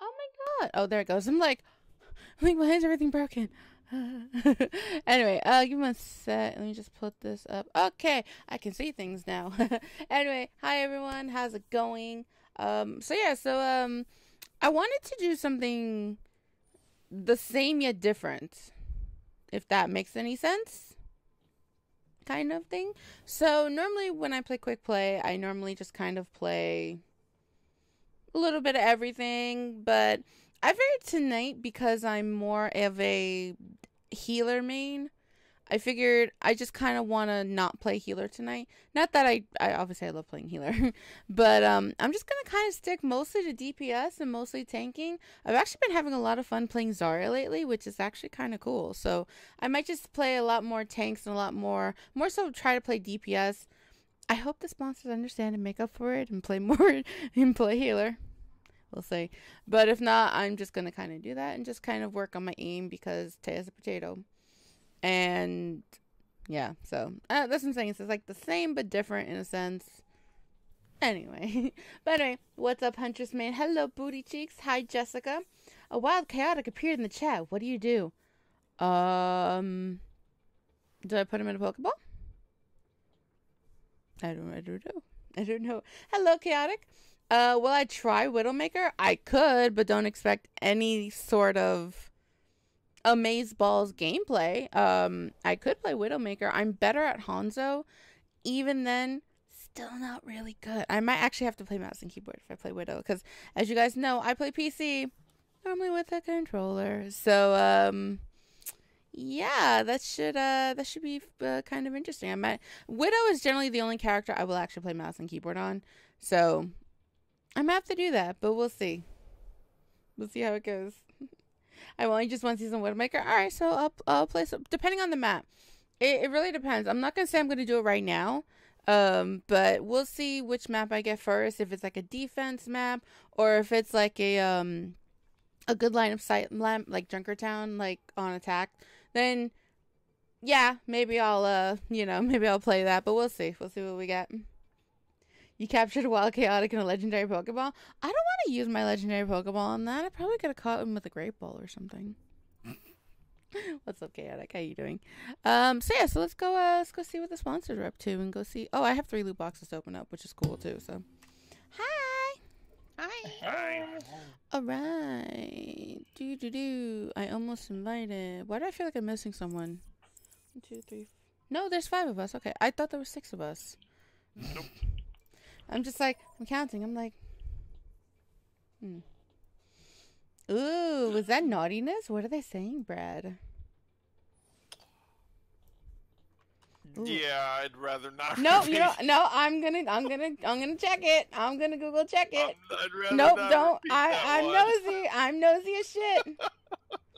Oh my god. Oh, there it goes. I'm like, I'm like, why is everything broken? anyway, uh, give me a sec. Let me just put this up. Okay, I can see things now. anyway, hi everyone. How's it going? Um, so yeah, so um, I wanted to do something the same yet different, if that makes any sense. Kind of thing. So normally when I play quick play, I normally just kind of play a little bit of everything, but I figured tonight because I'm more of a healer main, I figured I just kind of want to not play healer tonight. Not that I, I obviously I love playing healer, but um, I'm just gonna kind of stick mostly to DPS and mostly tanking. I've actually been having a lot of fun playing Zarya lately, which is actually kind of cool. So I might just play a lot more tanks and a lot more, more so try to play DPS. I hope the sponsors understand and make up for it and play more and play healer. We'll see. But if not, I'm just gonna kind of do that and just kind of work on my aim because Tay Taeya's a potato. And yeah, so uh, that's what I'm saying. It's like the same but different in a sense. Anyway, but anyway, what's up, Huntress Man? Hello, Booty Cheeks. Hi, Jessica. A wild chaotic appeared in the chat. What do you do? Um, did I put him in a Pokeball? I don't. I don't know. I don't know. Hello, chaotic. Uh, will I try Widowmaker? I could, but don't expect any sort of Amaze Balls gameplay. Um, I could play Widowmaker. I'm better at Hanzo. Even then, still not really good. I might actually have to play mouse and keyboard if I play Widow, because as you guys know, I play PC normally with a controller. So um, yeah, that should uh that should be uh, kind of interesting. I might Widow is generally the only character I will actually play mouse and keyboard on. So I might have to do that, but we'll see. We'll see how it goes. I've only just one season Widowmaker. All right, so I'll I'll play some depending on the map. It it really depends. I'm not gonna say I'm gonna do it right now. Um, but we'll see which map I get first. If it's like a defense map, or if it's like a um a good line of sight like Junkertown, like on attack, then yeah, maybe I'll uh you know maybe I'll play that. But we'll see. We'll see what we get. You captured a wild chaotic and a legendary Pokeball. I don't want to use my legendary Pokeball on that. I probably could have caught him with a great ball or something. What's up, chaotic? How you doing? Um, so yeah, so let's go. Uh, let's go see what the sponsors are up to and go see. Oh, I have three loot boxes to open up, which is cool too. So, hi. Hi. Hi. All right. Do do do. I almost invited. Why do I feel like I'm missing someone? One, two, three. No, there's five of us. Okay, I thought there were six of us. Nope. I'm just like I'm counting. I'm like, hmm. Ooh, was that naughtiness? What are they saying, Brad? Ooh. Yeah, I'd rather not. No, repeat. you don't. No, I'm gonna, I'm gonna, I'm gonna check it. I'm gonna Google check it. Um, I'd rather Nope, not don't. I, that I'm one. nosy. I'm nosy as shit.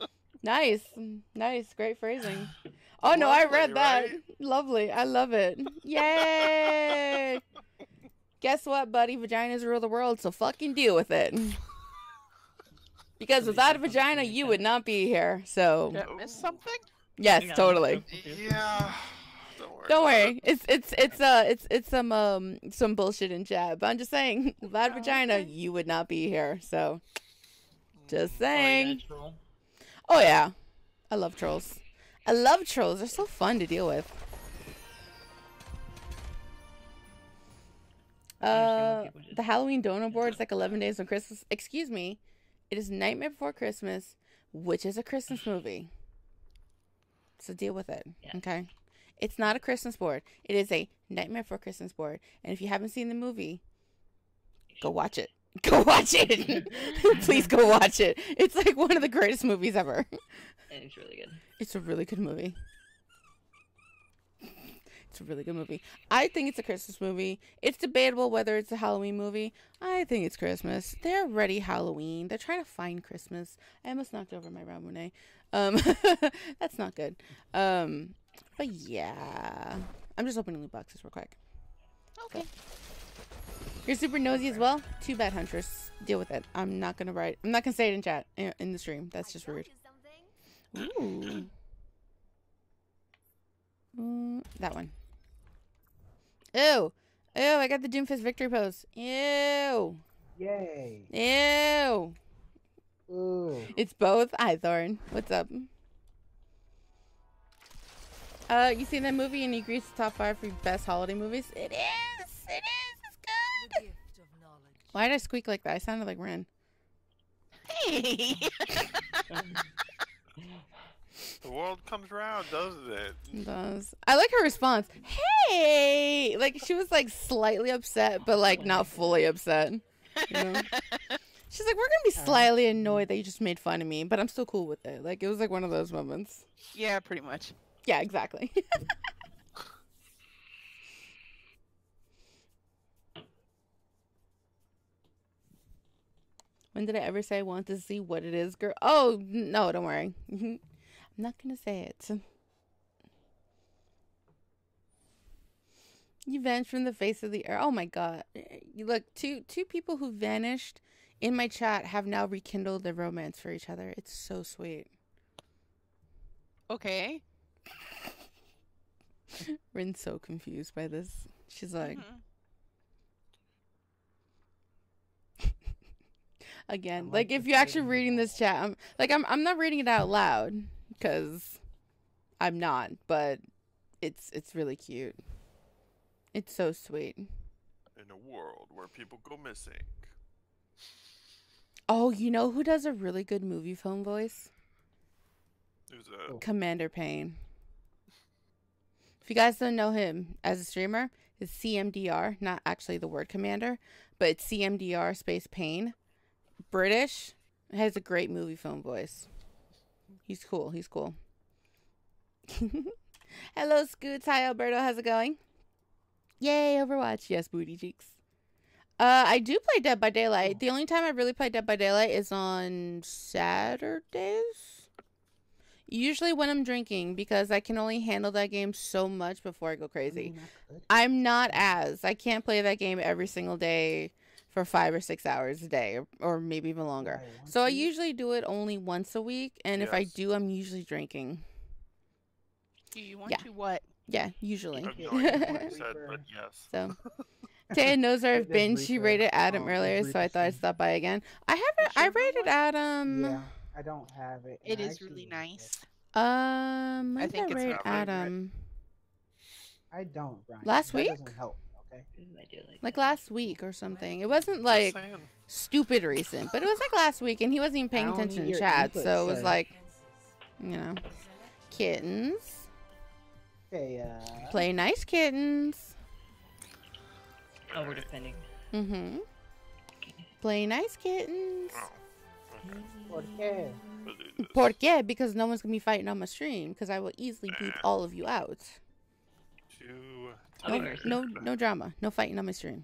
nice, nice, great phrasing. Oh no, I read that. right? Lovely, I love it. Yay! Guess what, buddy? Vaginas rule the world, so fucking deal with it. Because without a vagina, you would not be here. So Did I miss something? yes, Yeah, totally. Yeah. Don't worry. Don't about worry. It's it's it's uh it's it's some um some bullshit in chat. But I'm just saying, Vlad Oh, vagina, you would not be here. So just Oh, saying. Oh yeah, I love trolls. I love trolls. They're so fun to deal with. I understand why Uh, the Halloween donut board is like 11 days on Christmas. Excuse me, it is Nightmare Before Christmas, which is a Christmas movie. So deal with it, Yeah. okay? It's not a Christmas board. It is a Nightmare for Christmas board. And if you haven't seen the movie, go watch it. Go watch it. Please go watch it. It's like one of the greatest movies ever. And it's really good. It's a really good movie. It's a really good movie. I think it's a Christmas movie. It's debatable whether it's a Halloween movie. I think it's Christmas. They're already Halloween. They're trying to find Christmas. I almost knocked over my Ramune. Um, that's not good. Um, but yeah, I'm just opening loot boxes real quick. Okay. You're super nosy as well. Too bad, Huntress. Deal with it. I'm not gonna write. I'm not gonna say it in chat in, in the stream. That's just rude. Ooh. Mm, that one. Ew. Ew, I got the Doomfist victory pose. Ew. Yay. Ew. Ooh. It's both. Hi, Thorn. What's up? Uh, you seen that movie and you agrees to top five for best holiday movies? It is. It is. It's good. Why did I squeak like that? I sounded like Ren. Hey. The world comes round, doesn't it? It does. I like her response. Hey, like she was like slightly upset, but like not fully upset. You know? She's like, we're gonna be slightly annoyed that you just made fun of me, but I'm still cool with it. Like it was like one of those moments. yeah, pretty much. Yeah, exactly. when did I ever say I want to see what it is, girl? Oh no, don't worry. Mm-hmm. I'm not gonna say it. You vanished from the face of the earth. Oh my god! You look two two people who vanished in my chat have now rekindled their romance for each other. It's so sweet. Okay. Rin's so confused by this. She's like, Mhm. again, like like if you're actually reading this chat, I'm like, I'm I'm not reading it out loud because I'm not, but it's it's really cute. It's so sweet. In a world where people go missing. Oh, you know who does a really good Moviefone voice? Who's that? Commander Payne. If you guys don't know him as a streamer, it's CMDR, not actually the word commander, but it's CMDR space pain. British. Has a great Moviefone voice. He's cool. He's cool. Hello, Scoots. Hi, Alberto. How's it going? Yay, Overwatch. Yes, booty cheeks. Uh, I do play Dead by Daylight. The only time I really play Dead by Daylight is on Saturdays. Usually when I'm drinking because I can only handle that game so much before I go crazy. That's. I'm not as I can't play that game every single day for five or six hours a day, or, or maybe even longer. Right, So I usually do it only once a week, and if I do, I'm usually drinking. Do you want Yeah. to what? Yeah, usually. I have no idea what you said, but yes. so Taeya knows I've Just been. She rated Adam um, earlier, so I thought I'd stop by again. I haven't. I rated? Adam. Yeah, I don't have it. and It I is actually really like it. nice. Um, I think I it's rate not very. Adam? I don't, Brian. Last that week? doesn't help. Okay. Like Like last week or something. It wasn't like stupid recent, but it was like last week, and he wasn't even paying attention need in chat, input, so it was sir. like, you know, kittens. Okay. Uh. Play nice kittens. Oh, we're defending. Mm-hmm. Play nice kittens. Okay. Okay. We'll do this. Por qué? Because no one's gonna be fighting on my stream, because I will easily beat all of you out. Two I'll be No, no, no drama. No fighting on my stream.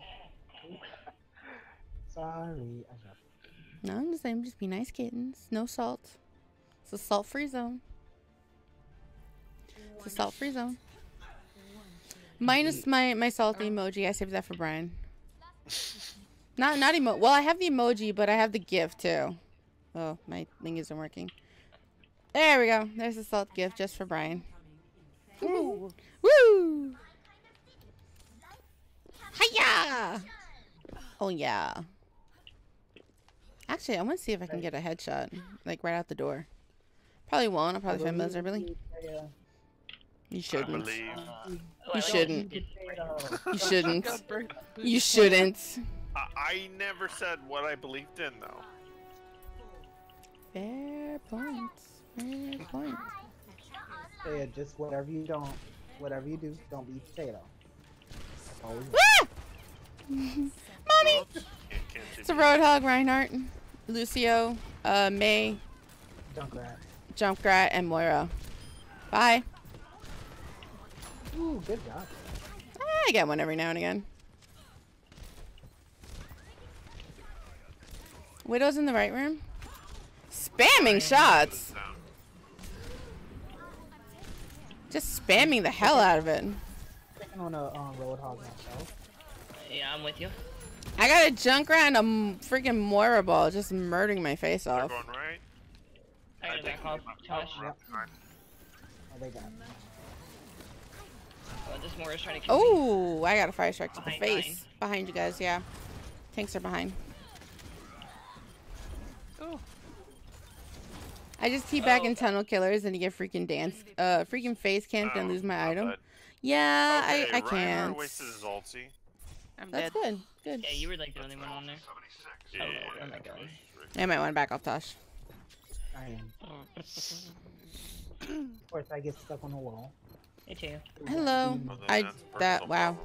Sorry. No, I'm just saying, just be nice kittens. No salt. It's a salt-free zone. It's a salt-free zone. Minus my my salty emoji. I saved that for Brian. Not not emo. Well, I have the emoji, but I have the gift too. Oh, my thing isn't working. There we go. There's a salt gift just for Brian. Woo! Woo! Hiya! Oh yeah. Actually, I want to see if I can get a headshot, like right out the door. Probably won't. I'll probably fail miserably. Yeah. You shouldn't. believe. Uh, I You shouldn't. You shouldn't. You shouldn't. I, I never said what I believed in, though. Fair points. Fair points. Yeah, just whatever you don't, whatever you do, don't be potato. That's all we want. Ah! Mommy! Oops. Can't, can't It's a Roadhog, Reinhardt, Lucio, uh, Mei, Junkrat. Junkrat, and Moira. Bye. Ooh, good job. I get one every now and again. Widow's in the right room. Spamming shots. Just spamming the hell out of it. Taking on a um, Roadhog myself. Yeah, I'm with you. I got a Junkrat and a m- freaking Moira ball just murdering my face They're off. going right. I gotta think back off. Yep. Oh, they got it. Oh, this Moira's trying to kill me. Oh, I got a fire strike to the face. mine. Behind you guys, yeah. Tanks are behind. Ooh, I just teabag Oh. in tunnel killers and you get freaking dance, uh, freaking face camped and Oh, lose my item. bad. Yeah, Okay, I, I Reinhardt can't. wasted his ulti. I'm That's dead. good. Good. Yeah, you were like the only one on there. Yeah. oh my God. I might want to back off Tosh. I am. Of course, I get stuck on the wall. Me too. Hello. Well, then I that's that wow.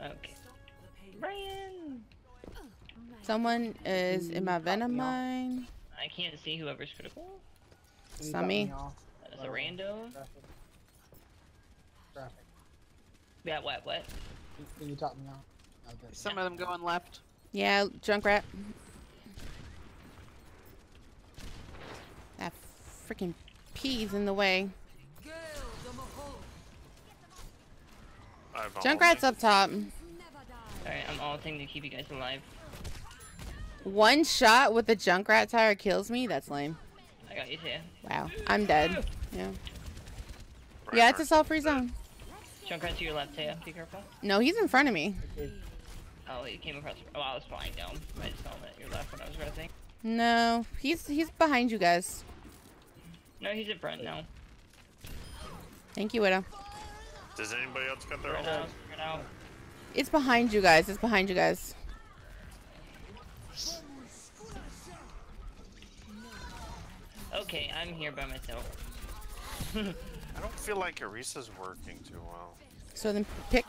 Okay. Brian! Someone is in my venom no. mine. I can't see whoever's critical. Can you cut Sammy. That is a rando. Traffic. Traffic. Yeah, what, what? Can- Can you talk me off? Okay. Oh, Some of them going left. Yeah, Junkrat. That freaking peas in the way. I have Junkrat's up top. Alright, I'm ulting to keep you guys alive. One shot with the Junkrat tire kills me. That's lame. I got you too. Wow, I'm dead. Yeah. Yeah, it's a Reinhardt's self-free dead. zone. Junkrat to your left, Taeya. Be careful. No, he's in front of me. Oh, you came across. Oh, I was flying down. I just saw him at your left when I was resing. No, he's he's behind you guys. No, he's in front now. Thank you, Widow. Does anybody else got their Right ult? out. Right out. It's behind you guys. It's behind you guys. Okay, I'm here by myself. I don't feel like Zarya's working too well. So then pick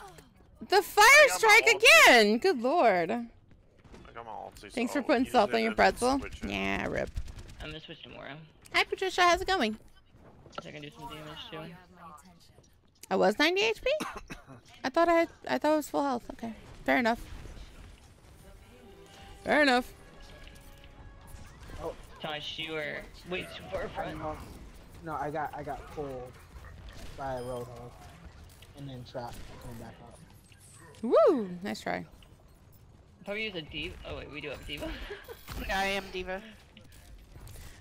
the fire strike again. Good lord. I got my ulti. Thanks so for putting salt on your pretzel. Yeah, rip. I'm gonna switch to Moira. Hi Patricia, how's it going? So I can do some damage too. I was 90 HP. I thought I had, I thought it was full health. Okay, fair enough. Fair enough. Oh, Tosh, you were way too far front. No, no, I got I got pulled by a roadhog and then trapped coming back up. Woo! Nice try. Probably use a D.Va. Oh wait, we do have D.Va. Yeah, I am D.Va.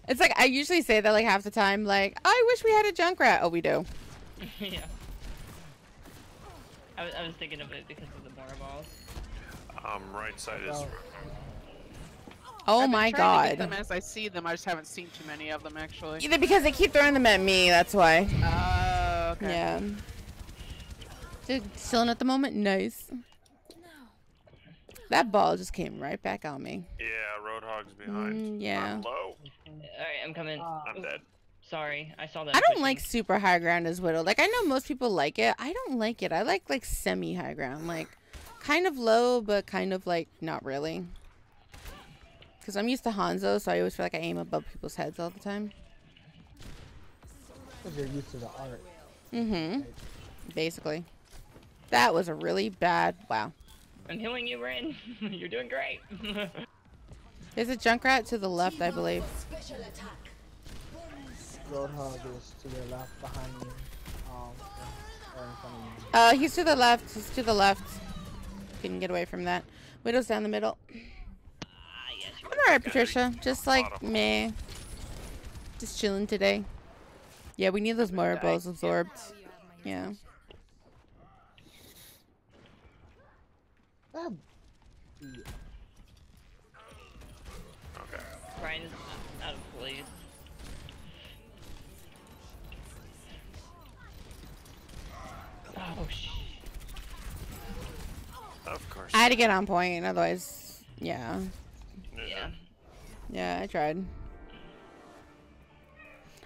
It's like I usually say that like half the time. Like I wish we had a Junkrat. Oh, we do. yeah. I was, I was thinking of it because of the Moira balls. Um, right side is. Oh. I've my trying to get god. them as I see them. I just haven't seen too many of them actually. Either because they keep throwing them at me. That's why. Oh, okay. Yeah. Just chilling at the moment. Nice. No. That ball just came right back on me. Yeah, Roadhog's behind. Mm, yeah. I'm low. Alright, I'm coming. Uh, I'm dead. Sorry, I saw that. I don't pushing. like super high ground as Widow. Like I know most people like it. I don't like it. I like like semi high ground, like kind of low, but kind of like not really. Because I'm used to Hanzo, so I always feel like I aim above people's heads all the time. Because you're used to the art. Mm-hmm. Basically, that was a really bad. Wow. I'm healing you, Rin. You're doing great. There's a Junkrat to the left, I believe. Roadhog is to your left behind you. Um, or in front of you. Uh, he's to the left. He's to the left. Couldn't get away from that. Widow's down the middle. Yes, you I'm alright, Patricia. Just like me. Just chilling today. Yeah, we need those motor balls absorbed. Yeah. Ah, yeah. Okay. Rein's out of place. Oh sh. Of course. I had to get on point, otherwise, yeah. Yeah. Yeah, I tried.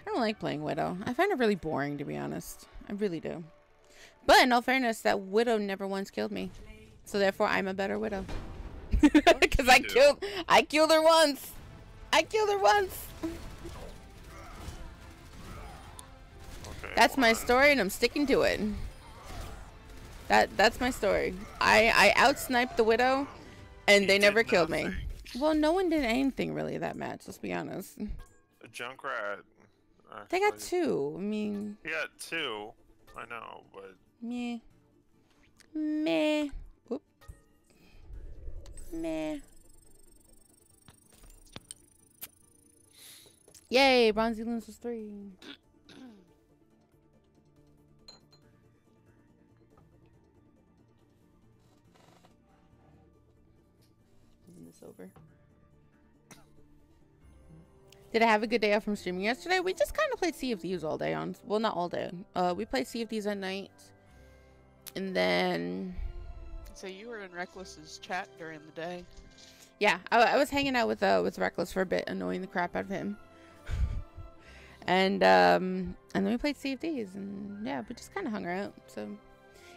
I don't like playing Widow. I find it really boring, to be honest. I really do. But in all fairness, that Widow never once killed me. So therefore, I'm a better Widow. Because I killed, I killed her once. I killed her once. Okay, That's my story, and I'm sticking to it. That that's my story. I I outsniped the widow, and they never killed me. Well, no one did anything really that match. Let's be honest. A Junkrat. Uh, they got two. I mean, He got two. I know, but meh, meh, whoop, meh. Yay, Bronzy Loons was three. Did I have a good day off from streaming yesterday? We just kind of played Sea of Thieves all day on. Well, not all day. Uh, we played Sea of Thieves at night, and then So you were in Reckless's chat during the day. yeah, I, I was hanging out with uh with Reckless for a bit, annoying the crap out of him. and um and then we played Sea of Thieves, and yeah, we just kind of hung out. So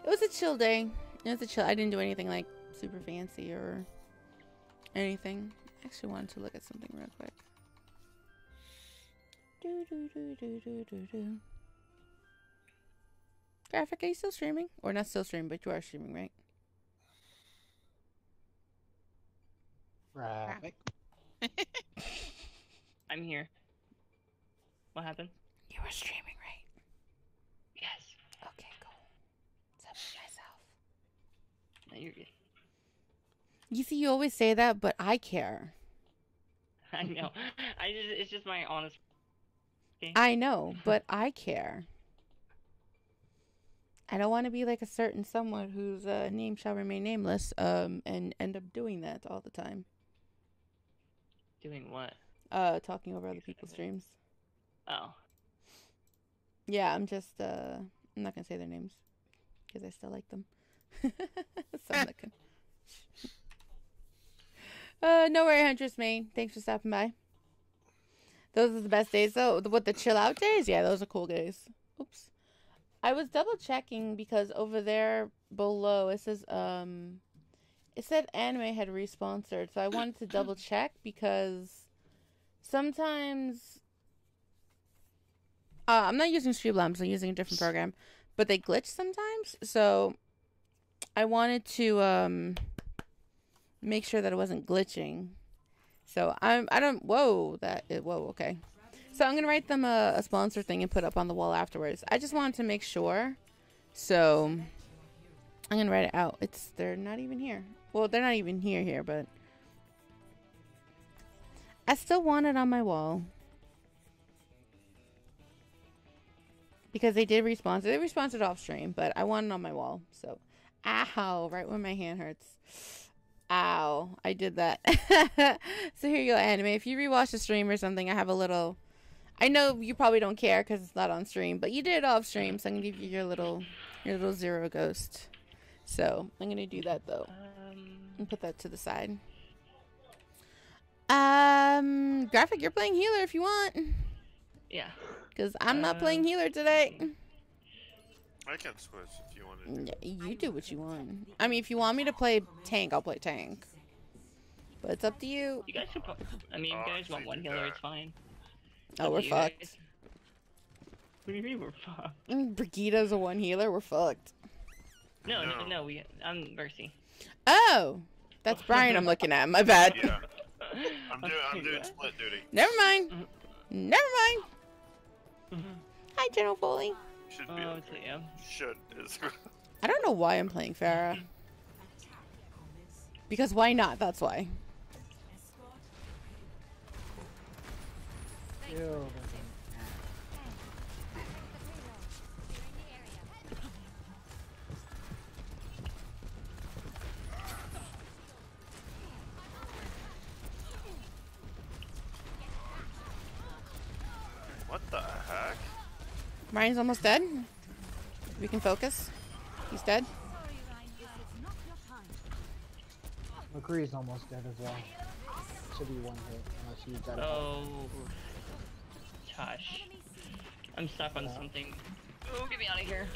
it was a chill day. It was a chill. I didn't do anything like super fancy or anything. I actually wanted to look at something real quick. Do, do, do, do, do, do, do. Graphic, are you still streaming? Or not still streaming, but you are streaming, right? Right. I'm here. What happened? You were streaming, right? Yes. Okay, cool. Except for myself. No, you're good. You see, you always say that, but I care. I know. I just it's just my honest. I know, but I care. I don't want to be like a certain someone whose uh, name shall remain nameless, um, and end up doing that all the time. Doing what? Uh, talking over other people's streams. Oh. Yeah, I'm just uh, I'm not gonna say their names because I still like them. so I'm not gonna. Uh, no worry, Huntress Main. Thanks for stopping by. Those are the best days though. What the chill out days? Yeah, those are cool days. Oops. I was double checking because over there below it says um it said anime had responsored, so I wanted to double check because sometimes uh, I'm not using Streamlabs, I'm using a different program, but they glitch sometimes. So I wanted to um make sure that it wasn't glitching. So I'm I don't whoa that whoa okay. So I'm gonna write them a, a sponsor thing and put up on the wall afterwards. I just wanted to make sure. So I'm gonna write it out. It's they're not even here. Well, they're not even here here, but I still want it on my wall. Because they did respond. They responded off stream, but I want it on my wall. So, ow, right where my hand hurts. Ow, I did that. so here you go, anime. If you rewatch the stream or something, I have a little. I know you probably don't care because it's not on stream, but you did it off stream, so I'm gonna give you your little, your little zero ghost. So I'm gonna do that though Um, and put that to the side. Um, graphic, you're playing healer if you want, yeah. because I'm not playing healer today. I can switch if you want to. Yeah, you do what you want. I mean, if you want me to play tank, I'll play tank. But it's up to you. You guys should. I mean, you guys want one healer, it's fine. Oh, Up we're to guys. fucked. What do you mean we're fucked? Mm, Brigitte's a one healer. We're fucked. No, no, No. no. We. I'm Mercy. Oh, that's Brian. I'm looking at. My bad. Yeah, I'm doing. I'm doing split duty. Never mind. Mhm. Never mind. Mhm. Hi, General Foley. Should be. Oh, okay. it's yeah. Should is. I don't know why I'm playing Pharah. Because why not? That's why. Ew. what the heck? Rein's almost dead. We can focus. He's dead. McCree's almost dead as well. Should be one hit unless she's dead. Oh. Gosh. I'm stuck on something. Oh, get me out of here.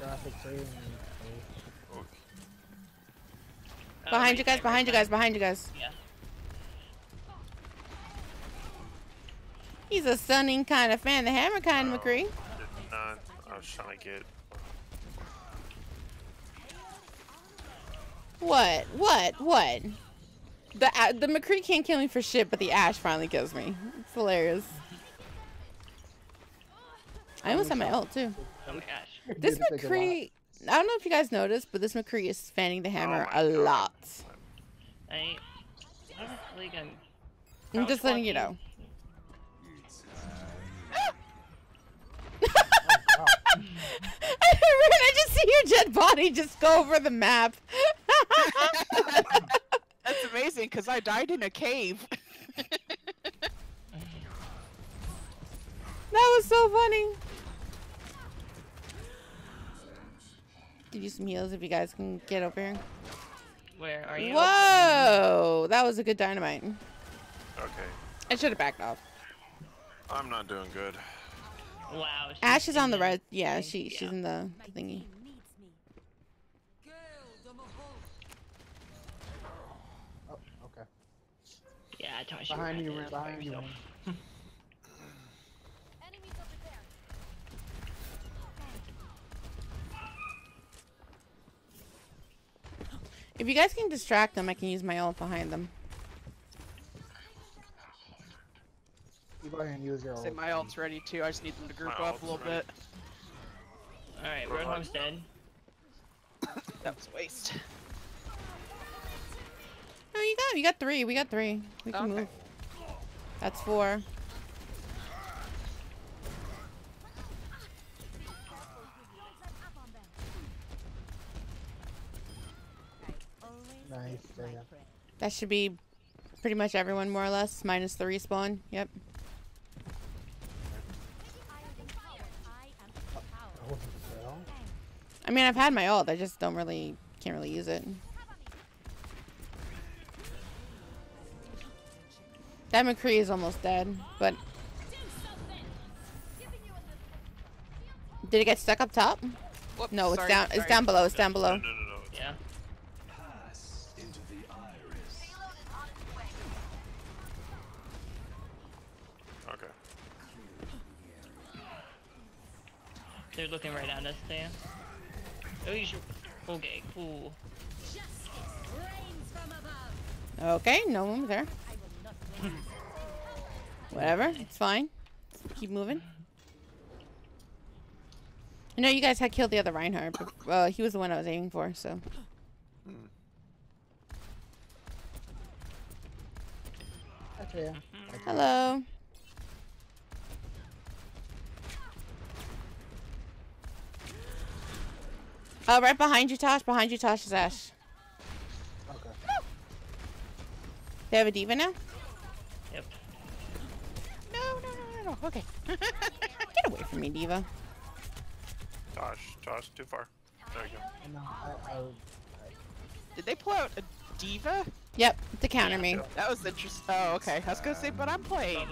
Graphic save and Okay. Behind you guys, behind you guys, behind you guys. Yeah. He's a stunning kind of fan, the hammer kind, Oh, McCree. Not. I was trying to get. What? What? What? The A- the McCree can't kill me for shit, but the Ashe finally kills me. It's hilarious. I almost had my ult too. Oh my gosh. This Did take a lot. McCree, I don't know if you guys noticed, but this McCree is fanning the hammer oh my a God. lot. I. I don't feel like I'm. I'm just letting you Crouch know. Wow. I just see your dead body just go over the map. That's amazing because I died in a cave. That was so funny. Give you some heals if you guys can get over here. Where are you? Whoa! That was a good dynamite. Okay. I should have backed off. I'm not doing good. Wow. she's Ashe is on the red. Yeah, she yeah. she's in the thingy. Oh, okay. Yeah, I thought she Behind you, at Rin, it by behind you. If you guys can distract them, I can use my ult behind them. You go ahead and use your Say my ult's ready too. I just need them to group My up a little ready. bit. Alright, Right. Roadhog's dead. That was a waste. No, you got you got three. We got three. We can Okay. move. That's four. Nice. Yeah, yeah. That should be pretty much everyone more or less, minus the respawn. Yep. That wasn't fail. I mean, I've had my ult. I just don't really, can't really use it. That McCree is almost dead, but did it get stuck up top? Whoops, No, it's sorry, down. It's down below. It's down below. no, no, no. it's- Yeah. Okay. They're looking right at us, Dan. Oh, you should. Okay, cool. Okay, no one there. Whatever, it's fine. Keep moving. I know you guys had killed the other Reinhardt, but uh, he was the one I was aiming for, so. Okay. Hello. Oh, right behind you, Tosh. Behind you, Tosh is Ashe. Okay. They have a D.Va now? Yep. No, no, no, no, no. Okay. Get away from me, D.Va. Tosh, Tosh, too far. There you go. No, I, I, Did they pull out a D.Va? Yep, to counter me. That was interesting. Oh, okay. I was gonna say, but I'm playing.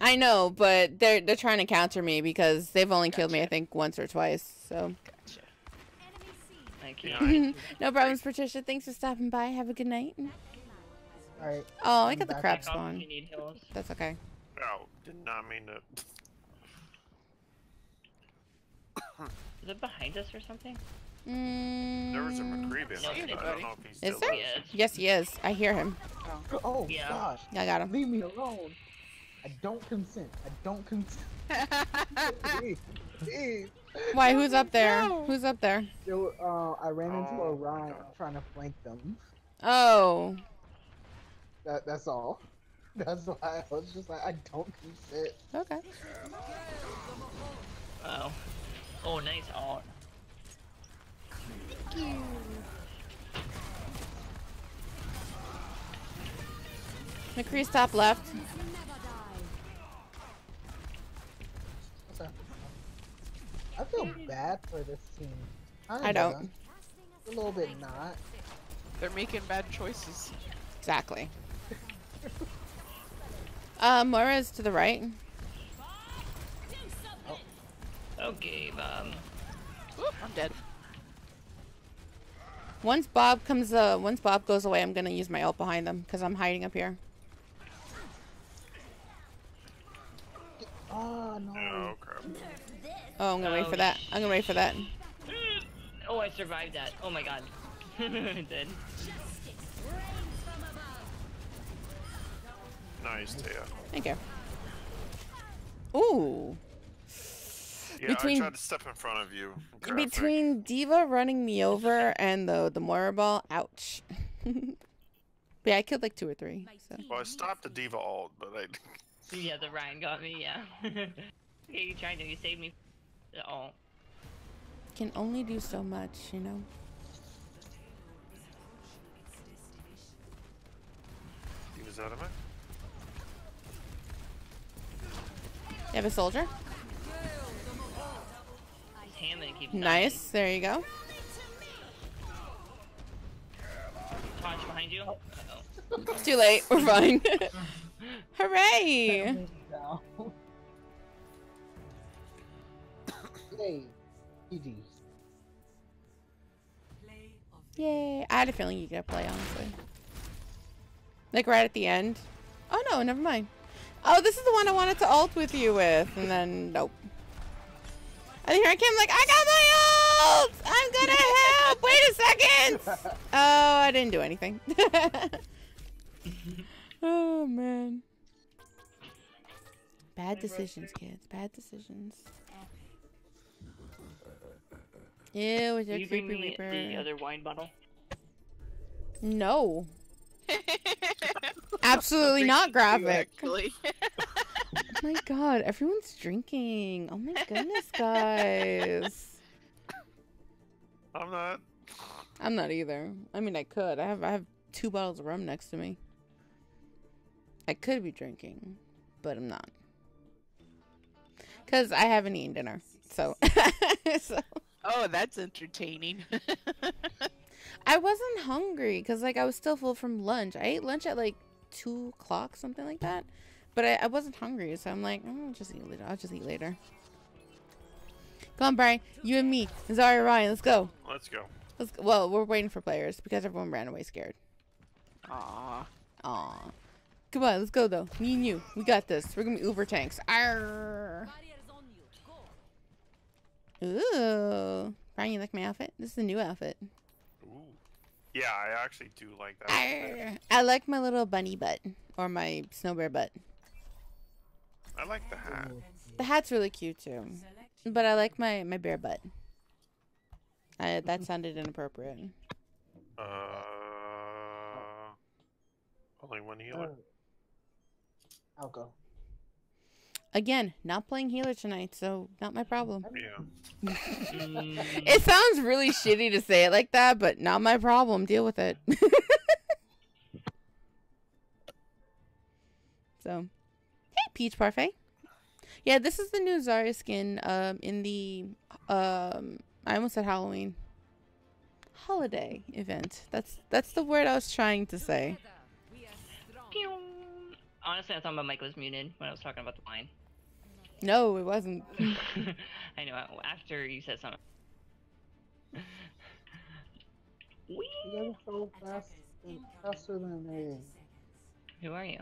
I know, but they're they're trying to counter me because they've only killed me I think once or twice. So Gotcha. I Yeah. no problems, Patricia. Thanks for stopping by. Have a good night. alright. Oh, I got the back. crab Back off if spawn. You need heals. That's okay. Oh, did not mean to. Is it behind us or something? Mm, There was a McCree behind No, it. I anybody. don't know if he still Is there? is. Yeah. Yes, he is. I hear him. Oh Yeah. gosh, I got him. leave me alone. I don't consent. I don't consent. Please, please. Why? Who's up there? No. Who's up there? There were, uh, I ran into Oh a my Rein God. trying to flank them. Oh, That, that's all. That's why I was just like, I don't consent. okay. Oh. Oh, nice art. Thank you. McCree's top left. I feel bad for this team. I don't. A little bit not. They're making bad choices. Exactly. Uh, Moira's to the right. Okay, Bob. Oop, I'm dead. Once Bob comes, uh, once Bob goes away, I'm gonna use my ult behind them because I'm hiding up here. Oh no. Oh crap. Oh, I'm gonna wait Oh, for that. I'm gonna wait for that. Oh, I survived that. Oh my god. I did. Nice, Taeya. Thank you. Ooh. Yeah, Between- I tried to step in front of you. Graphic. Between D.Va running me over and the the Moira ball, ouch. but yeah, I killed like two or three. So. Well, I stopped the D.Va ult, but I. Yeah, the Rein got me, yeah. okay, you tried to. You saved me. Oh. Can only do so much, you know. D.Va's out of it. You have a soldier. Hammond dying. Nice. There you go. Tosh behind you. Uh-oh. It's too late. We're fine. Hooray! Yay. GG. Yay! I had a feeling you could play, honestly. Like right at the end. Oh no, never mind. Oh, this is the one I wanted to ult with you with, and then nope. And here I came, like I got my ult. I'm gonna help. Wait a second. Oh, I didn't do anything. oh man. Bad decisions, kids. Bad decisions. Ew, with Will your you bring creepy me reaper. the other wine bottle? No. Absolutely not graphic. Actually. Oh my god, everyone's drinking. Oh my goodness, guys. I'm not. I'm not either. I mean, I could. I have I have two bottles of rum next to me. I could be drinking, but I'm not. Cuz I haven't eaten dinner. So, so Oh, that's entertaining. I wasn't hungry because like I was still full from lunch. I ate lunch at like two o'clock, something like that. But I, I wasn't hungry, so I'm like, "Mm, I'll just eat later. I'll just eat later. Come on, Brian. You and me, Zarya, Ryan. Let's go. Let's go. Let's go. Well, we're waiting for players because everyone ran away scared. Aw. Aw. Come on, let's go though. Me and you, we got this. We're gonna be Uber tanks. Arr. Ooh, Brian, you like my outfit? This is a new outfit. Ooh. Yeah, I actually do like that. Arr. I like my little bunny butt or my snow bear butt. I like the hat. The hat's really cute too, but I like my my bear butt. I, that sounded inappropriate. Uh, only one healer. I'll go. Again, not playing healer tonight, so not my problem. Yeah. Mm, It sounds really shitty to say it like that, but not my problem. Deal with it. so, hey, Peach Parfait. Yeah, this is the new Zarya skin um, in the, um, I almost said Halloween. Holiday event. That's that's the word I was trying to say. Pew. Honestly, I thought my mic was muted when I was talking about the wine. No, it wasn't. I know. After you said something. Whee! You're so fast, faster than me. Who are you?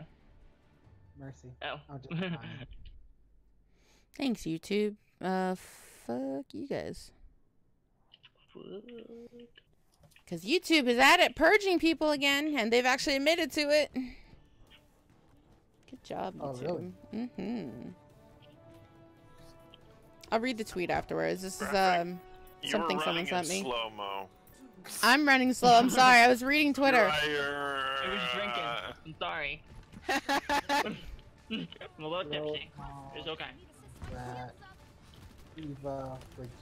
Mercy. Oh. I'm just fine. Thanks, YouTube. Uh, fuck you guys. Because YouTube is at it purging people again, and they've actually admitted to it. Good job, Oh, YouTube. really? Mm-hmm. I'll read the tweet afterwards. This is Graphic. um You Something someone sent me. slow mo. I'm running slow. I'm sorry. I was reading Twitter. I was drinking. I'm sorry. I'm a little tipsy. It's okay. Rat, Eva, Brigitte.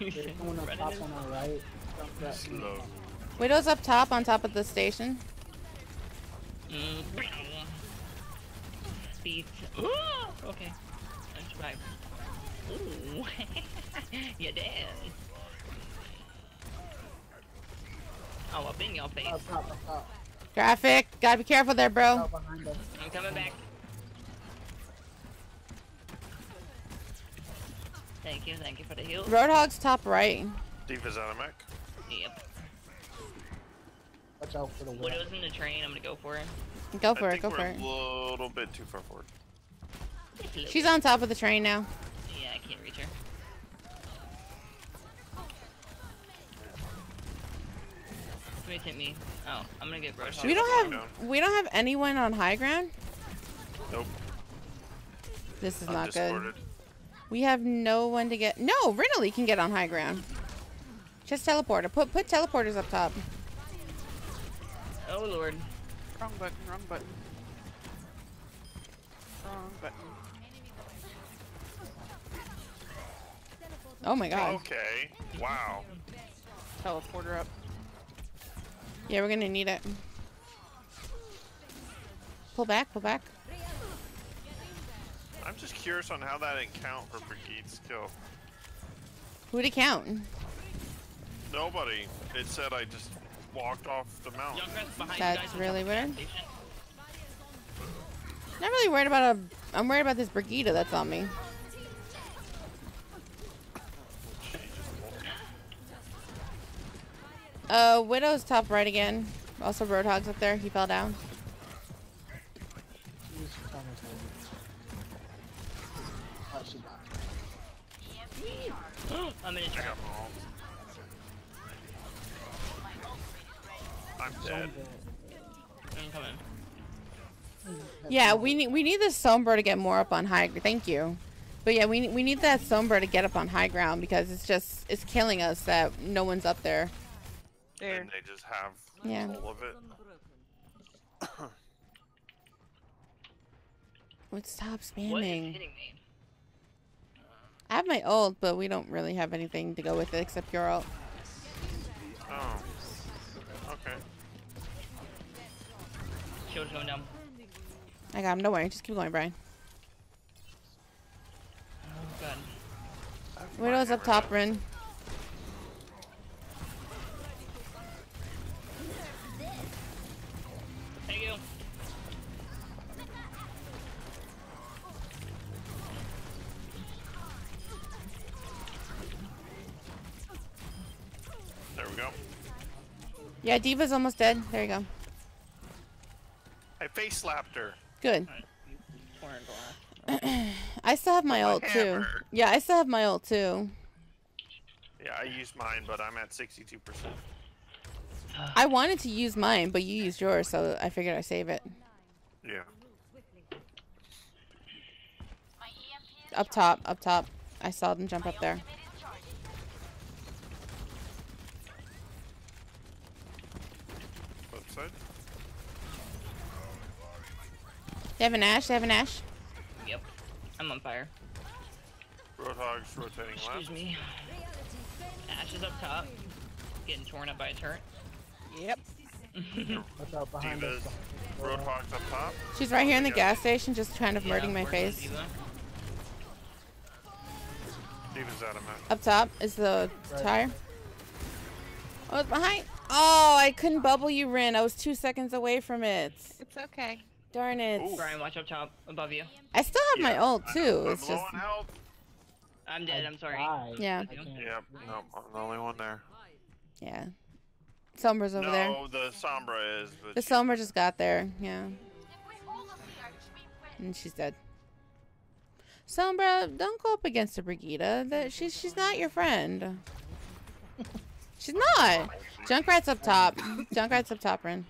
You There's said someone up top on our right. Jump that Slow. Widow's up top on top of the station. Mm. Speed. Ooh, okay. I survived. Ooh. you did. Oh, up in your face. Up top, up top. Graphic. Gotta be careful there, bro. Out behind us. I'm coming back. Thank you, thank you for the heal. Roadhog's top right. D.Va's out of mech. Yep. Watch out for the widow. Widow's in the train, I'm gonna go for it. Go for I it. Go we're for it. a little bit too far forward. Just a little She's on top of the train now. Yeah, I can't reach her. Somebody hit me. Oh, I'm gonna get I Roadhog. see We don't going have we don't have anyone on high ground. Nope. This is I'm not good. We have no one to get. No, Rinaldi can get on high ground. Just teleporter. Put put teleporters up top. Oh lord. wrong button, wrong button. Wrong button. Oh my god. Okay. Wow. Teleporter up. Yeah, we're gonna need it. Pull back. Pull back. I'm just curious on how that didn't count for Brigitte's kill. Who'd it count? Nobody. It said I just walked off the mountain. That's really on top of the weird. gas station. Not really worried about a. I'm worried about this Brigitte that's on me. Uh, Widow's top right again. Also, Roadhog's up there. He fell down. She's coming for you. She got I'm in a I trap. got mauled. I'm dead. I'm coming. Yeah, we need we need this Sombra to get more up on high. Thank you. But yeah, we we need that Sombra to get up on high ground because it's just it's killing us that no one's up there. There. And they just have Yeah. all of it. Would stop spamming. I have my ult, but we don't really have anything to go with it except your ult. Oh. Okay. Shield's going down. I got him. Don't worry. Just keep going, Brian. Oh god. Widow's up top, Rin. Thank you. There we go. Yeah, D.Va's almost dead. There you go. I face slapped her. Good. I still have my my ult too. Yeah, I still have my ult too. Yeah, I used mine, but I'm at 62%. I wanted to use mine, but you used yours, so I figured I'd save it. Yeah. Up top, up top. I saw them jump up there. Flip side. They have an Ashe, they have an Ashe. Yep. I'm on fire. Roadhog's rotating Excuse left. me. Ashe is up top. Getting torn up by a turret. Yep. What's up behind D.Va's. us? Roadhog's up top. She's right here in the Yeah. gas station, just kind of murdering my face. D.Va. D.Va's out of map. Up top is the Right. tire. Oh, it's behind. Oh, I couldn't bubble you, Rin. I was two seconds away from it. It's okay. Darn it. Ooh. Brian, watch up top above you. I still have my Yeah, ult too. I'm It's just health. I'm dead. I'm sorry. Died. Yeah. I can't- Yep. No, I'm the only one there. yeah. Sombra's over no, there. the Sombra is. But The Sombra just got there. Yeah. And she's dead. Sombra, don't go up against a Brigitte. That she's she's not your friend. She's not. Junkrat's up top. Junkrat's up top, Rin.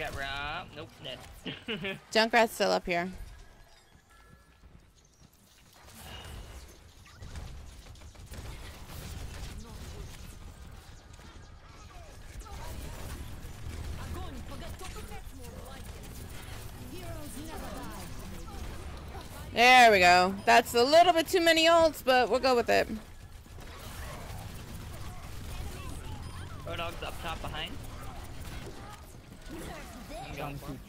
I got Rob. Nope, dead. Junkrat's still up here. There we go. That's a little bit too many ults, but we'll go with it. Roadhog's up top behind. I'm going for him.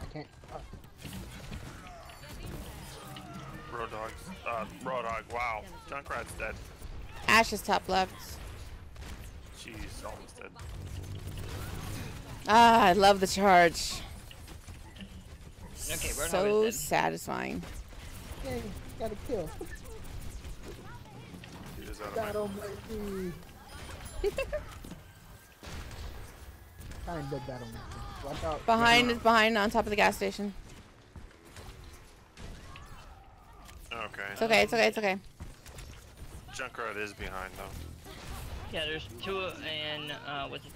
I can't. Uh, Roadhog's. Uh, Roadhog. Wow. Junkrat's dead. Ashe is top left. She's almost dead. Ah, I love the charge. Okay, Roadhog so is dead. satisfying. Yay, got a kill. D.Va's out of God map. almighty. Kind of battle map. Watch out. Behind is behind on top of the gas station. Okay. It's okay, it's okay, it's okay. Junkrat is behind though. Yeah, there's two and uh, what's it?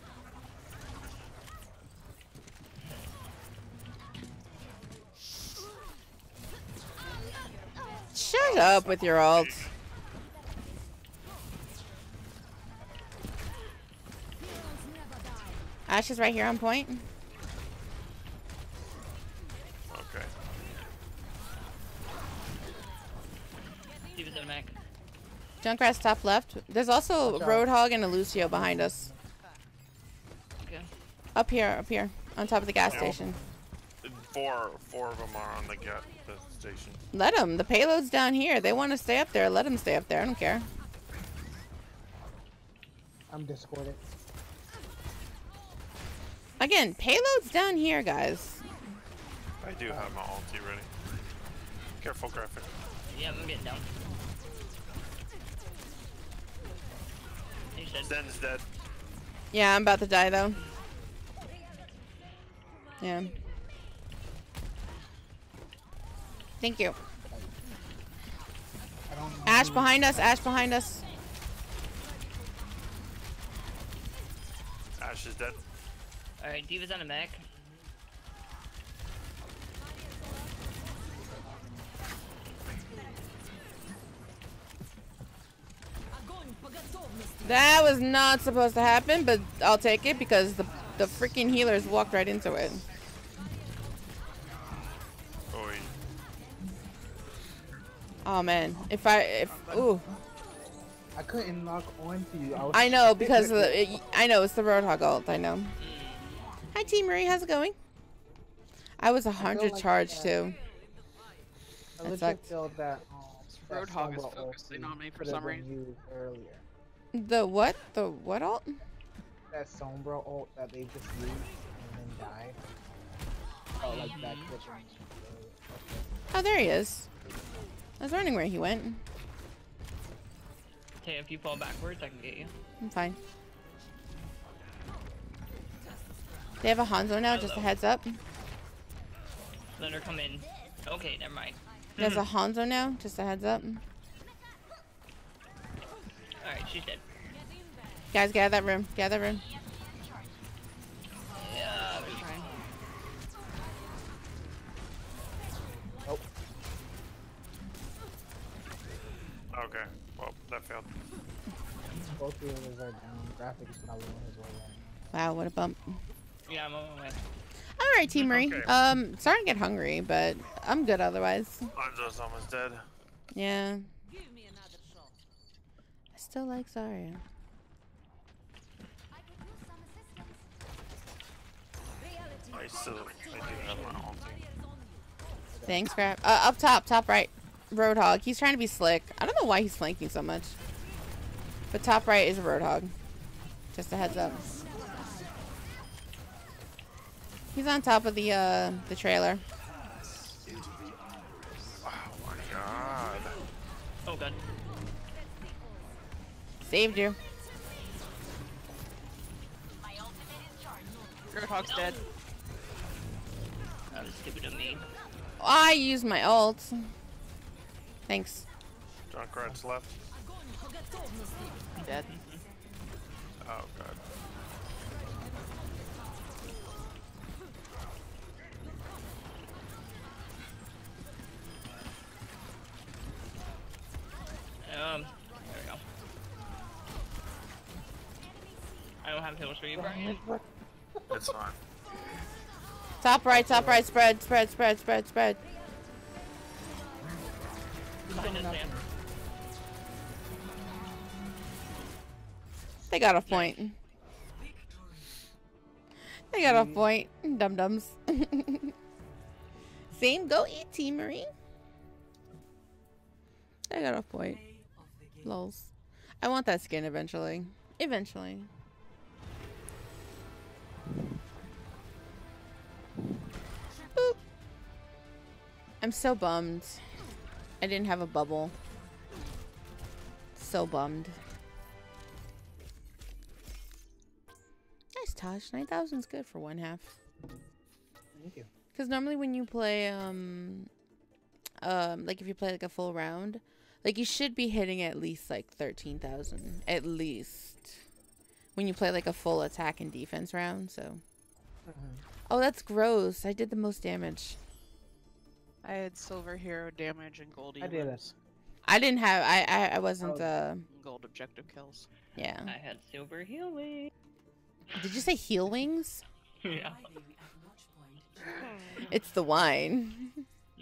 Shut up with your ult. Ashe is right here on point. Okay. D.Va's in a. Junkrat's top left. There's also Watch out. Roadhog and a Lucio behind us. Okay. Up here, up here, on top of the gas Yeah. station. Four, four of them are on the get the station. Let them. The payload's down here. They want to stay up there. Let them stay up there. I don't care. I'm discorded. Again, payload's down here, guys. I do have my ulti ready. Careful, graphic. Yeah, I'm getting down. He's dead. Zen's dead. Yeah, I'm about to die though. Yeah. Thank you. I don't know Ashe behind us. Ashe behind us. Ashe is dead. Alright, D.Va's on a mech. That was not supposed to happen, but I'll take it because the the freaking healers walked right into it. Oi. Oh man, if I if ooh I couldn't lock onto you. I, was I know because of the, it, I know it's the Roadhog ult. I know. Mm. Hi, Team Marie. How's it going? I was a hundred like charged that- too. I that sucked. feel that um, that Roadhog is focusing on me for some reason. earlier. The what? The what ult? That Sombra ult that they just used and then died. Oh, like that Mhm. Oh, there he is. I was wondering where he went. Okay, if you fall backwards, I can get you. I'm fine. They have a Hanzo now. Just a heads up. Let her come in. Okay, never mind. There's a hmm. Hanzo now. Just a heads up. Alright, she's dead. Guys, get out of that room. Get out of that room. Yeah, we're. Okay. Well, that failed. Both of those are down. Graphics probably on his way right Wow, what a bump. Yeah, I'm on my way. All right, Team Marie. Okay. Um, starting to get hungry, but I'm good otherwise. Hanzo's almost dead. Yeah. I still like Zarya. I still, I do have my ulti. Thanks, Grab. Uh, up top, top right. Roadhog. He's trying to be slick. I don't know why he's flanking so much. But top right is a Roadhog. Just a heads up. He's on top of the uh the trailer. Oh my god. Oh god. Saved you. Roadhog's dead. That was stupid of me. I used my ult. Thanks. Junkrat's left. Dead. Oh Um, there we go. I don't have heals for you, Brian. It's fine. Top right, top right, spread, spread, spread, spread, spread. Behind. They got a point. They got a point. Dum dums. Same, go eat, Team Marie. I got a point. Lols. I want that skin eventually. Eventually. Boop. I'm so bummed. I didn't have a bubble. So bummed. Nice, Tosh. 9,000 is good for one half. Thank you. Because normally when you play, um, um, like if you play like a full round, like you should be hitting at least like 13,000. At least. When you play like a full attack and defense round, so. Mhm. Oh, that's gross. I did the most damage. I had silver hero damage and gold I did it. I didn't have, I, I, I wasn't, Oh. uh, Gold objective kills. yeah. I had silver healing. Did you say heel wings? yeah. It's the wine.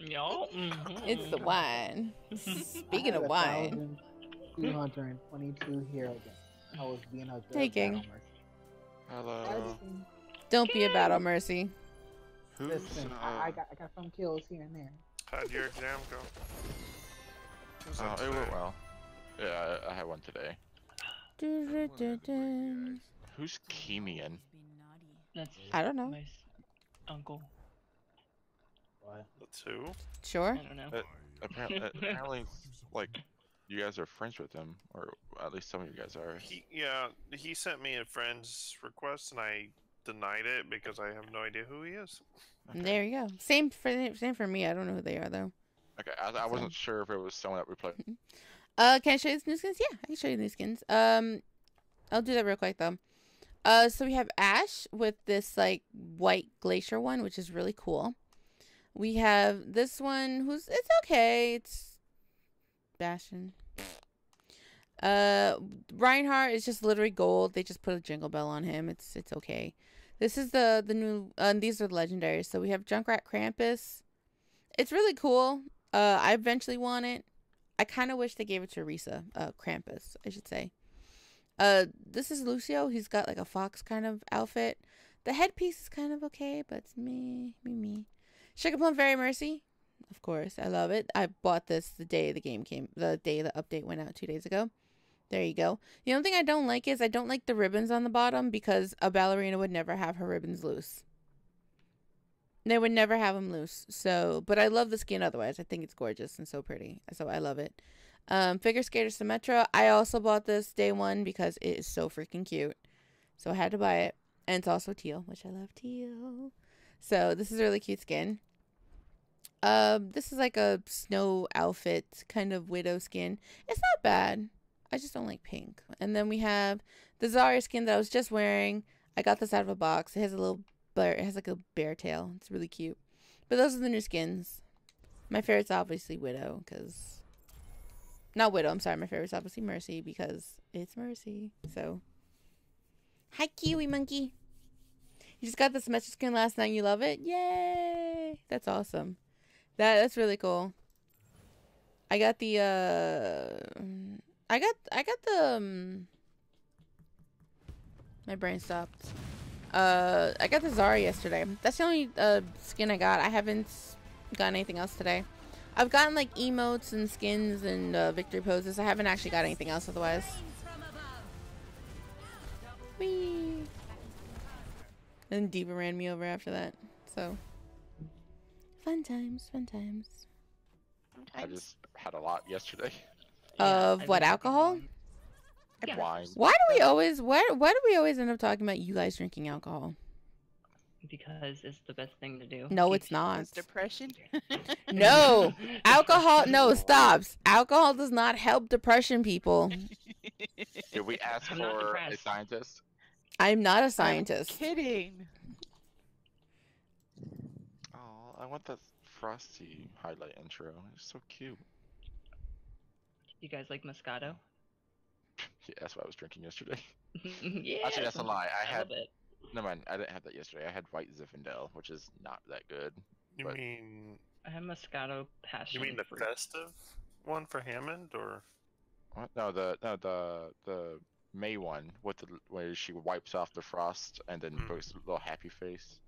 Yo. mhm. It's the wine. Speaking of wine. 1,222 hero games. I was being a good Taking. Hello. Don't be a battle mercy. Who's Listen, uh, I, I got I got some kills here and there. How'd your exam go? Oh, it went well. Yeah, I, I had one today. Du-du-du-du. Who's Kemian? That's I don't know. my uncle. What? The two? Sure. I don't know. Uh, Apparently, apparently, like, you guys are friends with him, or at least some of you guys are. He, yeah, he sent me a friend's request and I denied it because I have no idea who he is. Okay. There you go. Same for same for me. I don't know who they are though. Okay, I, I wasn't sure if it was someone that we played. Uh, can I show you the new skins? Yeah, I can show you the new skins. Um, I'll do that real quick though. Uh, so we have Ashe with this like white glacier one, which is really cool. We have this one who's it's okay. It's Bastion. Uh, Reinhardt is just literally gold. They just put a jingle bell on him. It's it's okay. This is the the new. Uh, these are the legendaries. So we have Junkrat Krampus. It's really cool. Uh, I eventually want it. I kind of wish they gave it to Risa, uh, Krampus, I should say. Uh, this is Lucio. He's got like a fox kind of outfit. The headpiece is kind of okay, but it's me, me, me. Sugar Plum Fairy Mercy, of course, I love it. I bought this the day the game came, the day the update went out two days ago. There you go. The only thing I don't like is I don't like the ribbons on the bottom because a ballerina would never have her ribbons loose. They would never have them loose. So, but I love the skin otherwise. I think it's gorgeous and so pretty. So I love it. Um, Figure Skater Symmetra. I also bought this day one because it is so freaking cute. So I had to buy it. And it's also teal, which I love teal. So this is a really cute skin. Um, this is like a snow outfit, kind of widow skin. It's not bad. I just don't like pink. And then we have the Zarya skin that I was just wearing. I got this out of a box. It has a little bear. It has like a bear tail. It's really cute. But those are the new skins. My favorite's obviously Widow because not Widow. I'm sorry. My favorite's obviously Mercy because it's Mercy. So hi, Kiwi Monkey. You just got the Symmetra skin last night. You love it? Yay! That's awesome. That that's really cool. I got the uh I got I got the um, my brain stopped. Uh I got the Zarya yesterday. That's the only uh skin I got. I haven't gotten anything else today. I've gotten like emotes and skins and uh, victory poses. I haven't actually got anything else otherwise. Whee! And D.Va ran me over after that. So fun times, fun times. I just had a lot yesterday. Of I've what alcohol? wine. Yeah. Wine. Why do we always why why do we always end up talking about you guys drinking alcohol? Because it's the best thing to do. No, it's not. Cause depression. No. Alcohol no, stops. Alcohol does not help depression people. Did we ask for a scientist? I'm not a scientist. Kidding. Oh, I want that frosty highlight intro. It's so cute. You guys like Moscato? Yeah, that's what I was drinking yesterday. yeah. Actually, that's a lie. I I had it. no man. I didn't have that yesterday. I had white Zinfandel, which is not that good. You But- mean I have Moscato passion. you mean the fruit. festive one for Hammond or What? No, the no the the May one with the where she wipes off the frost and then Mm. posts a little happy face.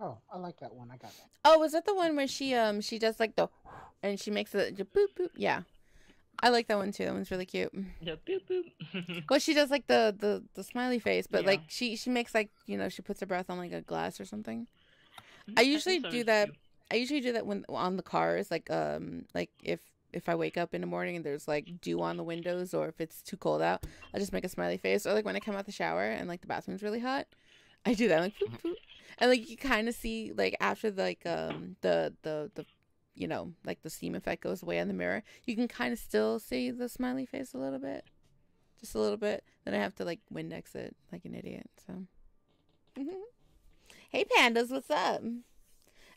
Oh, I like that one. I got that. Oh, was that the one where she um she does like the and she makes the the boop boop? Yeah. I like that one too. That one's really cute. Yeah, boop boop. Well, she does like the the the smiley face, but Yeah. like she she makes like you know she puts her breath on like a glass or something. I think usually so do that- cute. I usually do that when on the cars, like um like if if I wake up in the morning and there's like dew on the windows or if it's too cold out, I just make a smiley face. Or like when I come out the shower and like the bathroom's really hot, I do that like boop, boop. and like you kind of see like after like um the the the you know like the steam effect goes away on the mirror, you can kind of still see the smiley face a little bit, just a little bit. Then I have to like Windex it like an idiot. So, hey pandas, what's up?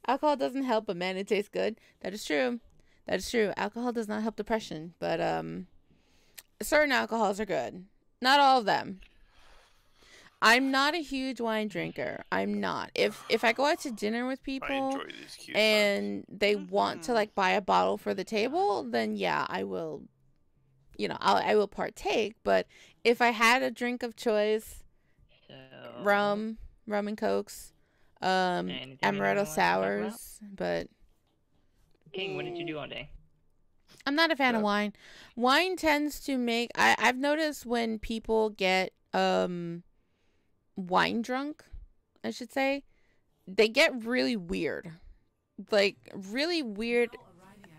Alcohol doesn't help, but man, it tastes good. That is true. That is true. Alcohol does not help depression, but um, certain alcohols are good. Not all of them. I'm not a huge wine drinker. I'm not. If if I go out to dinner with people enjoy these cute and they want to Mhm. like buy a bottle for the table, then yeah, I will. You know, I'll, I will partake. But if I had a drink of choice, So, rum, rum and cokes, um, Anything amaretto you wanna talk about? sours, but King, what did you do all day? I'm not a fan of wine. Wine tends to make I, I've noticed when people get um wine drunk, I should say, they get really weird. Like really weird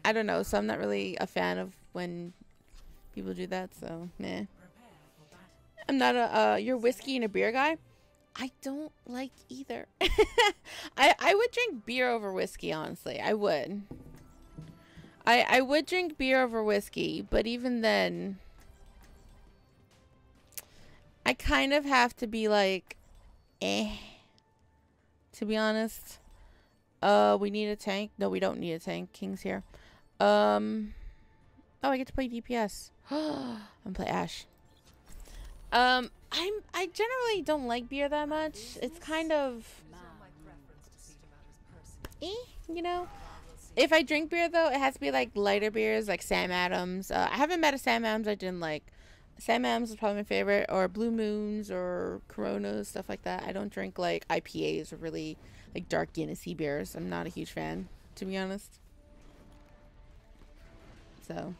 I don't know, so I'm not really a fan of when people do that, so meh. I'm not a uh you're whiskey and a beer guy. I don't like either. I I would drink beer over whiskey, honestly. I would. I I would drink beer over whiskey, but even then I kind of have to be like eh to be honest. Uh we need a tank. No, we don't need a tank. King's here. Um Oh, I get to play DPS. I'm play Ashe. Um I'm I generally don't like beer that much. It's kind of eh, you know. If I drink beer though, it has to be like lighter beers, like Sam Adams. Uh, I haven't met a Sam Adams I didn't like. Sam Adams is probably my favorite, or Blue Moons, or Coronas, stuff like that. I don't drink like IPAs or really like dark Guinnessy beers. I'm not a huge fan, to be honest. So,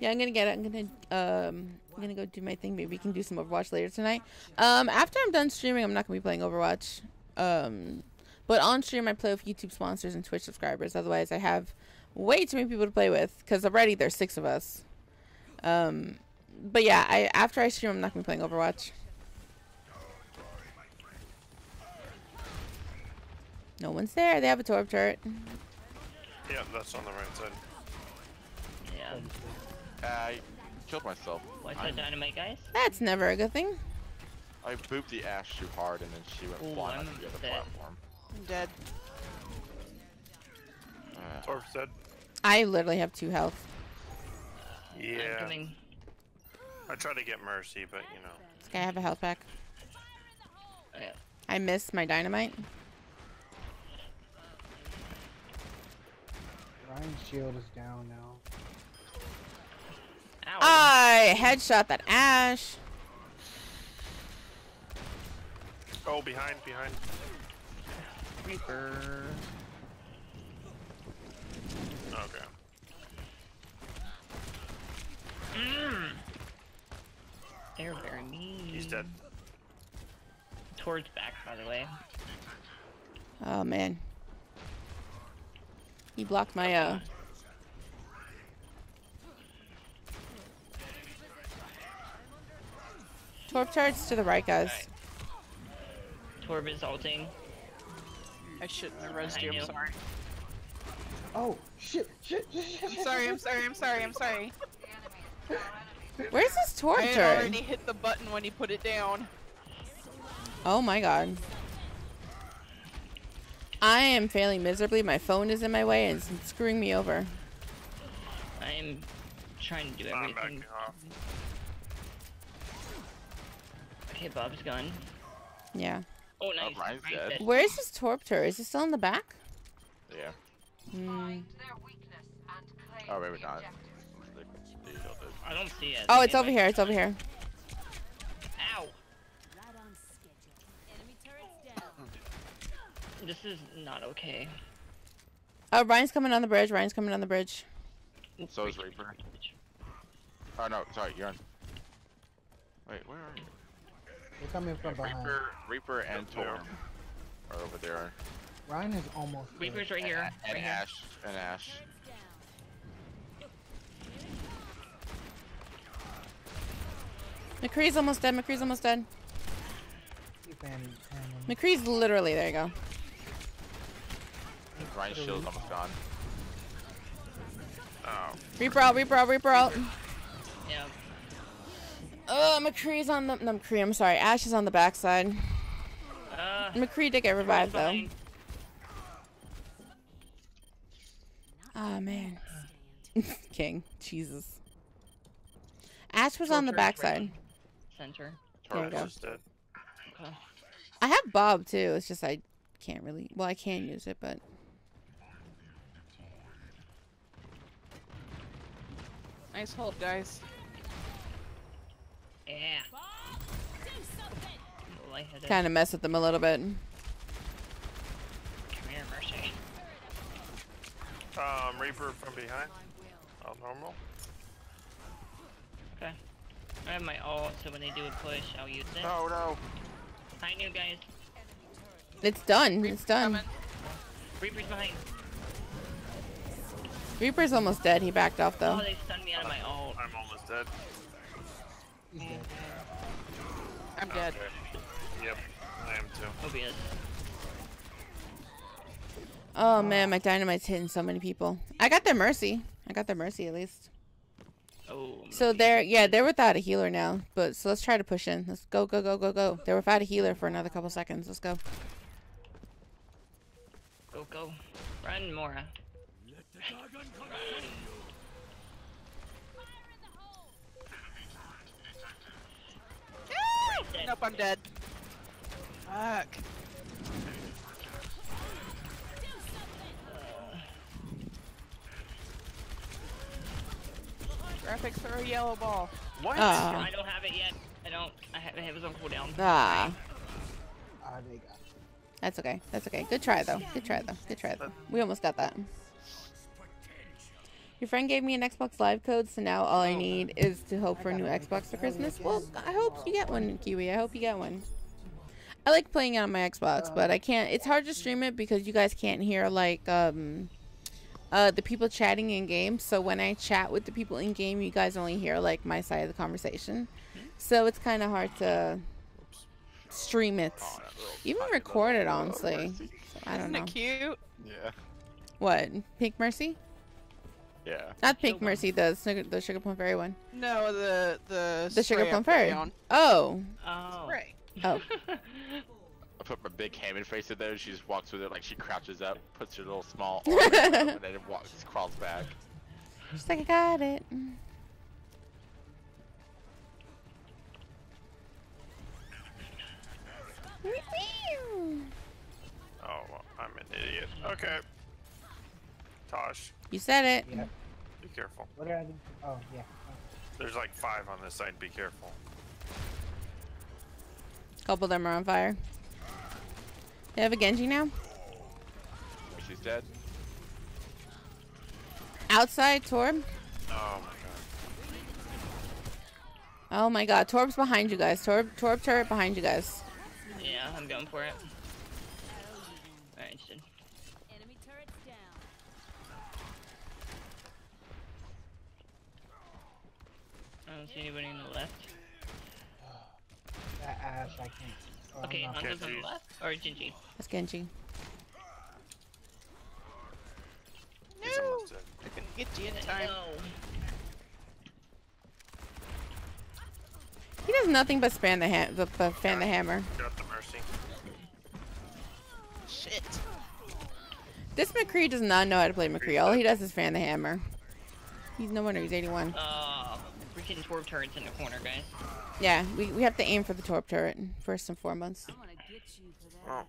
yeah, I'm gonna get it. I'm gonna um, I'm gonna go do my thing. Maybe we can do some Overwatch later tonight. Um, after I'm done streaming, I'm not gonna be playing Overwatch. Um, but on stream, I play with YouTube sponsors and Twitch subscribers. Otherwise, I have way too many people to play with because already there's six of us. Um, but yeah, I after I stream, I'm not gonna be playing Overwatch. No one's there. They have a Torb turret. Yeah, that's on the right side. Yeah. I killed myself. What's I, that dynamite, guys? That's never a good thing. I booped the Ashe too hard and then she went Ooh, flying I'm off the other platform. I'm dead. Uh, Torb's dead. I literally have two health. I'm Yeah. coming. I tried to get Mercy, but you know. This guy have a health pack. Yeah. I missed my dynamite. Ryan's shield is down now. Ow. I headshot that Ashe. Oh, behind, behind. Reaper. Okay. Mmm. They're very mean. He's dead. Towards back, by the way. Oh man. He blocked my uh Torb charge to the right, guys. Torb is ulting. I shouldn't have rezzed I you. I'm sorry. Oh shit! Shit! shit, shit, I'm sorry. I'm sorry. I'm sorry. I'm sorry. Where's this torture? I had already hit the button when he put it down. Oh my god. I am failing miserably. My phone is in my way and it's screwing me over. I'm trying to do everything. Okay, Bob's gone. Yeah. Oh, nice. Ryan's Ryan's dead. Where's this Torb turret? Is it still in the back? yeah. Hmm. Oh, maybe not. They, they. I don't see it. Oh, it's over here. It's over here. Ow. This is not okay. Oh, Ryan's coming on the bridge. Ryan's coming on the bridge. So is Reaper. Oh no, sorry, you're on. Wait, where are you? They're coming from behind. Reaper, Reaper and Yeah. Torb are over there. Ryan is almost. dead. Reaper's right here. And, and right here. Ashe, and Ashe. McCree's almost dead. McCree's almost dead. Keep handling- handling. McCree's literally there. You go. Ryan's shield's almost gone. Oh, Reaper out. Reaper out. Reaper out. Yeah. Oh, McCree's on the. No, McCree. I'm sorry. Ashe is on the backside. Uh, McCree did get revived though. Ah, Oh man. King. Jesus. Ashe was Torch on the backside. Center. There we go. Okay. I have Bob too. It's just I can't really. Well, I can use it, but Nice hold, guys. Yeah. Lightheaded. kind of mess with them a little bit. Come here, Mercy. Um, Reaper from behind. Oh, normal. Okay. I have my ult, so when they do a push, I'll use it. Oh no! Hi, new guys. It's done. It's done. Coming. Reaper's behind. Reaper's almost dead. He backed off though. Oh, they stunned me out of my ult. I'm almost dead. He's dead. I'm dead. Okay. Yep, too. Oh man, my dynamite's hitting so many people. I got their mercy. I got their mercy at least. Oh. So they're yeah they're without a healer now. But so let's try to push in. Let's go go go go go. They're without a healer for another couple seconds. Let's go. Go, go. Run, Mora. Dead. Nope, I'm dead. Fuck. Graphics throw a yellow ball. What? Uh. I don't have it yet. I don't. I have, it was on cooldown. Ah. That's okay. That's okay. Good try though. Good try though. Good try though. We almost got that. Your friend gave me an Xbox Live code, so now all I need is to hope for a new Xbox for Christmas. Well, I hope you get one, Kiwi. I hope you get one. I like playing it on my Xbox, but I can't. It's hard to stream it because you guys can't hear like um, uh, the people chatting in game. So when I chat with the people in game, you guys only hear like my side of the conversation. So it's kind of hard to stream it, that little even tiny record it honestly. So I don't Isn't know it cute? Yeah. what Pink Mercy. Yeah. Not Pink Sugar. Mercy, the sugar, the Sugar Plum Fairy one. No, the the The Sugar Plum Fairy. down. Oh, Oh. Spray. Oh. I put my big Hammond face in there. and She just walks with it like she crouches up, puts her little small arm up, and then it walks, crawls back. She's like, I got it. Oh, well, I'm an idiot. Okay. Tosh, You said it. Yeah. be careful. What did I do? Oh, yeah. There's like five on this side. Be careful. Couple of them are on fire. They have a Genji now. She's dead. Outside, Torb. Oh my Oh my god, Torb's behind you guys. Torb, Torb turret behind you guys. Yeah, I'm going for it. Alright, shit. Enemy turrets down. I don't see anybody on the left. That Ashe, I can't. Oh, Okay, no. Hanzo's on the left. Or Gingy. That's Genji. No. I couldn't get you in time. No. He does nothing but span the ha- the, the fan the hammer. Got the mercy. Shit. This McCree does not know how to play McCree. All he does is fan the hammer. He's no wonder he's 81. Uh, freaking Torb turrets in the corner, guys. Yeah, we, we have to aim for the Torb turret first and foremost. I want to get you for that. Oh.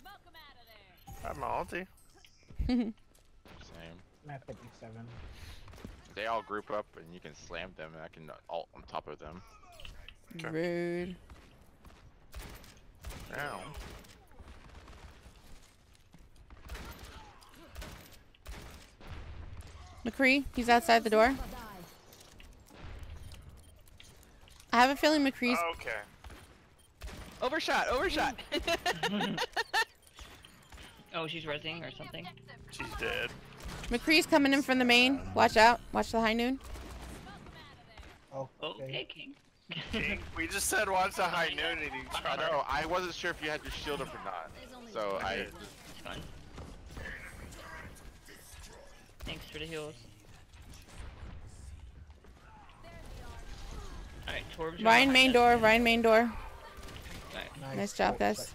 Smoke 'em out of there. I have my ulti. Same. I'm at 57. They all group up and you can slam them and I can alt on top of them. Okay. Rude. Ow. McCree, he's outside the door. I have a feeling McCree's. Oh, okay. Overshot. Overshot. Oh, she's resing or something. She's dead. McCree's coming in from the main. Watch out. Watch the high noon. Oh, Okay, King. King, we just said watch the high noon and he I tried. Uh-huh. know, I wasn't sure if you had your shield up or not. So I. It's fine. Thanks for the heals. Alright, Torb's Rein main us. door. Rein main door. Alright. Nice job, Oh, guys.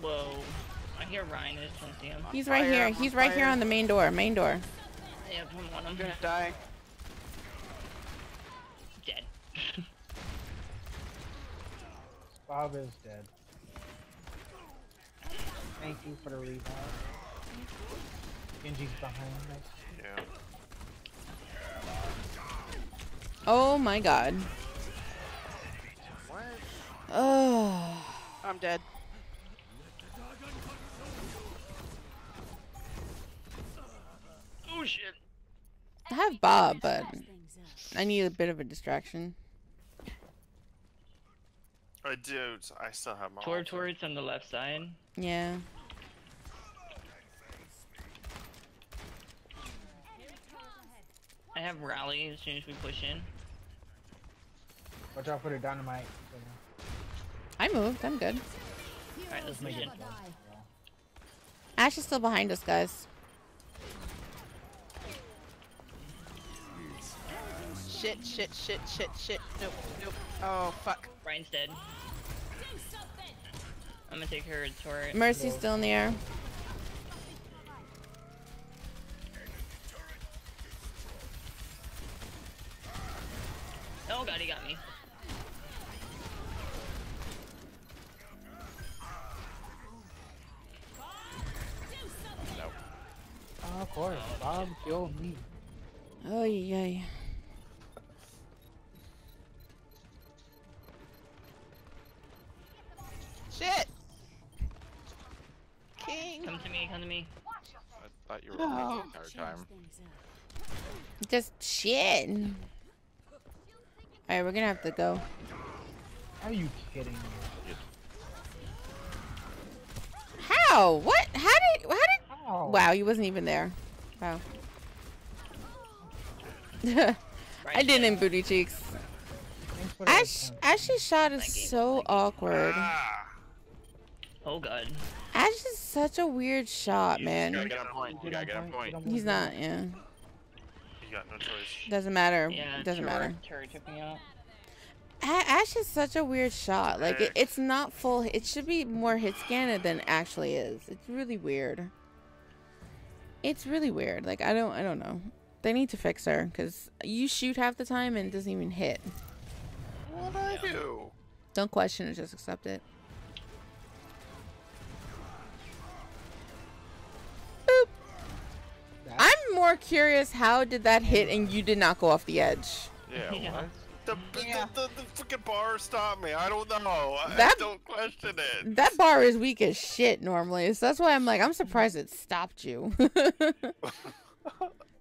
Whoa. I hear Rein, I just don't see him. He's right Fire, here. I'm He's on right here on the main door. Main door. Yep, I'm on I'm gonna die. Dead. Bob is dead. Thank you for the revive. Genji's behind us. Yeah. Oh my god. What? Oh. I'm dead. Oh shit. I have Bob, but Fast things up. I need a bit of a distraction. I do. I still have my. Torb ulti. turrets on the left side. Yeah. I have rally as soon as we push in. Watch out for the dynamite. I moved. I'm good. Alright, let's push in. Ashe is still behind us, guys. Shit. Shit. Shit. Shit. Shit. Nope. Nope. Oh fuck. Brian's dead. I'm gonna take her turret. Mercy's still in the air. Oh god, he got me. Ah, nope. Oh, of course, Bob killed me. Oh yeah. Shit! King! Come to me, come to me. I thought you were no. the entire time. Just shit. All right, we're gonna have to go. Are you kidding me? How? What? How did? How did? How? Wow, you wasn't even there. Wow. I didn't booty cheeks. Thanks Ashe. Ashe's shot is so awkward. Ah, Oh god. Ashe is such a weird shot, man. get on point. You gotta get on point. He's not. Yeah, you got no choice. doesn't matter. Yeah, doesn't turret- matter. Turret took me out. Ashe is such a weird shot. Like it, it's not full. It should be more hit scanner than it actually is. It's really weird. It's really weird. Like I don't. I don't know. They need to fix her because you shoot half the time and it doesn't even hit. What do I do? Don't question it. Just accept it. I'm more curious. How did that hit and you did not go off the edge? Yeah, Yeah. what? The, Yeah. the, the, the freaking bar stopped me. I don't know. That- I don't question it. That bar is weak as shit normally, so that's why I'm like, I'm surprised it stopped you. right?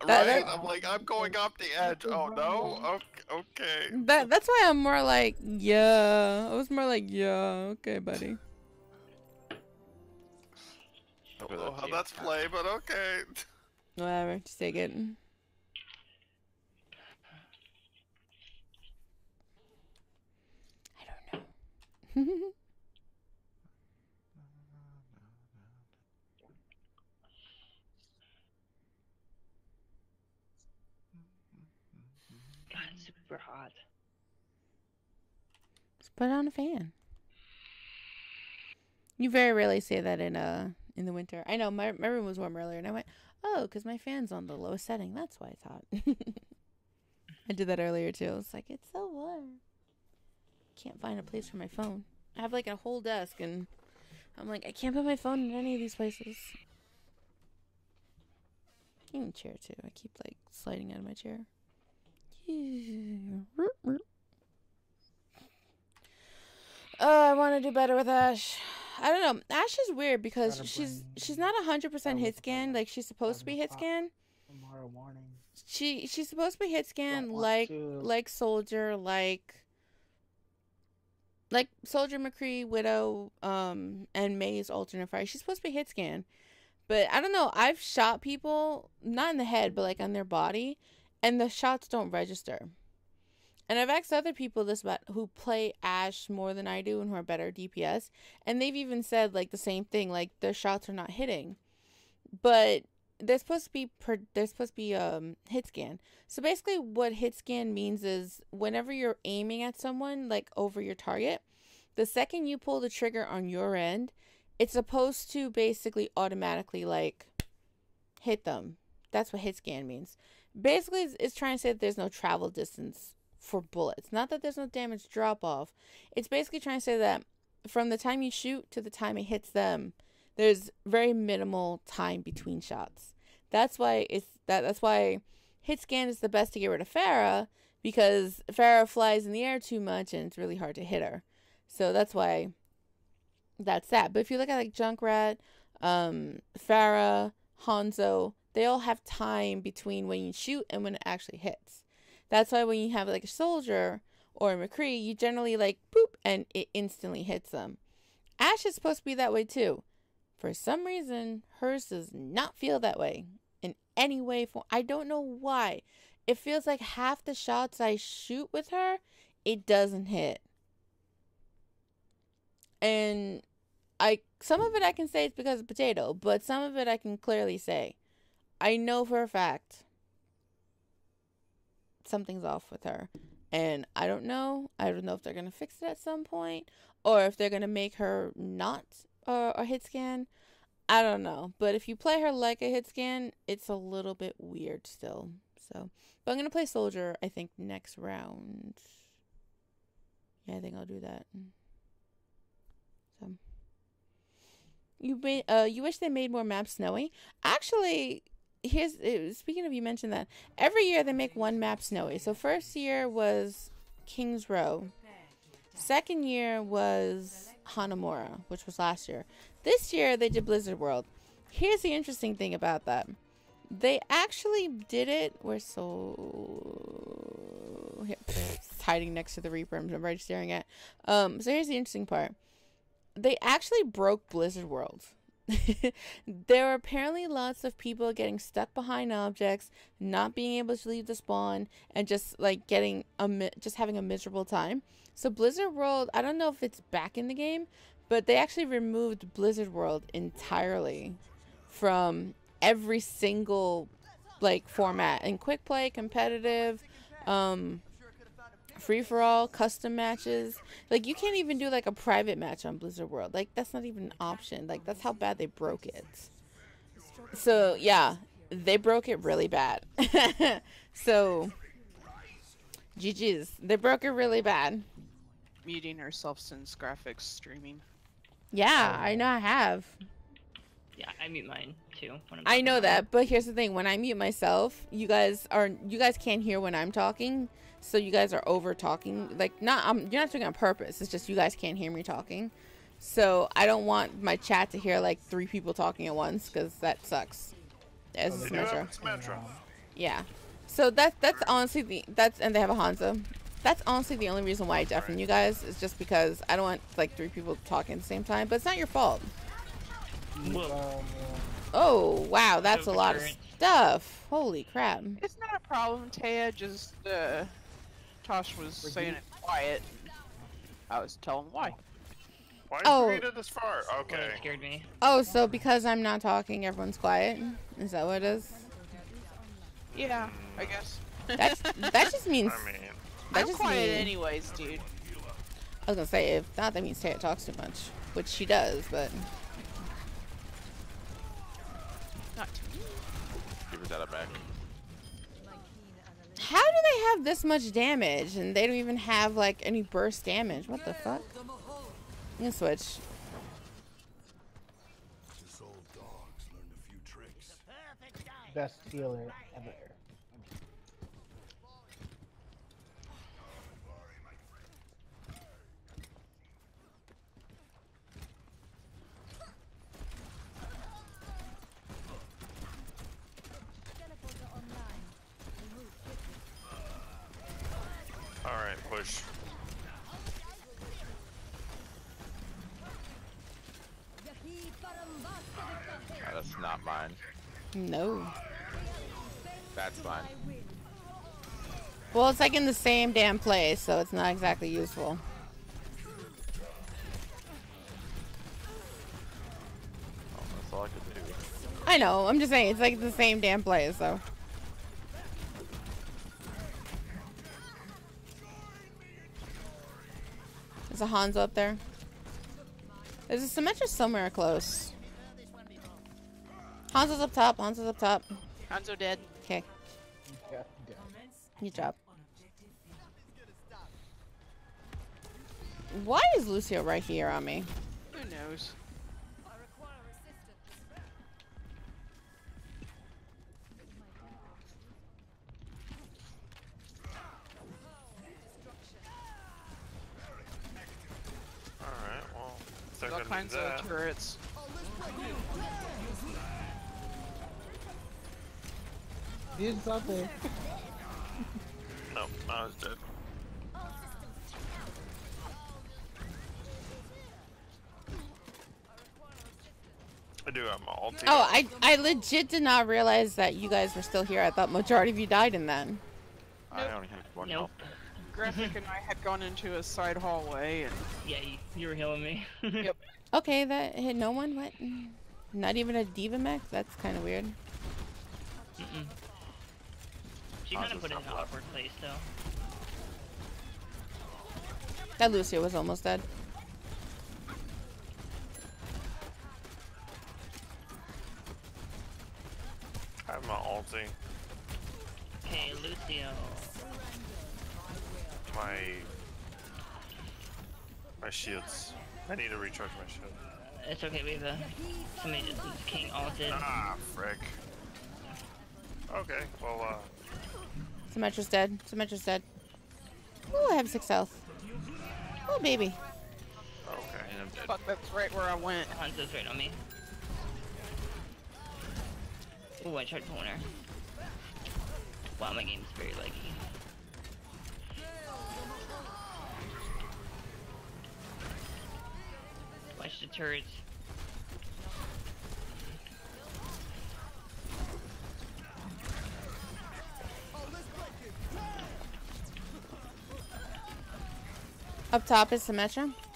that- I'm like, I'm going off the edge. Oh no. Okay. okay. that that's why I'm more like, yeah. I was more like, yeah, okay, buddy. Don't know oh, how that's play, but okay. Whatever, just take it. I don't know. God, it's super hot. Just put on a fan. You very rarely say that in uh in the winter. I know my my room was warm earlier, and I went, oh, because my fan's on the lowest setting. That's why it's hot. I did that earlier too. It's like it's so warm. Can't find a place for my phone. I have like a whole desk, and I'm like, I can't put my phone in any of these places. Even chair too. I keep like sliding out of my chair. Oh, I want to do better with Ashe. I don't know. Ashe is weird because she's she's not hundred percent hit scan like she's supposed to be hit scan. Tomorrow morning. She she's supposed to be hit scan like to- like Soldier, like like Soldier McCree, Widow, um, and Mei's alternate fire. She's supposed to be hit scan, but I don't know. I've shot people not in the head, but like on their body, and the shots don't register. And I've asked other people this about who play Ashe more than I do and who are better DPS, and they've even said like the same thing, like their shots are not hitting. But they're supposed to be per, they're supposed to be um hit scan. So basically what hit scan means is whenever you're aiming at someone like over your target, the second you pull the trigger on your end, it's supposed to basically automatically like hit them. That's what hit scan means. Basically it's, trying to say that there's no travel distance for bullets. Not that there's no damage drop off. It's basically trying to say that from the time you shoot to the time it hits them, there's very minimal time between shots. That's why it's that that's why hit scan is the best to get rid of Pharah because Pharah flies in the air too much and it's really hard to hit her. So that's why that's that. But if you look at like Junkrat, um, Pharah, Hanzo, they all have time between when you shoot and when it actually hits. That's why when you have like a soldier or a McCree, you generally like boop and it instantly hits them. Ashe is supposed to be that way too. For some reason, hers does not feel that way in any way. For I don't know why. It feels like half the shots I shoot with her, it doesn't hit. And I some of it I can say it's because of potato, but some of it I can clearly say. I know for a fact something's off with her. And I don't know. I don't know if they're gonna fix it at some point, or if they're gonna make her not uh, a hit scan. I don't know. But if you play her like a hit scan, it's a little bit weird still. So, but I'm gonna play soldier. I think next round. Yeah, I think I'll do that. So. You made uh you wish they made more maps snowy. Actually, here's speaking of you mentioned that every year they make one map snowy. So first year was Kings Row. Second year was Hanamura, which was last year. This year they did Blizzard World. Here's the interesting thing about that. They actually did it. We're so hiding next to the Reaper. I'm already staring at. Um. So here's the interesting part. They actually broke Blizzard World. There were apparently lots of people getting stuck behind objects, not being able to leave the spawn, and just like getting a mi- just having a miserable time. So Blizzard World, I don't know if it's back in the game, but they actually removed Blizzard World entirely from every single like format in quick play, competitive, um free for all, custom matches. Like you can't even do like a private match on Blizzard World. Like that's not even an option. Like that's how bad they broke it. So, yeah, they broke it really bad. so GG's. They broke it really bad. Muting herself since graphics streaming. Yeah, oh. I know I have. Yeah, I mute mine too. When I'm I talking know that, but here's the thing: when I mute myself, you guys are you guys can't hear when I'm talking, so you guys are over talking. Like, not I'm you're not doing it on purpose. It's just you guys can't hear me talking. So I don't want my chat to hear like three people talking at once because that sucks. As They a Smasher. Symmetra. Yeah. So that's that's honestly the that's and they have a Hanzo. That's honestly the only reason why I deafen you guys is just because I don't want like three people talking at the same time. But it's not your fault. Whoa. Oh wow, that's a lot of stuff. Holy crap. It's not a problem, Taeya. Just uh, Tosh was saying it quiet. I was telling why. Why is Oh. Rita this far? Okay. it scared me. Oh, so because I'm not talking, everyone's quiet? Is that what it is? Yeah, I guess. That's that just means I mean, that I'm just quiet means anyways, dude. I was gonna say if not, that means Taeya talks too much, which she does. But Not too Give her that back. How do they have this much damage and they don't even have like any burst damage? What the fuck? I'm gonna switch. Best healer ever. all right, push. That's not mine. No. That's mine. Well, it's like in the same damn place, so it's not exactly useful. Oh, that's all I could do. I know. I'm just saying it's like the same damn place, so. There's a Hanzo up there. There's a Symmetra somewhere close. Hanzo's up top. Hanzo's up top. Hanzo dead. Okay, good job. Why is Lucio right here on me? Who knows? Well, All kinds of turrets. He's out there. Nope, I was dead. I do have my ulti. Oh, I I legit did not realize that you guys were still here. I thought majority of you died in that. I only had one Nope. health. Graphic mm-hmm. and I had gone into a side hallway and Yeah, you, you were healing me. Yep. Okay, that hit no one. What? Not even a D.Va mech. That's kind of weird. Mm-mm. She Oh, kind of put it in an awkward place, though. That Lucio was almost dead. I have my ulti. Okay, Lucio. My my shields. I need to recharge my shield. It's okay, we have a... Somebody just King ulted. Ah, frick. Okay, well, uh, Symmetra's dead. Symmetra's dead. Ooh, I have six health. Oh, baby. okay. And I'm dead. Fuck, that's right where I went. Hanzo's right on me. Ooh, I tried corner. Wow, my game's very laggy. Watch the turrets. Up top is Symmetra. Ooh,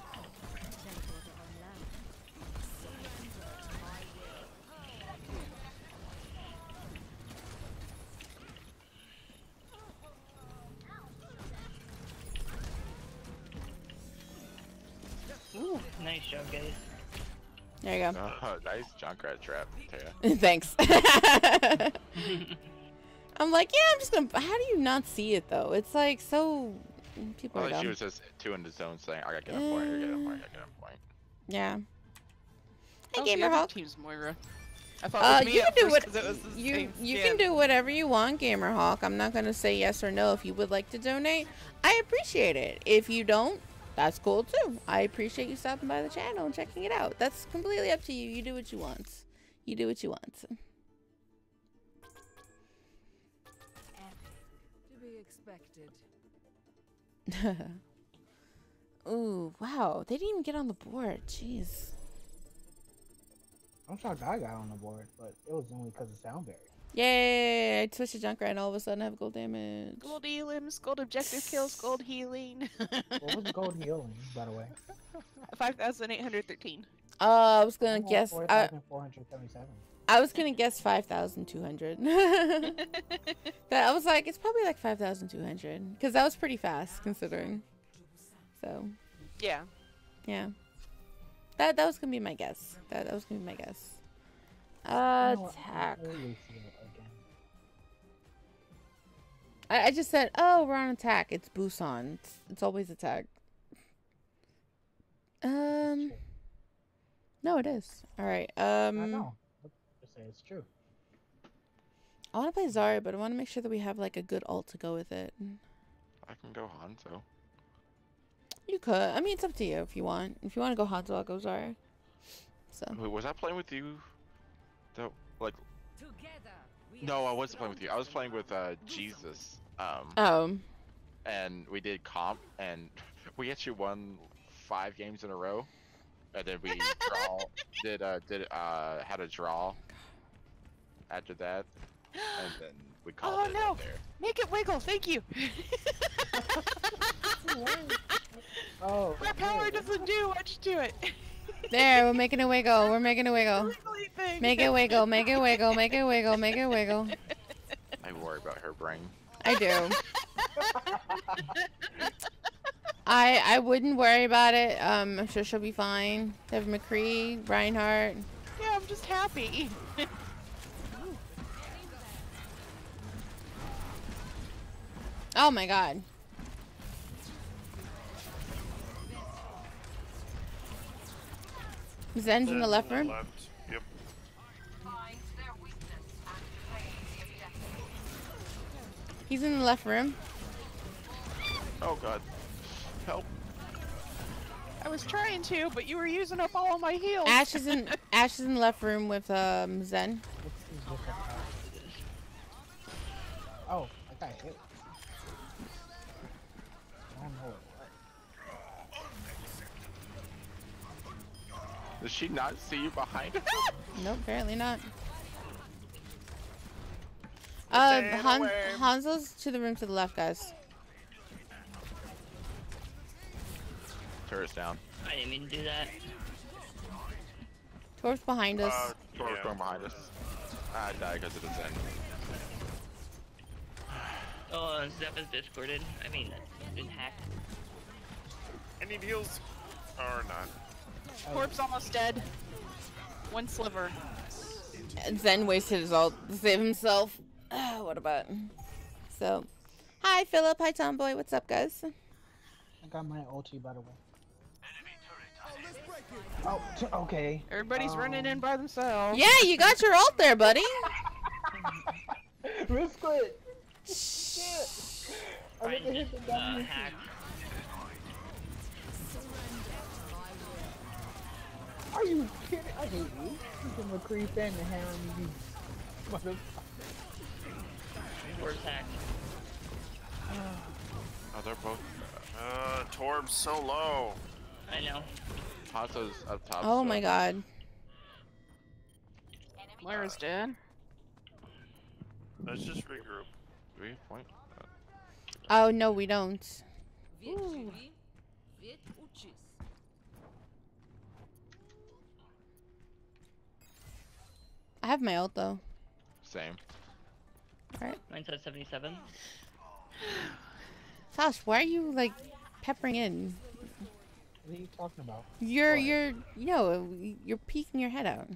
There you go. Oh, nice Junkrat trap, Taeya. Thanks. I'm like, yeah, I'm just gonna. How do you not see it though? It's like so. People are Well, she was just two in the zone saying, I gotta get a point, I gotta get a point, I gotta get a point. Yeah. Hey, Oh, the Gamer other Hawk. Team's Moira. I thought Uh, me you can do first what 'cause it was the you same you skin. can do whatever you want, Gamer Hawk. I'm not gonna say yes or no if you would like to donate. I appreciate it. If you don't, that's cool too. I appreciate you stopping by the channel and checking it out. That's completely up to you. You do what you want. You do what you want. To be expected. Ooh, wow. They didn't even get on the board. Jeez. I'm shocked I got on the board, but it was only because of sound barrier. Yay! I switched to Junkrat and all of a sudden I have gold damage. Gold elims, gold objective kills, gold healing. What was gold healing, by the way? 5,813. Uh, I was gonna Oh, guess. I, 4,477. I was gonna guess five thousand two hundred. That I was like, it's probably like five thousand two hundred because that was pretty fast considering. So Yeah. yeah, that that was gonna be my guess. That that was gonna be my guess. You know Uh, what? attack. I'll Lucio again. I, I just said, oh, we're on attack. It's Busan. It's, it's always attack. Um, no, it is. All right. Um, I know. Just say it's true. I want to play Zarya, but I want to make sure that we have like a good alt to go with it. I can go Hanzo. You could. I mean, it's up to you if you want. If you want to go Hanzo, I'll go Zarya. So. Wait, was I playing with you? No, like, Together. We no, I wasn't playing with you. I was playing with uh. Jesus. Um, Um. and we did comp, and we actually won five games in a row. And then we draw, did uh did uh had a draw after that, and then we called Oh, it no. right there. Make it wiggle, thank you. Oh, My power doesn't do much to it. There, we're making a wiggle. We're making a wiggle. Make it wiggle. Make it wiggle. Make it wiggle. Make it wiggle. I worry about her brain. I do. I I wouldn't worry about it. Um, I'm sure she'll be fine. Devin McCree, Reinhardt. Yeah, I'm just happy. Oh my god. Zen's in the left room. Left. Yep. He's in the left room. Oh god, help! I was trying to, but you were using up all of my heals. Ashe is in Ashe is in the left room with um Zen. What's these different Oh, I got hit. I don't know what. Does she not see you behind her? Nope, apparently not. Uh, Stay Han- away. Hanzo's to the room to the left, guys. Turret's down. I didn't mean to do that. Torb's behind us. Uh, Tor's yeah. going behind us. I died because of the Zen. Oh, Zep is discorded. I mean, it's been hacked. Any deals? Or not? Corpse almost dead. One sliver. Zen wasted his ult to save himself. Ah, what about? So, hi Philip, hi Tomboy, what's up, guys? I got my ulti, by the way. Oh, t- okay. Everybody's running Um, in by themselves. Yeah, you got your ult there, buddy. quit. Shit. I Right, meant to hit just the uh, W. Are you kidding? I hate you. Freaking creep and the Hound, you motherfucker. Where's Hack? Oh, they're both. Uh, Torb's so low. I know. Hata's up top. Oh so. my god. Lyra's dead. Let's just regroup. Do we point? Oh no, we don't. Ooh. I have my ult though. Same. Alright. Mine's at 77. Tosh, why are you like peppering in? What are you talking about? You're What? you're you know, you're peeking your head out.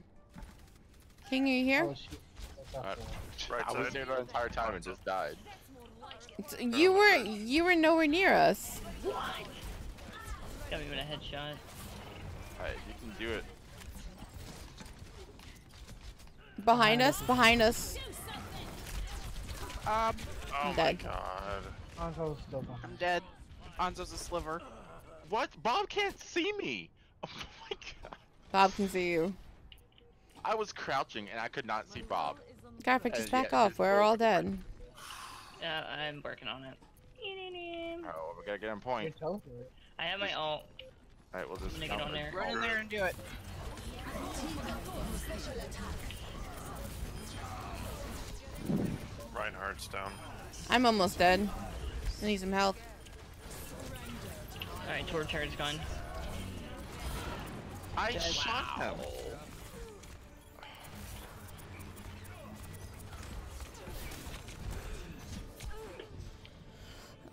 King, are you here? Oh, shit. What's up, uh, Right I was side. there the entire time and just died. You were you were nowhere near us. Got me with a headshot. Alright, you can do it. Behind us, behind us. Um, Oh my dead. god. Hanzo's still behind. I'm dead. Hanzo's a sliver. What? Bob can't see me. Oh my god. Bob can see you. I was crouching and I could not see Bob. Graphic, Uh, just back yeah, off. We're all dead. Yeah, I'm working on it. Oh, we gotta get on You're point. I have my ult. Alright, we'll just. Let me get on there. Run in there and do it. Reinhardt's down. I'm almost dead. I need some health. Alright, Tor turret's gone. I shot him.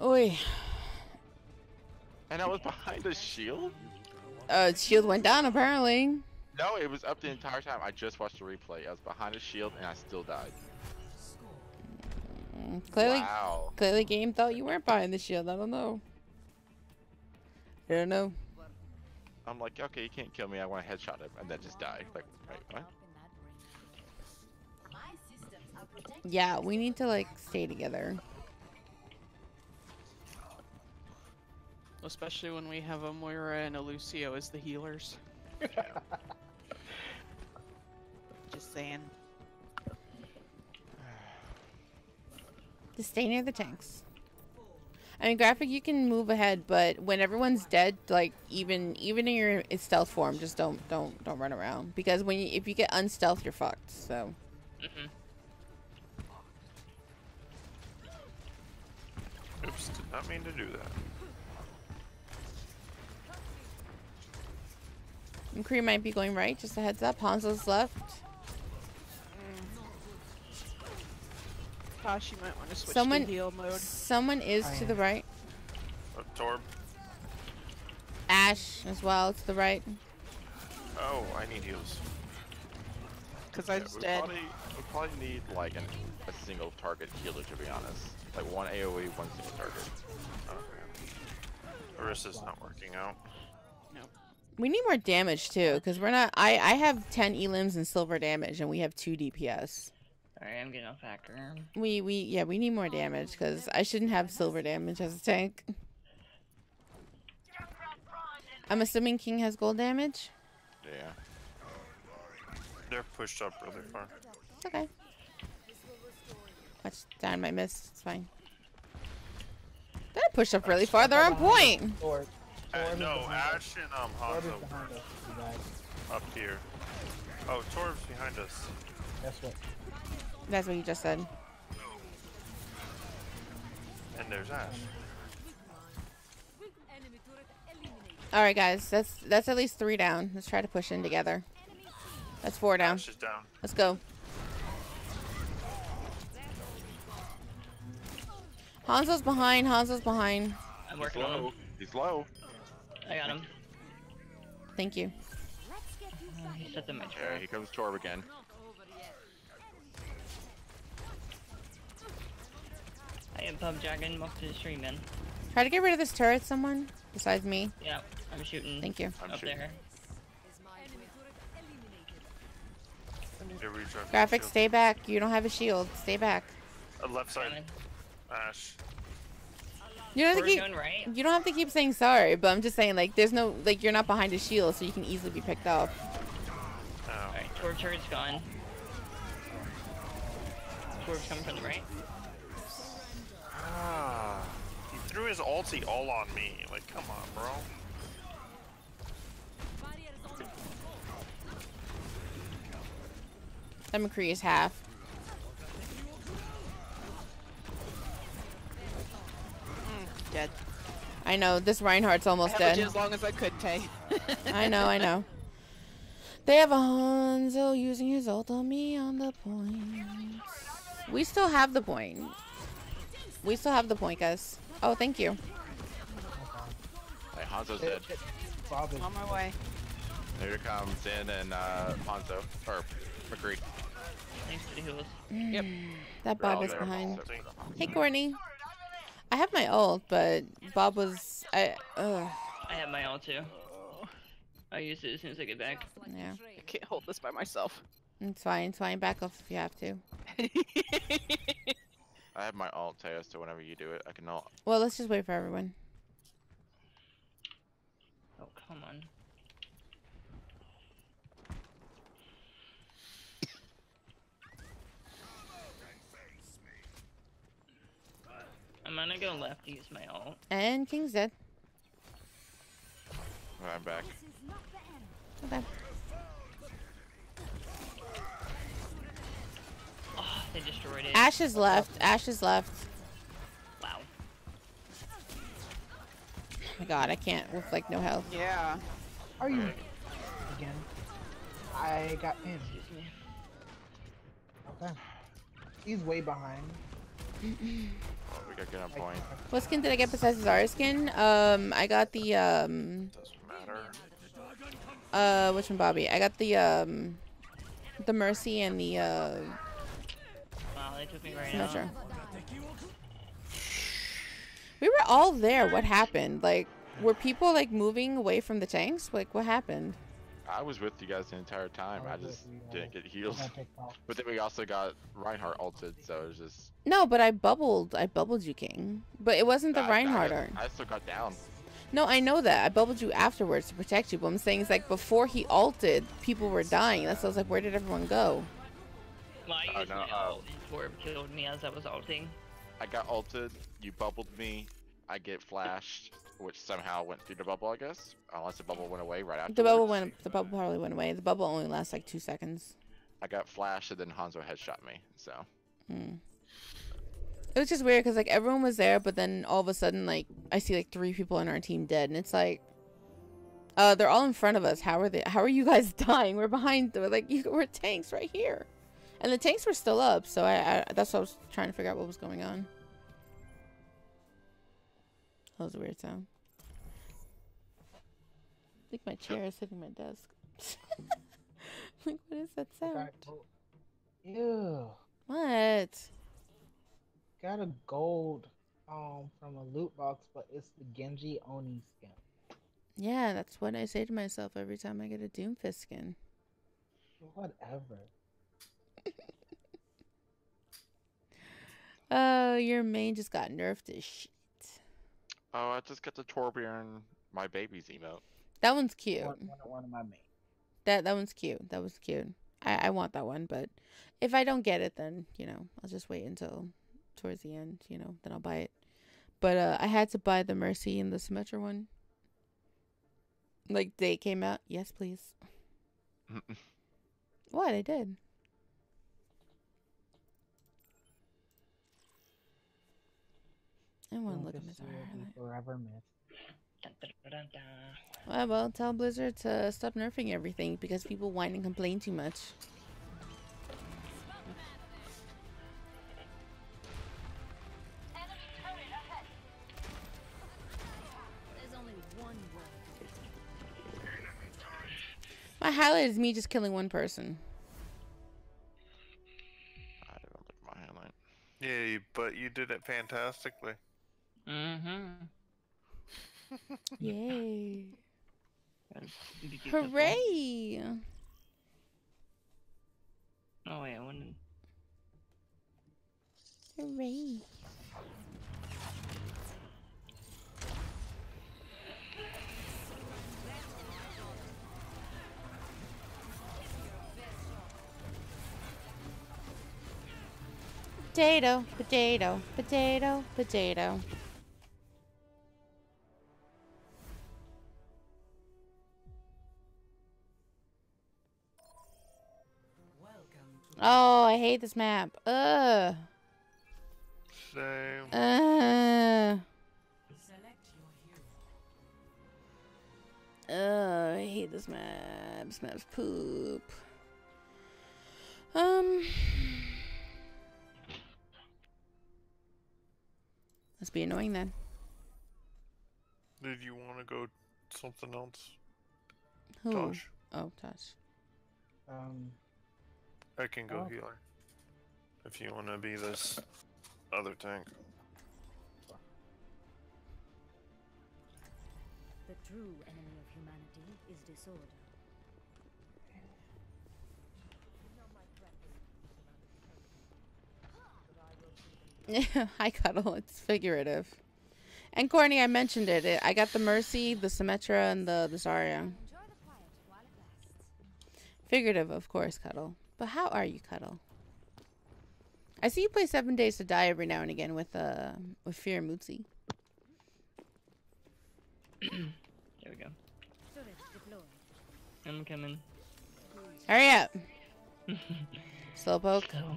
Oi. And I was behind the shield? Uh, shield went down apparently. No, it was up the entire time. I just watched the replay. I was behind a shield and I still died. Mm, Clearly, Wow. clearly, game thought you weren't buying the shield. I don't know. I don't know. I'm like, okay, you can't kill me. I want to headshot him, and then just die. Like, wait, what? Yeah, we need to like stay together. Especially when we have a Moira and a Lucio as the healers. Just saying. To stay near the tanks. I mean, graphic, you can move ahead, but when everyone's dead, like even even in your stealth form, just don't don't don't run around because when you if you get unstealth, you're fucked. So hmm Oops, did not mean to do that. McCree might be going right. Just a heads up. Hanzo's left. Tosh, you might want to switch Someone- to heal mode. Someone is I to am. the right. Uh, Torb. Ashe as well to the right. Oh, I need heals. Because I Yeah, was we dead. Probably, we probably need like an, a single target healer to be honest. Like one AOE, one single target. Oh, man. Orisa's not working out. We need more damage too, because we're not. I I have ten elims and silver damage, and we have two DPS. Alright, I'm getting off hacker. We we yeah we need more damage because I shouldn't have silver damage as a tank. I'm assuming King has gold damage. Yeah. They're pushed up really far. It's okay. Much down my miss. It's fine. They're pushed up really far. They're on point. Sword. Uh, no, behind us. Ashe and um, Hanzo behind us, you guys. up here. Oh, Torb's behind us. That's what. That's what you just said. And there's Ashe. Enemy turret eliminated. All right, guys. That's that's at least three down. Let's try to push in together. That's four down. Ashe is down. Let's go. Hanzo's behind. Hanzo's behind. I'm He's working on low. him. He's low. I got him. Thank you. Uh, he set them my Yeah, trap. here comes Torb again. I am pub dragon. Welcome to the stream, man. Try to get rid of this turret, someone besides me. Yeah, I'm shooting. Thank you. I'm up shooting. there. Enemy turret eliminated. Did we drop Graphic, shield? stay back. You don't have a shield. Stay back. Uh, left side. Ashe. You don't have We're to keep. right. You don't have to keep saying sorry, but I'm just saying like there's no like you're not behind a shield, so you can easily be picked off. Oh. Alright, torture is gone. Torch coming from the right. Ah. He threw his ulti all on me. Like, come on, bro. That McCree is half. Dead. I know this Reinhardt's almost I dead. as long as I could, Tay. I know, I know. They have a Hanzo using his ult on me on the point. We still have the point. We still have the point, guys. Oh, thank you. Hey, Hanzo's dead. Father, On my way. Here comes in and uh, Hanzo or McCree. Thanks for the heals. Yep. That Bob is behind. Except for the Hey, Hanzo. Courtney. I have my ult, but Bob was. I. Ugh. I have my ult too. I'll use it as soon as I get back. Yeah. I can't hold this by myself. It's fine. It's fine. Back off if you have to. I have my alt Taeya, so whenever you do it, I can alt. Well, let's just wait for everyone. Oh, come on. I'm gonna go left to use my ult. And King's dead. I'm back. Okay. They destroyed it. Ashe is left. Ashe is left. Wow. Oh my god, I can't with like no health. yeah. are you again? I got him. Excuse me. Okay. He's way behind. Oh, we got good on point. What skin did I get besides Zarya skin? Um, I got the um, Doesn't matter. uh, which one, Bobby? I got the um, the Mercy and the uh, Wow, they took me right not out. sure. We were all there. What happened? Like, were people like moving away from the tanks? Like, what happened? I was with you guys the entire time. I just didn't get I'm heals. gonna take off. But then we also got Reinhardt ulted, so it was just. No, but I bubbled. I bubbled you, King. But it wasn't the I- I- Reinhardt art. I still got down. No, I know that. I bubbled you afterwards to protect you. But I'm saying it's like before he ulted, people were dying. That's why I was like, where did everyone go? Oh, no, uh, ult and Torb killed me as I was ulting. I got ulted. You bubbled me. I get flashed, which somehow went through the bubble, I guess. Unless the bubble went away right after. The bubble went. The bubble probably went away. The bubble only lasts like two seconds. I got flashed, and then Hanzo headshot me. So Hmm. It was just weird because like everyone was there, but then all of a sudden like I see like three people on our team dead, and it's like, uh, they're all in front of us. How are they? How are you guys dying? We're behind. We're like you we're tanks right here, and the tanks were still up. So I, I that's what I was trying to figure out what was going on. That was a weird sound. I think my chair is hitting my desk. like what is that sound? Ew. What? Got a gold um from a loot box, but it's the Genji Oni skin. Yeah, that's what I say to myself every time I get a Doomfist skin. Whatever. Oh, your main just got nerfed to shit. Oh, I just got the Torbjorn my baby's emote. That one's cute. One, one, one of my main. That that one's cute. That was cute. I I want that one, but if I don't get it, then you know I'll just wait until towards the end. You know, then I'll buy it. But uh, I had to buy the Mercy and the Symmetra one. Like they came out. Yes, please. What I did. I want to look at Doomfist my will. Forever. Well, well, tell Blizzard to stop nerfing everything because people whine and complain too much. There's only one way. My highlight is me just killing one person. I didn't look at my highlight. Yeah, but you did it fantastically. Mm-hmm. Yay. Hooray! Oh wait, I wanted. Hooray. Potato, potato, potato, potato. Oh, I hate this map. Ugh. Same. Uh. Uh, I hate this map. This map's poop. Um. Must be annoying then. Did you want to go something else? Who? Tosh? Oh, Tosh. Um, I can go Oh. healer. If you want to be this other tank. The true enemy of humanity is disorder. Hi, Cuddle. It's figurative. And Courtney, I mentioned it. it. I got the Mercy, the Symmetra, and the, the Zarya. Enjoy the quiet while it lasts. Figurative, of course, Cuddle. But how are you, Cuddle? I see you play Seven Days to Die every now and again with uh with Fear Mootsie. There we go. I'm coming. Hurry up, Slowpoke. So.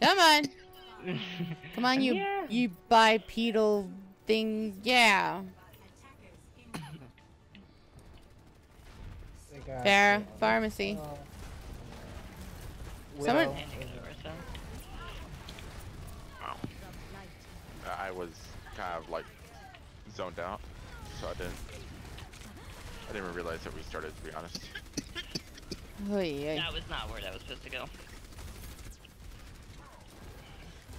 Come on, come on, you Yeah. you bipedal thing. Yeah, they got, Pharah, uh, pharmacy. uh, Someone- Widow. And you can do it, so. I was kind of like zoned out, so I didn't. I didn't even realize that we started. To be honest. Oy, oy. That was not where that was supposed to go.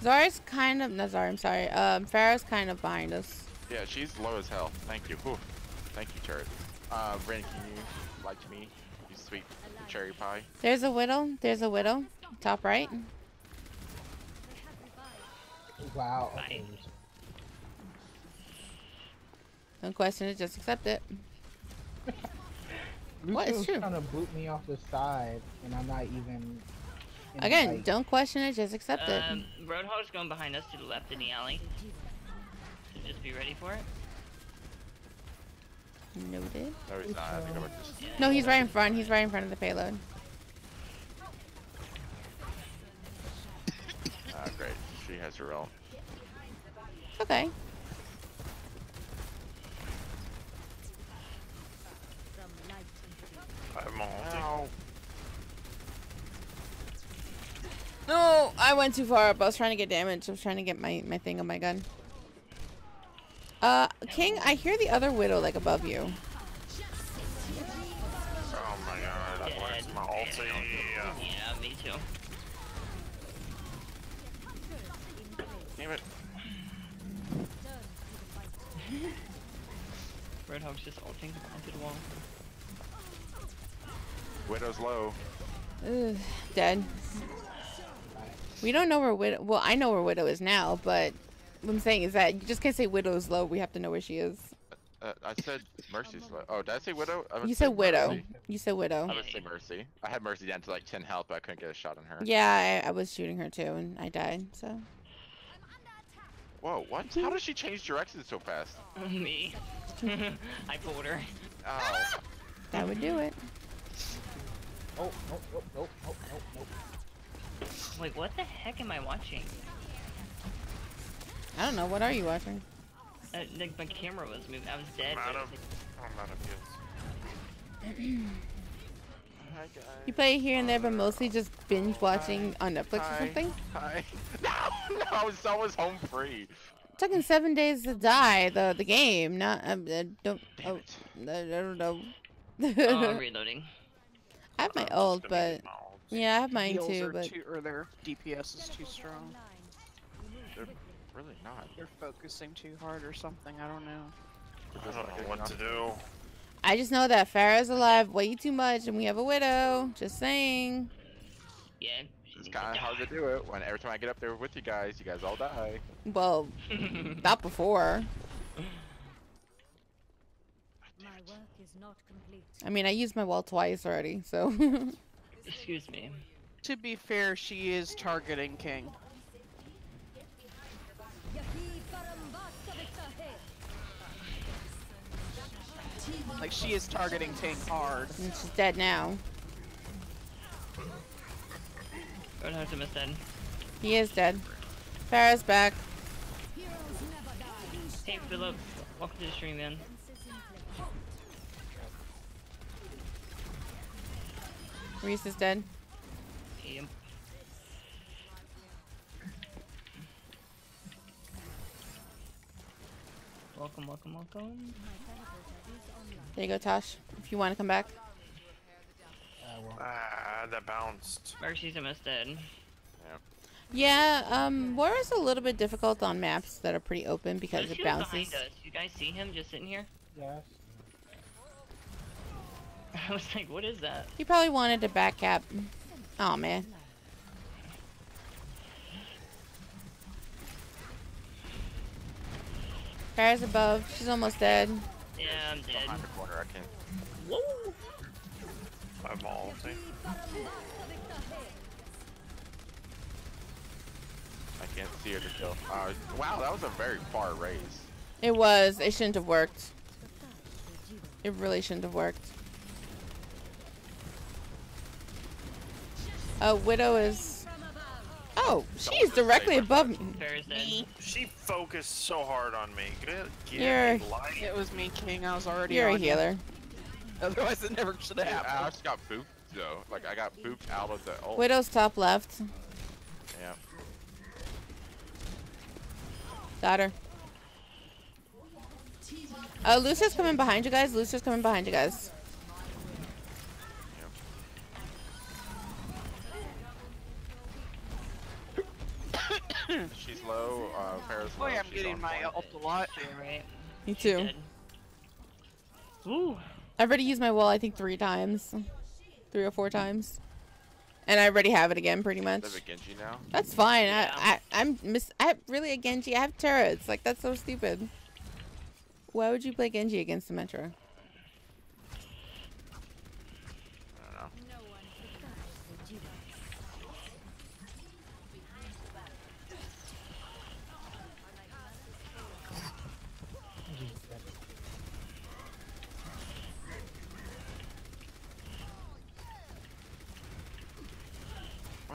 Zarya's kind of. No, Zarya, I'm sorry. Um, Pharah's kind of behind us. Yeah, she's low as hell. Thank you. Whew. Thank you, Turret. Uh, Ren, can you like me? You sweet cherry pie. There's a widow. There's a widow. Top right. Wow. Bye. Okay. Don't question it. Just accept it. What? It's Lucian's true. trying to boot me off the side, and I'm not even. Again, sight. don't question it. Just accept it. Um, Roadhog's going behind us to the left in the alley. So just be ready for it. Noted. No, he's not. I think I'm just. No, he's right in front. He's right in front of the payload. Ah, great. She has her own. Okay. From light into I'm No, I went too far up. I was trying to get damage. I was trying to get my, my thing on my gun. Uh, King, I hear the other widow like above you. Oh my god, where's my ulti? Yeah, me too. Damn it. Roadhog's just ulting onto the wall. Widow's low. Ugh, dead. We don't know where widow. Well, I know where widow is now, but what I'm saying is that you just can't say widow's low. We have to know where she is. Uh, I said Mercy's low. Oh, did I say Widow? I You say said widow. Mercy. You said widow. I would say Mercy. I had Mercy down to like 10 health, but I couldn't get a shot on her. Yeah, I, I was shooting her too, and I died. So Whoa, what? How does she change directions so fast? me. I pulled her. Oh. that would do it. Oh, nope, nope, nope, nope, nope, nope. Wait, what the heck am I watching? I don't know. What are you watching? Uh, like my camera was moving. I was dead. I'm out but of, I'm out of heals. You play here and there, but mostly just binge watching on Netflix or something. Hi. No, no, I was, I was home free. Talking Seven Days to Die, the the game, not um, uh, don't. Damn Oh, it. I don't know. oh, I'm reloading. I have my I'm ult, but use my ult. yeah, I have mine Heals too. But too, or their DPS is too strong. They're really not. They're focusing too hard or something. I don't know. I don't know what to do. I just know that Pharah's alive way too much, and we have a widow. Just saying. Yeah, It's kind of hard to do it when every time I get up there with you guys, you guys all die. Well, not before. My work is not complete. I mean, I used my wall twice already, so. Excuse me. To be fair, she is targeting King. Like she is targeting King hard. and she's dead now. Don't have to miss that. He is dead. Pharah's back. Hey, Philip. Welcome to the stream, man. Reese is dead. Yep. Um, welcome, welcome, welcome. There you go, Tosh. If you want to come back. I won't. Ah, that bounced. Mercy's almost dead. Yeah, Yeah. um, War is a little bit difficult on maps that are pretty open because Who's it he bounces. behind us? You guys see him just sitting here? Yes. I was like, what is that? He probably wanted to back cap. Oh man. Pharah's above. She's almost dead. Yeah, I'm dead. Behind the corner, I can. Whoa! My multi. I can't see her to kill. Uh, wow, that was a very far raise. It was. It shouldn't have worked. It really shouldn't have worked. Uh, Widow is. Oh, she's directly above me. Pharah's. She focused so hard on me. Good. Give You're- me. It was me, King. I was already You're a on you. healer. Otherwise, it never should have happened. I just got booped though. Like I got booped out of the. Oh, Widow's top left. yeah. Got her. Uh, Lucio's coming behind you guys. Lucio's coming behind you guys. She's low. Uh, Paris low. Boy, I'm she's getting my point. ult a lot. You're right. Me too. Ooh. I've already used my wall, I think, three times. Three or four times. And I already have it again, pretty much. Live at Genji now. That's fine. Yeah. I, I, I'm miss. I have, really a Genji. I have turrets. Like that's so stupid. Why would you play Genji against Symmetra? I don't know.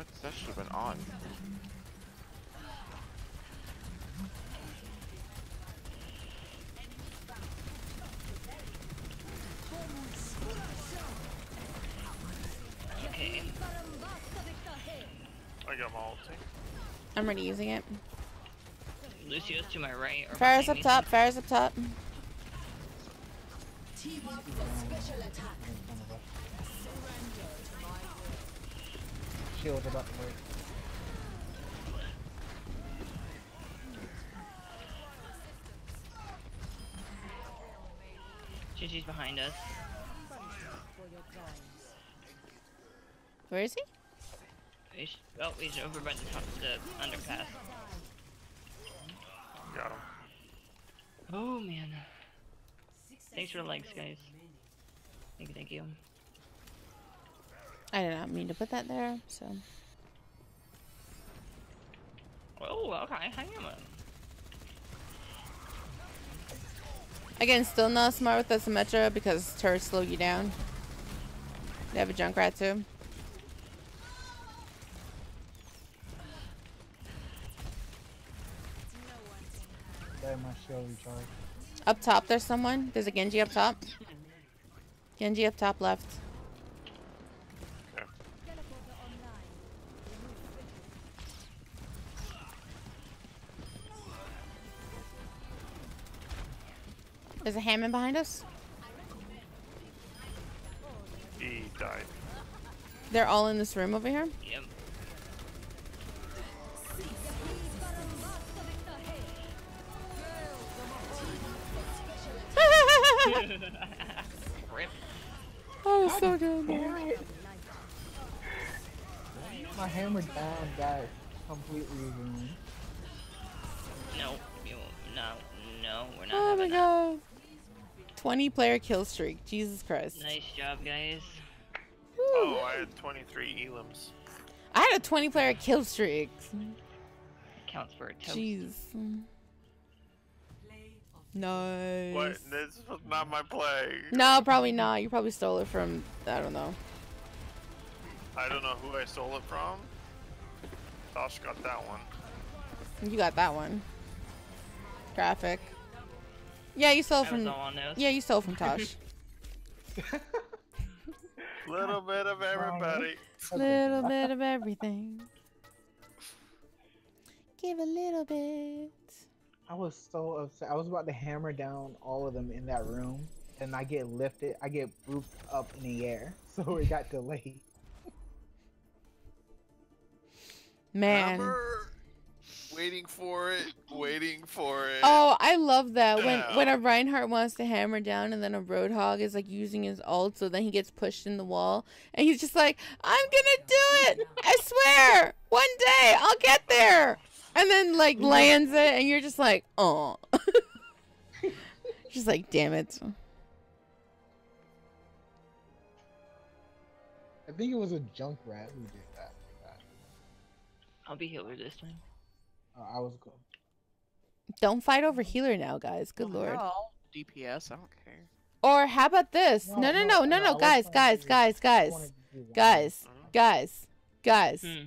What? That should have been on. Okay. I got my ulti. I'm already using it. Lucio's to my right. Or Pharah's behind up top. Pharah's up top. Shield about to break. Genji's behind us. Where is he? He's, oh, he's over by the top of the underpass. Got him. Oh man. Thanks for the likes, guys. Thank you, thank you. I did not mean to put that there. So Oh, okay, hang on. again, still not smart with the Symmetra because turrets slow you down. They have a Junkrat too. Let my shield recharge. Up top, there's someone. There's a Genji up top. Genji up top left. There's a Hammond behind us. He died. They're all in this room over here. Yep. Rip. oh, so good. My hammer down got completely ruined. No, you no, no, we're not Oh my having that. God. 20 player kill streak. Jesus Christ. Nice job, guys. Oh, I had 23 elims. I had a 20 player kill streak. Counts for a toast. Jeez. Nice. What? This was not my play. No, probably not. You probably stole it from, I don't know. I don't know who I stole it from. Tosh got that one. You got that one. Graphic. Yeah, you stole from. all. Yeah, you stole from Tosh. Little bit of everybody. little bit of everything. Give a little bit. I was so upset. I was about to hammer down all of them in that room, and I get lifted. I get booped up in the air, so it got delayed. Man. Remember? Waiting for it, waiting for it. Oh, I love that when Yeah. when a Reinhardt wants to hammer down and then a Roadhog is like using his ult, so then he gets pushed in the wall and he's just like, "I'm gonna do it! I swear, one day I'll get there." And then like lands it, and you're just like, "Oh," just like, "Damn it!" I think it was a Junkrat who did that. that. I'll be healer this time. Uh, I was good. Don't fight over healer now, guys. Good lord. Well, DPS, I don't care. Or how about this? No, No, no, no, no, no, no, no, was guys, guys, guys, guys, wanted to do one. guys, guys, guys. Hmm.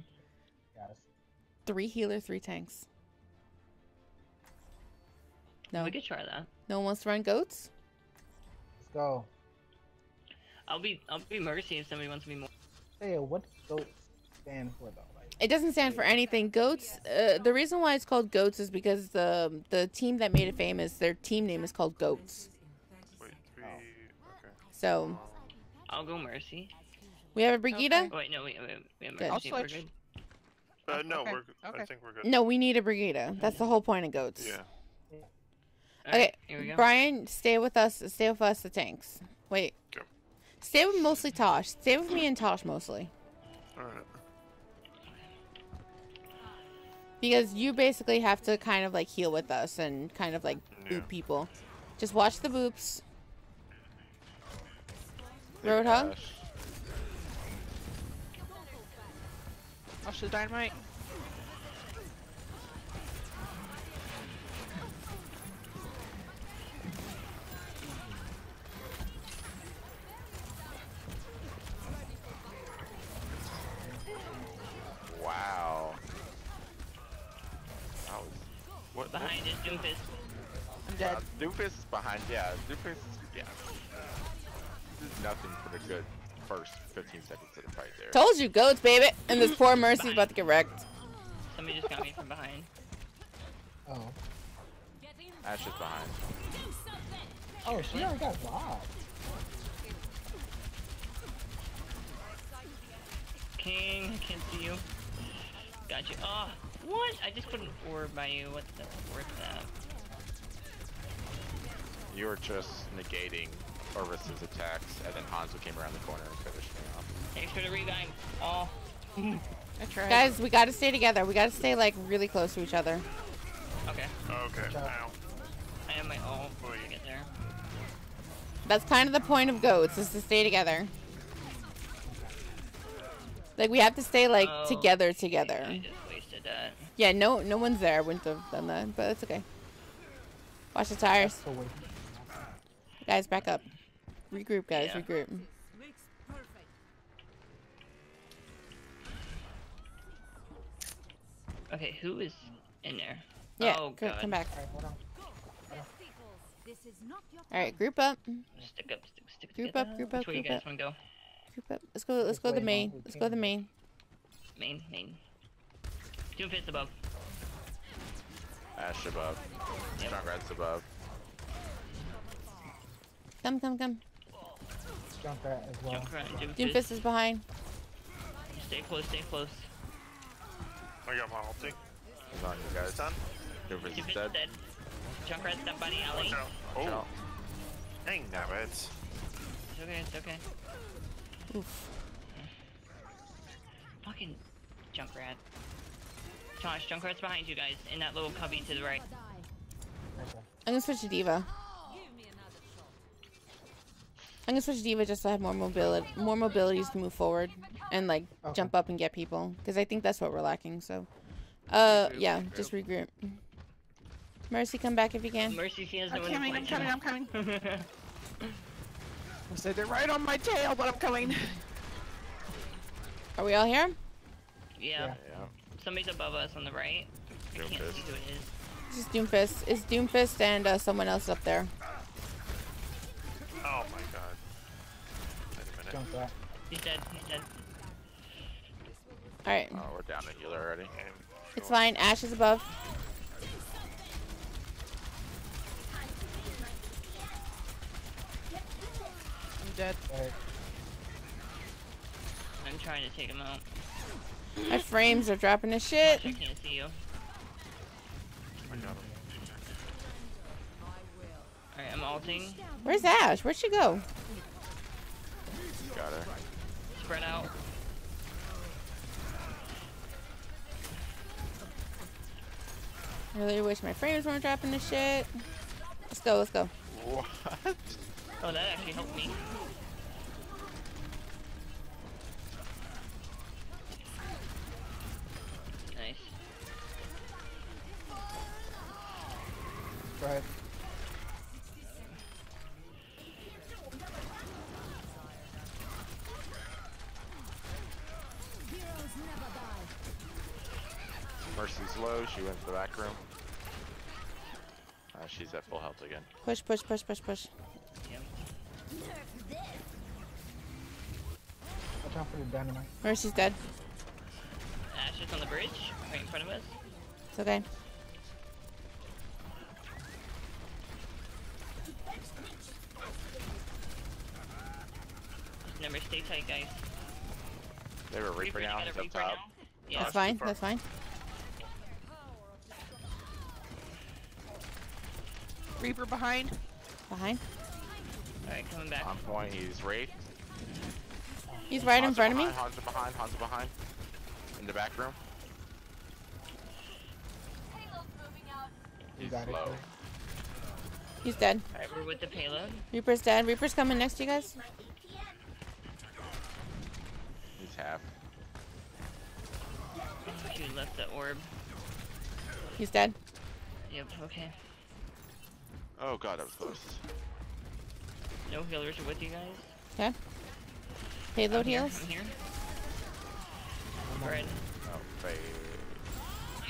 Three healer, three tanks. No, We could try that. no one wants to run goats. Let's go. I'll be I'll be mercy if somebody wants to be more. Hey, what does goat stand for though? Like, It doesn't stand for anything. Goats. Uh, the reason why it's called goats is because the the team that made it famous, their team name is called goats. Wait, three. Okay. So I'll go mercy. we have a Brigitte. Oh, wait, no, we, we, we have Good. mercy. I'll We're switch. good. Uh, no, Okay, we're. I okay. think we're good. No, we need a Brigitte. That's the whole point of goats. Yeah. Okay, Alright, here we go. Brian, stay with us. Stay with us, the tanks. Wait. Okay. Stay with mostly Tosh. Stay with me and Tosh mostly. All right. Because you basically have to kind of like heal with us and kind of like Yeah. boop people. Just watch the boops. Big Roadhog? Ashe. Oh, watch the dynamite. Wow. That was. What? Behind is Doomfist. I'm dead. Uh, Doofus is behind. Yeah, Doofus. is- Yeah. This is nothing for the good first 15 seconds of the fight there. Told you, goats, baby. And this poor Mercy's about to get wrecked. Somebody just got me from behind. oh, Ashe is behind. oh, she already got robbed. King, I can't see you. Got you. Oh, what? I just put an orb by you. What's the worth that? You were just negating Orisa's attacks, and then Hanzo came around the corner and finished me off. Thanks for the revive. Oh, I tried. Guys, we gotta stay together. We gotta stay like really close to each other. okay. Okay. Ow. I have my ult before you get there. That's kind of the point of goats, is to stay together. Like we have to stay like Oh, together, okay, together. I just wasted that. Yeah, no, no one's there. I wouldn't have done that, but it's okay. Watch the tires, guys. Back up. Regroup, guys. Yeah. Regroup. Okay, who is in there? Yeah, Oh, God. come back. Alright, hold on. This is not your All right, group up. Stick up, stick, stick Group together. up, group up, Which way you group guys up. want to go? Group up. Let's go. Let's go to the main. Let's go to the can. main. Main, main. Doomfist above. Ashe above. Yep. Strongrad's above. Come, come, come. Junkrat as well. Junkrat and Doomfist. Doomfist is behind. Stay close, stay close. I got my ulti. He's on you guys. It's done. Doofus is Doomfist dead. is dead. Junkrat's down by the alley. Watch out. Watch Oh, out. dang nabbit. It's okay, it's okay. Oof. Fucking Junkrat. Tosh, Junkrat's behind you guys in that little cubby to the right. Okay. I'm gonna switch to D.Va. I'm gonna switch to D.Va just to have more mobility, more mobilities to move forward and like Okay. jump up and get people because I think that's what we're lacking. So, uh, Regroup, yeah, regroup. just regroup. Mercy, come back if you can. Mercy, she has no I'm one coming, to I'm coming. I'm coming. I said they're right on my tail, but I'm coming. Are we all here? yeah. Yeah. Yeah. Somebody's above us on the right. I can't Doomfist. see who it is. Just Doomfist. It's Doomfist and uh, someone else up there. Oh my god. Wait a minute. Jump that. He's dead. He's dead. All right, Oh, we're down a healer already. Okay, it's fine. Ashe is above. I'm dead. Alright. I'm trying to take him out. My frames are dropping to shit. I can't see you. I got him. Alright, I'm alting. Where's Ashe? Where'd she go? Got her. Spread out. I really wish my frames weren't dropping to shit. Let's go. Let's go. What? Oh, that actually helped me. Nice. Go ahead. Mercy's low. She went to the back room. Uh, she's at full health again. Push, push, push, push, push. Watch out for the dynamite. Mercy's dead. Ashe is on the bridge, right in front of us. It's okay. Remember, stay tight, eh? guys. They were Reaper you now. He's up top. now? Oh, yeah. That's fine. That's fine. Reaper behind. Behind. Alright, coming back. On point. He's Wraith. He's right in Hanzo front of me. behind, Hanzo behind. Hanzo behind. In the back room. He's got low. sir. He's dead. Alright, we're with the payload. Reaper's dead. Reaper's coming next to you guys. He's half. She left the orb. He's dead. Yep, okay. Oh god, that was close. No healers are with you guys. Okay. Payload I'm here, heals. I'm here. Alright. Oh, fade.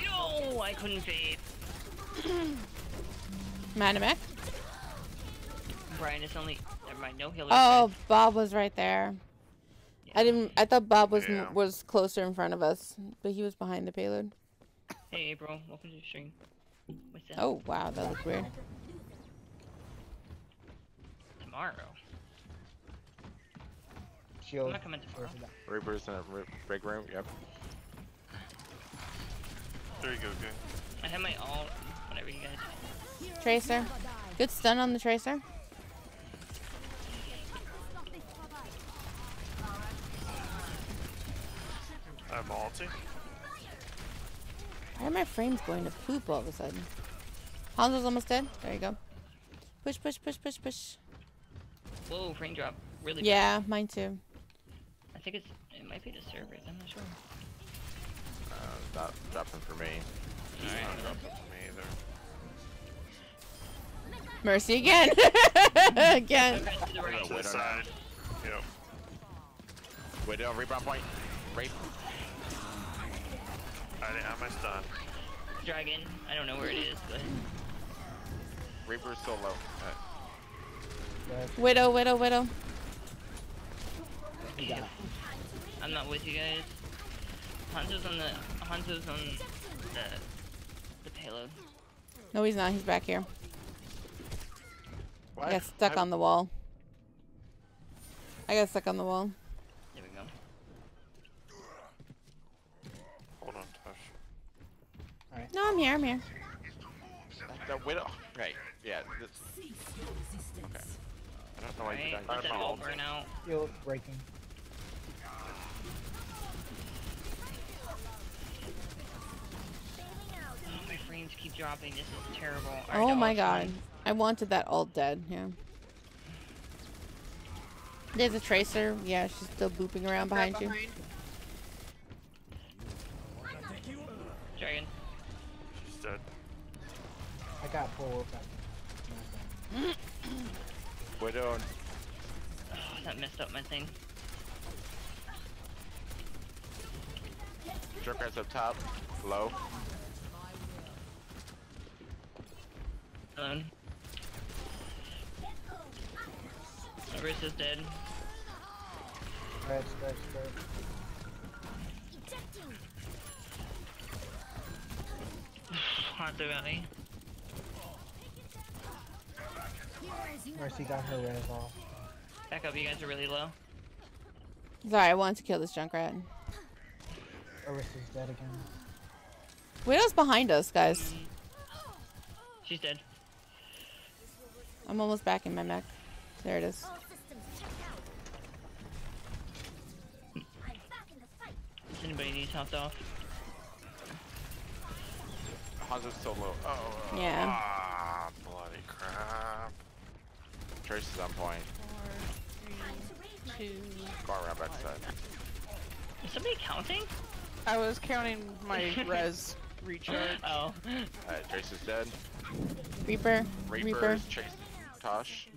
Yo, I couldn't fade. Manamek. Brian is only. Never mind, no healers. Oh, guys. Bob was right there. I didn't. I thought Bob was m Yeah. was closer in front of us, but he was behind the payload. Hey, April, welcome to the stream. What's that? Oh wow, that looks weird. Tomorrow. I'm not coming tomorrow. Reaper's in a ri- big room. Yep. There you go, good. I have my alt. Whatever you guys. Tracer. Good stun on the tracer. I'm ulti. Why are my frames going to poop all of a sudden? Hanzo's almost dead. There you go. Push, push, push, push, push. Whoa, frame drop. Really bad. Yeah, mine too. I think it's. It might be the servers. I'm not sure. Uh, not dropping for me. Not dropping to me either. Mercy again. again. Okay, to the right. Oh, To side. Yep. Widow, Reaper on point. Wraith. I didn't have my stun. Dragon. I don't know where it is, but Reaper's still low. Go ahead. Widow, widow, widow. You got it. I'm not with you guys. Hanzo's on the. Hanzo's on the. The payload. No, he's not. He's back here. I got stuck I- on the wall. I got stuck on the wall. Right. No, I'm here. I'm here. The widow. Right. Yeah. This... Okay. I don't know why you died. All burn out. You're breaking. Oh, my frames keep dropping. This is terrible. Our oh my god. Frame. I wanted that alt dead. Yeah. There's a tracer. Yeah, she's still booping around behind, behind you. Dragon. She's dead. I got pulled. Widow. Oh, that messed up my thing. Junkrat's up top. Low. Done. Alone. Marissa's dead. Spread, spread, spread. Haunted Valley. Mercy got her res off. Back up, you guys are really low. Sorry, I wanted to kill this Junkrat. Orisa's dead again. Widow's behind us, guys. She's dead. I'm almost back in my mech. There it is. Does anybody need topped off? Hanzo's still low. Oh. Yeah. Ah, bloody crap. Trace is on point. Two. Go around backside. Is somebody counting? I was counting my res recharge. Oh. Alright, Trace is dead. Reaper. Reaper, Reaper. is Tosh.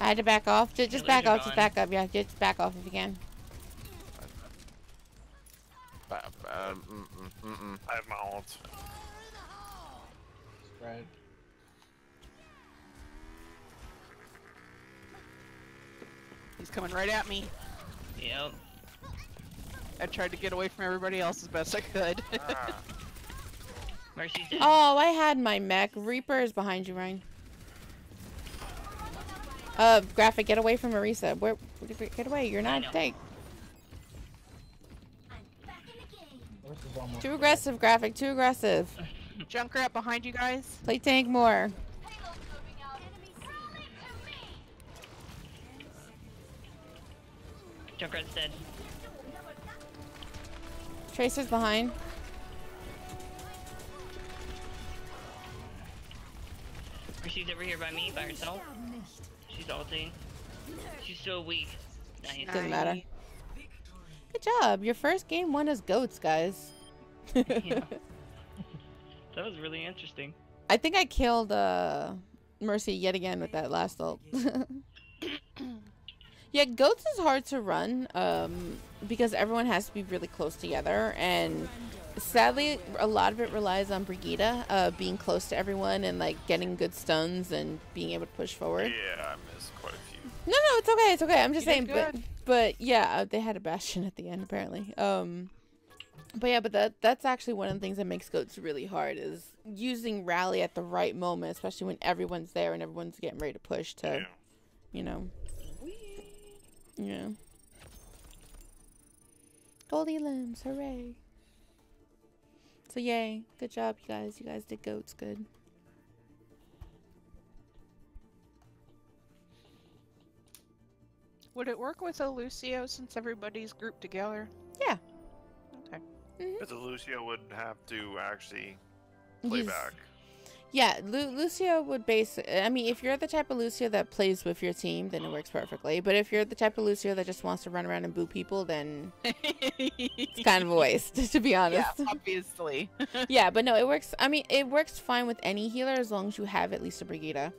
I had to back off. Just, just back laser off. Just back up. Yeah, just back off if you can. Ba- Um, mm, mm, mm, mm. I have my ult. Spread. He's coming right at me. Yep. I tried to get away from everybody else as best I could. Ah, Mercy's. Oh, I had my mech. Reaper is behind you, Ryan. Uh, graphic, get away from Marisa. Where? Get away. You're not tank. Too aggressive, graphic. Too aggressive. Junkrat behind you guys. Play tank more. Junkrat's dead. Tracer's behind. Mercy's over here by me, by herself. She's ulting. She's so weak. Nice. Doesn't matter. Good job. Your first game won as goats, guys. Yeah. That was really interesting. I think I killed uh, Mercy yet again with that last ult. yeah, goats is hard to run um, because everyone has to be really close together, and sadly, a lot of it relies on Brigitte uh, being close to everyone and like getting good stuns and being able to push forward. yeah, I missed quite a few. No, no, it's okay. It's okay. I'm just You saying, but but yeah, uh, they had a bastion at the end apparently. Um, but yeah, but that that's actually one of the things that makes goats really hard is using rally at the right moment, especially when everyone's there and everyone's getting ready to push to, Yeah. you know. Yeah. Goldie limbs, hooray! So yay, good job, you guys. You guys did goats good. Would it work with a Lucio since everybody's grouped together? Yeah. Okay. Mm-hmm. But the Lucio would have to actually play He's- back. Yeah, Lu- Lucio would base. I mean, if you're the type of Lucio that plays with your team, then it works perfectly. But if you're the type of Lucio that just wants to run around and boo people, then it's kind of a waste, to be honest. Yeah, obviously. yeah, but no, it works. I mean, it works fine with any healer as long as you have at least a Brigitte.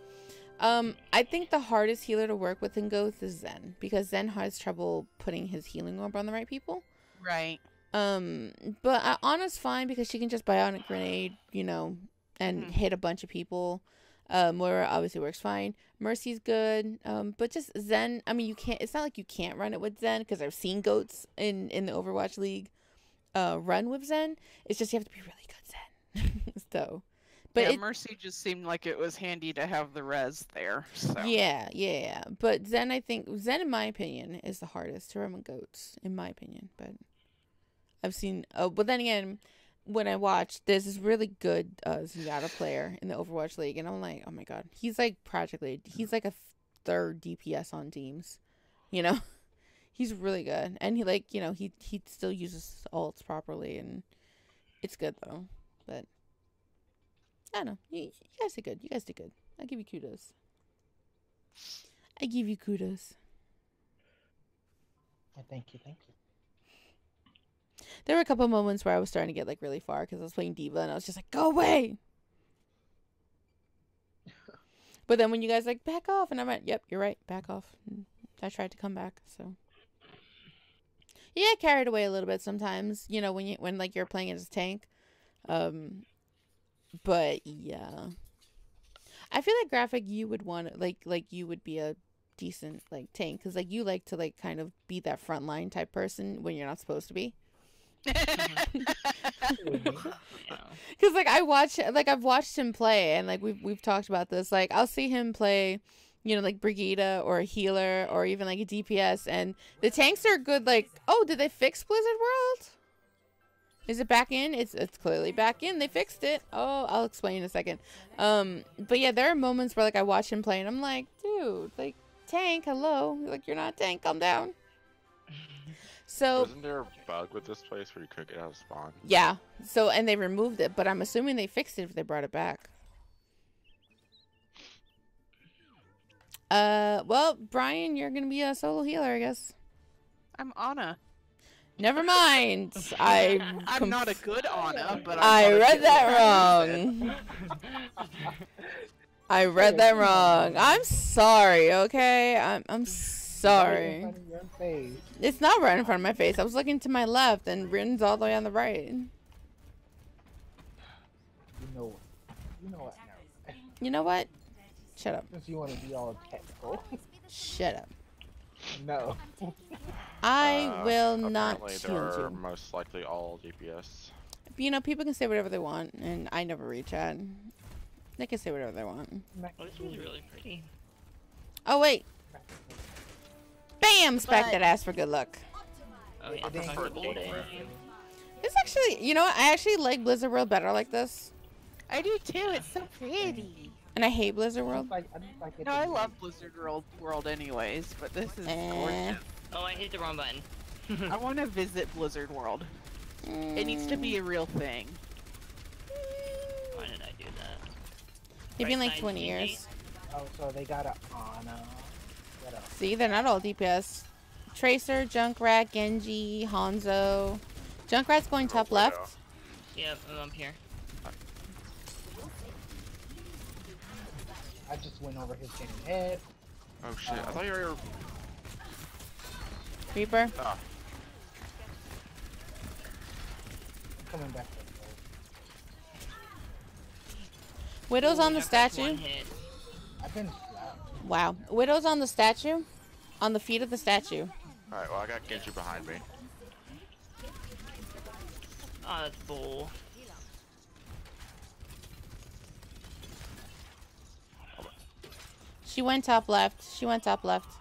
Um, I think the hardest healer to work with in goats is Zen because Zen has trouble putting his healing orb on the right people. right. Um, but uh, Ana's fine because she can just bionic grenade, you know, and Mhm. hit a bunch of people. Uh, Moira obviously works fine. Mercy's good. Um, but just Zen. I mean, you can't. It's not like you can't run it with Zen because I've seen goats in in the Overwatch League, uh, run with Zen. It's just you have to be really good Zen. so, but yeah, it, Mercy just seemed like it was handy to have the res there. So. yeah, yeah, yeah. But Zen, I think Zen, in my opinion, is the hardest to run with goats, in my opinion. But I've seen. Uh, but then again, when I watch, there's this really good uh, Zenyatta player in the Overwatch League, and I'm like, oh my god, he's like practically, he's like a third DPS on teams. You know, he's really good, and he like, you know, he he still uses ults properly, and It's good though, but I don't know. You, you guys did good. You guys did good. I give you kudos. I give you kudos. Yeah, thank you, thank you. There were a couple moments where I was starting to get like really far because I was playing D.Va and I was just like, go away. but then when you guys like back off and I'm like, yep, you're right, back off. And I tried to come back, so you get carried away a little bit sometimes. You know when you when like you're playing as a tank. Um, but yeah, I feel like graphic you would want like like you would be a decent like tank because like you like to like kind of be that frontline type person when you're not supposed to be. Yeah. Cause like I watch, like I've watched him play, and like we've we've talked about this. Like I'll see him play, you know, like Brigitte or a healer or even like a DPS, and the tanks are good. Like, oh, did they fix Blizzard World? Is it back in? It's it's clearly back in. They fixed it. Oh, I'll explain in a second. Um, but yeah, there are moments where like I watch him play, and I'm like, dude, like tank, hello, like you're not tank, calm down. So Wasn't there a bug with this place where you couldn't get out of spawn? yeah. So and they removed it, but I'm assuming they fixed it if they brought it back. Uh, well, Brian, you're gonna be a solo healer, I guess. I'm Ana. Never mind. I I'm not a good Ana, but I'm I read that wrong. I read that wrong. I'm sorry. Okay, I'm I'm Right in sorry. Front of your face. It's not right in front of my face. I was looking to my left, and Rein's all the way on the right. You know what? You know what? No. You know what? Shut up. Since you want to be all technical. Shut up. no. I Uh, will not apparently they're you. most likely all DPS. You know, people can say whatever they want, and I never read chat. They can say whatever they want. Oh, this one's really pretty. Oh wait, bam! Smack But- that ass for good luck. Oh yeah, It ain't fucking good golden. game. It's actually, you know, what? I actually like Blizzard World better like this, I do too. It's so pretty. and I hate Blizzard World. just like, I like No, I love Blizzard World, World anyways, but this is Eh. gorgeous. Oh, I hit the wrong button. I want to visit Blizzard World. It needs to be a real thing. Why did I do that? Maybe in Right like 20 years. Oh, so they got a Ana. What else? See, they're not all DPS. Tracer, Junkrat, Genji, Hanzo. Junkrat's going top left. Yep, I'm up here. I just went over his damn head. Oh shit! I thought you were. Reaper. Ah, Coming back. Widow's on the statue. I've been slapped. Wow. Widow's on the statue. On the feet of the statue. Alright, well I got Genji behind me. Oh, that's bull. She went top left. She went top left.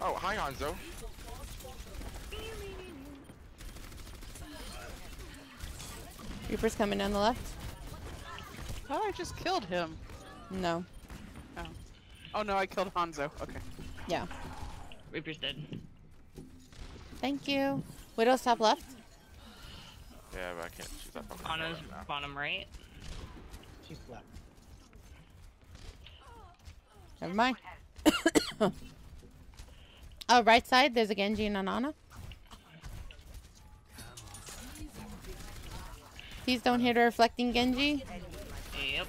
Oh, hi Hanzo. Reaper's coming down the left. Oh, I just killed him. No. Oh no, I killed Hanzo. Okay. Yeah. Reaper's dead. Thank you. Widow's top left. Yeah, but I can't shoot that fucking Ana's right now. bottom right. She left. Never mind. oh, right side. There's a Genji and an Ana. Please don't hit a reflecting Genji. Yep.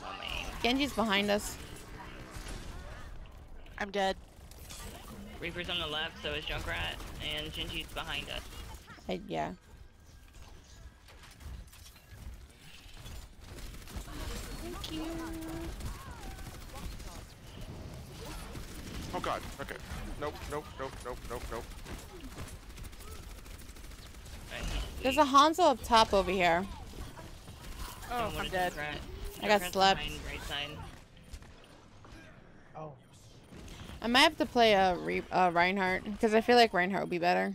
Oh man. Genji's behind us. I'm dead. Reaper's on the left, so is Junkrat, and Genji's behind us. I, yeah. Oh god. Okay. Nope. Nope. Nope. Nope. Nope. Nope. There's a Hanzo up top over here. Oh, And I'm dead. Junkrat? I got Junkrat's slapped. right side. Oh, I might have to play a Re- uh, Reinhardt because I feel like Reinhardt would be better.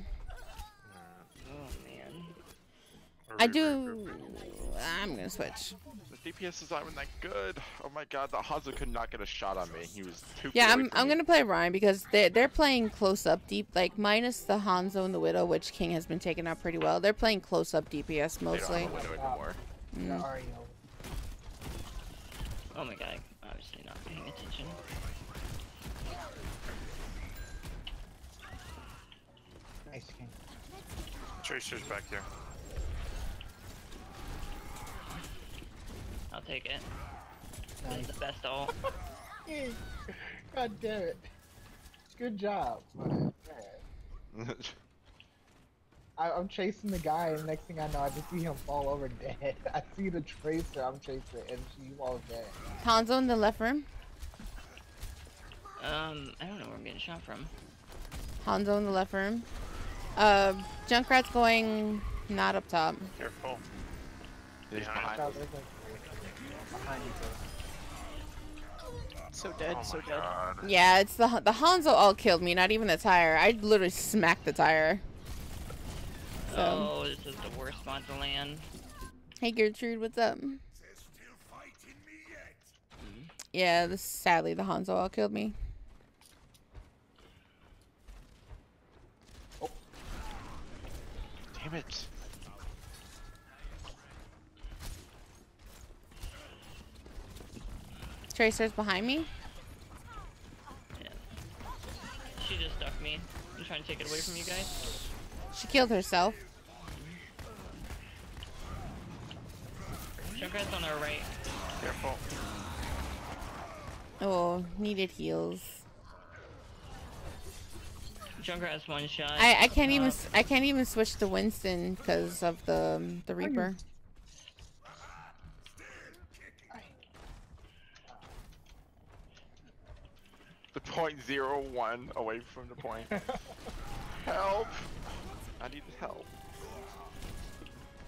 Oh man. I do. I'm gonna switch. The DPS is not even that good. Oh my god, the Hanzo could not get a shot on me. He was too. Yeah, I'm I'm me. gonna play Rein because they they're playing close up deep, like minus the Hanzo and the Widow, which King has been taking out pretty well. They're playing close up DPS They don't mostly. have a Widow anymore. They're Mm. Already over. Oh my god, obviously not paying attention. Nice king. Tracer's back here. I'll take it. This Nice. the best ult. God damn it. Good job. I, I'm chasing the guy, and next thing I know, I just see him fall over dead. I see the tracer I'm chasing, and she falls dead. Hanzo in the left room. Um, I don't know where I'm getting shot from. Hanzo in the left room. Uh, Junkrat's going not up top. Careful. He's Behind. behind. God, there's like three behind each other. So dead, Oh so dead. god. Yeah, it's the the Hanzo all killed me, not even the tire. I literally smacked the tire. So, Oh, this is the worst spot to land. hey Gertrude, what's up? Hmm? Yeah, this sadly the Hanzo all killed me. Oh. Damn it. Tracer's behind me. Yeah. She just stuck me. I'm trying to take it away from you guys. She killed herself. Junkrat's on our right. Careful. Oh, needed heals. Junkrat's one shot. I, I can't even Uh, s- I can't even switch to Winston because of the um, the Reaper. The point zero one away from the point. help! I need help.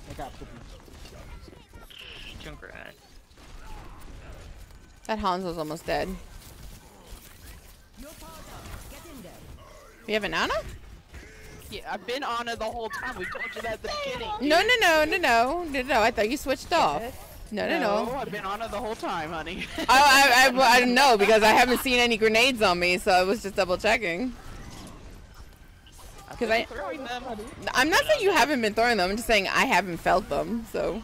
I got poopy. Junkrat. That Hanzo's almost dead. We have an Ana? Yeah, I've been on it the whole time. We told you that at the beginning. No, no, no, no, no, no, no. I thought you switched off. No, no, no. no. I've been on it the whole time, honey. Oh, I, I, I don't know because I haven't seen any grenades on me, so I was just double checking. Because I, throwing them. I'm not saying you haven't been throwing them. I'm just saying I haven't felt them. So,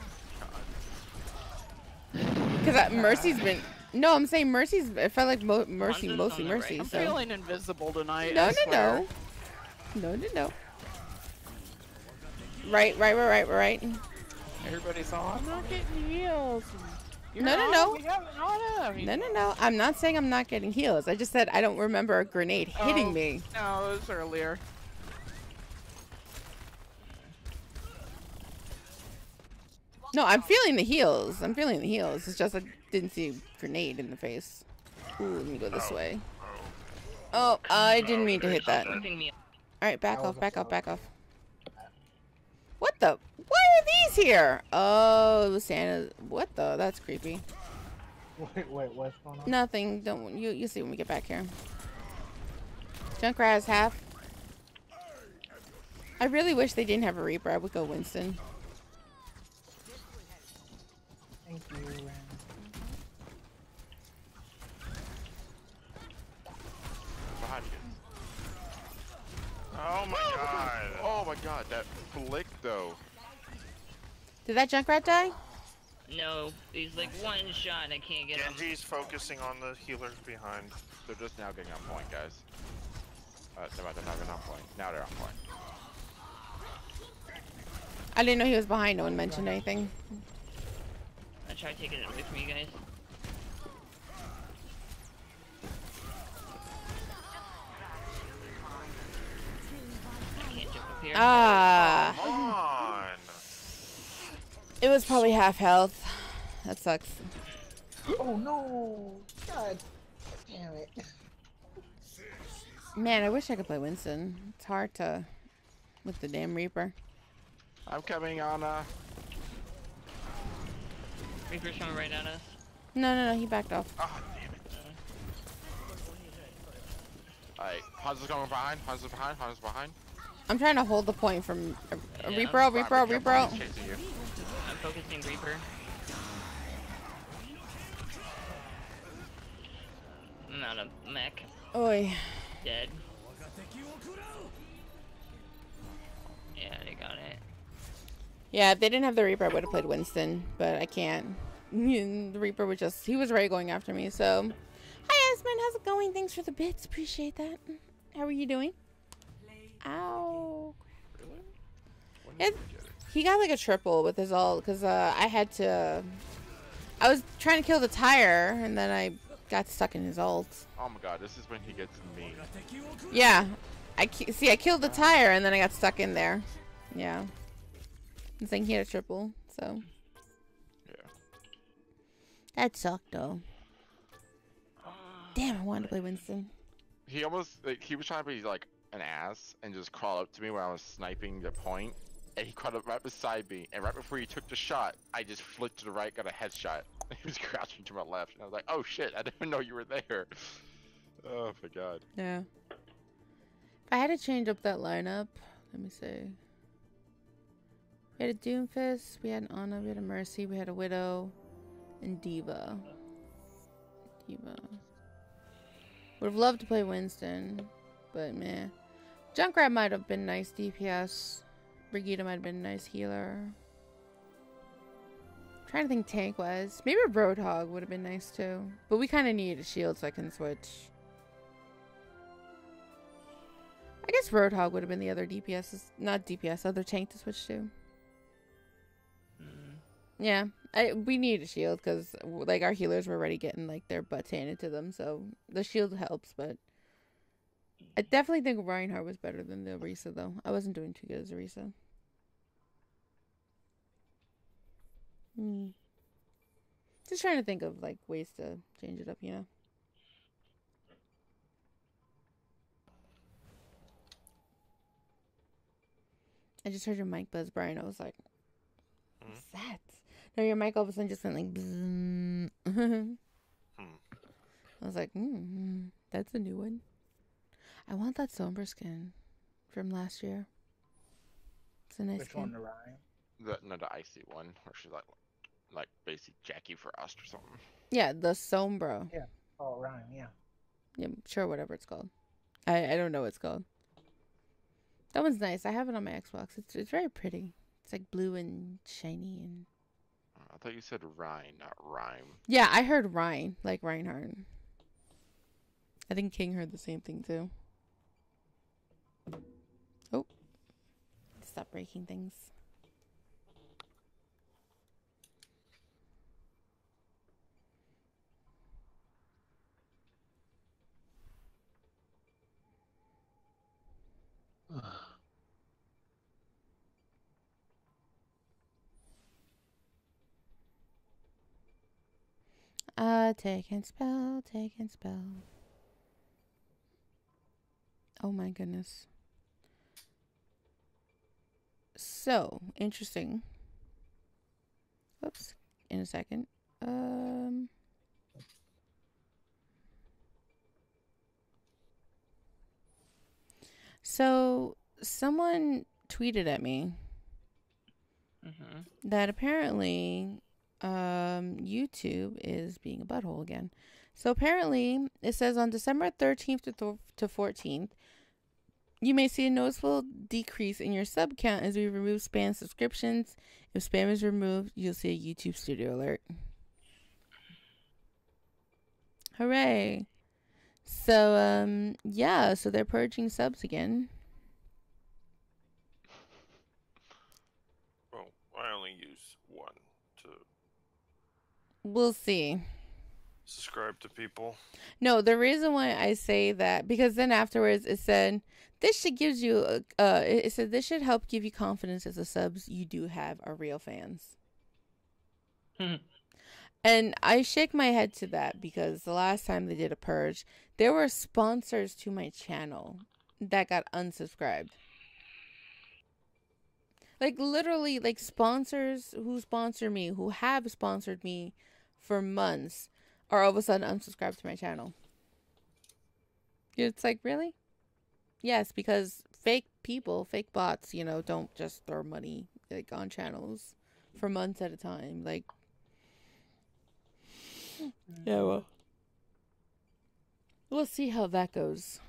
because Mercy's been. No, I'm saying Mercy's. It felt like mo- Mercy, mostly on the right. Mercy. I'm So feeling invisible tonight. no, I no, swear. no, no, no, no. Right, right, right, right, right. Everybody's all, I'm not getting heals. You're No, no, no. We have an Ana. I mean, No, no, no. I'm not saying I'm not getting heals. I just said I don't remember a grenade hitting Oh. me. No, it was earlier. No, I'm feeling the heals. I'm feeling the heals. It's just I didn't see a grenade in the face. Ooh, let me go this oh. way. Oh, I didn't mean to hit that. All Keeping me right, back off, back off, back off. What the? Why are these here? Oh, Santa. What the? That's creepy. Wait, wait, what's going on? Nothing. Don't you? You see when we get back here. Junkrat has half. I really wish they didn't have a Reaper. I would go Winston. Thank you, Ren. Behind you. Oh my god. Oh my god, that flick though. Did that Junkrat die? No, he's like one shot and I can't get him. Genji's focusing on the healers behind. They're just now getting on point, guys. Uh, they're about to not getting on point. Now they're on point. I didn't know he was behind. No one mentioned anything. I tried taking it away from you guys. I can't jump up here. Ah, Come on. it was probably half health. That sucks. Oh no! God damn it. Man, I wish I could play Winston. It's hard to with the damn Reaper. I'm coming on, uh... Reaper's coming right at us. No, no, no, he backed off. Ah, damn it. Alright, Hans is coming behind, Hans is behind, Hans is behind. I'm trying to hold the point from uh, yeah, Reaper out, Reaper out, Reaper out. I'm focusing Reaper. I'm out of mech. Oi. Dead. Yeah, if they didn't have the Reaper, I would have played Winston, but I can't. the Reaper was just, he was already going after me, so. Hi, Esmond. How's it going? Thanks for the bits. Appreciate that. How are you doing? Ow. It, he got like a triple with his ult because uh, I had to. I was trying to kill the tire and then I got stuck in his ult. Oh my god, this is when he gets me. Yeah, I see. I killed the tire and then I got stuck in there. Yeah, I'm saying he had a triple, so Yeah. that sucked though. Damn, I wanted to play Winston. He almost like he was trying to be like an ass and just crawl up to me when I was sniping the point, and he crawled up right beside me. And right before he took the shot, I just flicked to the right, got a headshot. He was crouching to my left, and I was like, "Oh shit! I didn't know you were there." Oh my god. Yeah. If I had to change up that lineup, let me see. We had a Doomfist, we had an Ana, we had a Mercy, we had a Widow, and D.Va. D.Va. Would have loved to play Winston, but meh. Junkrat might have been nice DPS. Brigitte might have been a nice healer. trying to think tank wise. Maybe a Roadhog would have been nice too. But we kind of need a shield so I can switch. I guess Roadhog would have been the other DPS, not DPS, other tank to switch to. Yeah, I, we need a shield because like our healers were already getting like their butts handed to them, so the shield helps. But I definitely think Reinhardt was better than the Orisa though. I wasn't doing too good as Orisa. Hmm. Just trying to think of like ways to change it up, you know. I just heard your mic buzz, Brian. I was like, "What's that?" No, your mic all of a sudden just went like. bzzz. I was like, mm, "That's a new one." I want that Sombra skin from last year. It's a nice Which skin. one, the Ryan? The no, the icy one, where she's like, like basically Jackie Frost or something. Yeah, the Sombra. Oh, Ryan, yeah. Yeah, sure, whatever it's called. I I don't know what it's called. That one's nice. I have it on my Xbox. It's it's very pretty. It's like blue and shiny and I thought you said Rhine, not rhyme. yeah. I heard Ryan like Reinhardt. I think King heard the same thing too. Oh, stop breaking things. Uh, take and spell, take and spell. Oh my goodness. So, interesting. Oops, in a second. Um. So, someone tweeted at me Mm-hmm. that apparently um, YouTube is being a butthole again. So apparently, it says on December 13th to, th- to 14th, you may see a noticeable decrease in your sub count as we remove spam subscriptions. If spam is removed, you'll see a YouTube studio alert. Hooray! So um yeah, so they're purging subs again. Well, I only use one to We'll see. subscribe to people. No, the reason why I say that because then afterwards it said this should gives you a- uh it it said this should help give you confidence as the subs you do have are real fans. Hmm. And I shake my head to that because the last time they did a purge, there were sponsors to my channel that got unsubscribed. Like literally like sponsors who sponsor me, who have sponsored me for months are all of a sudden unsubscribed to my channel. It's like, really? Yes, because fake people, fake bots, you know, don't just throw money like on channels for months at a time. Like Yeah, well. We'll see how that goes.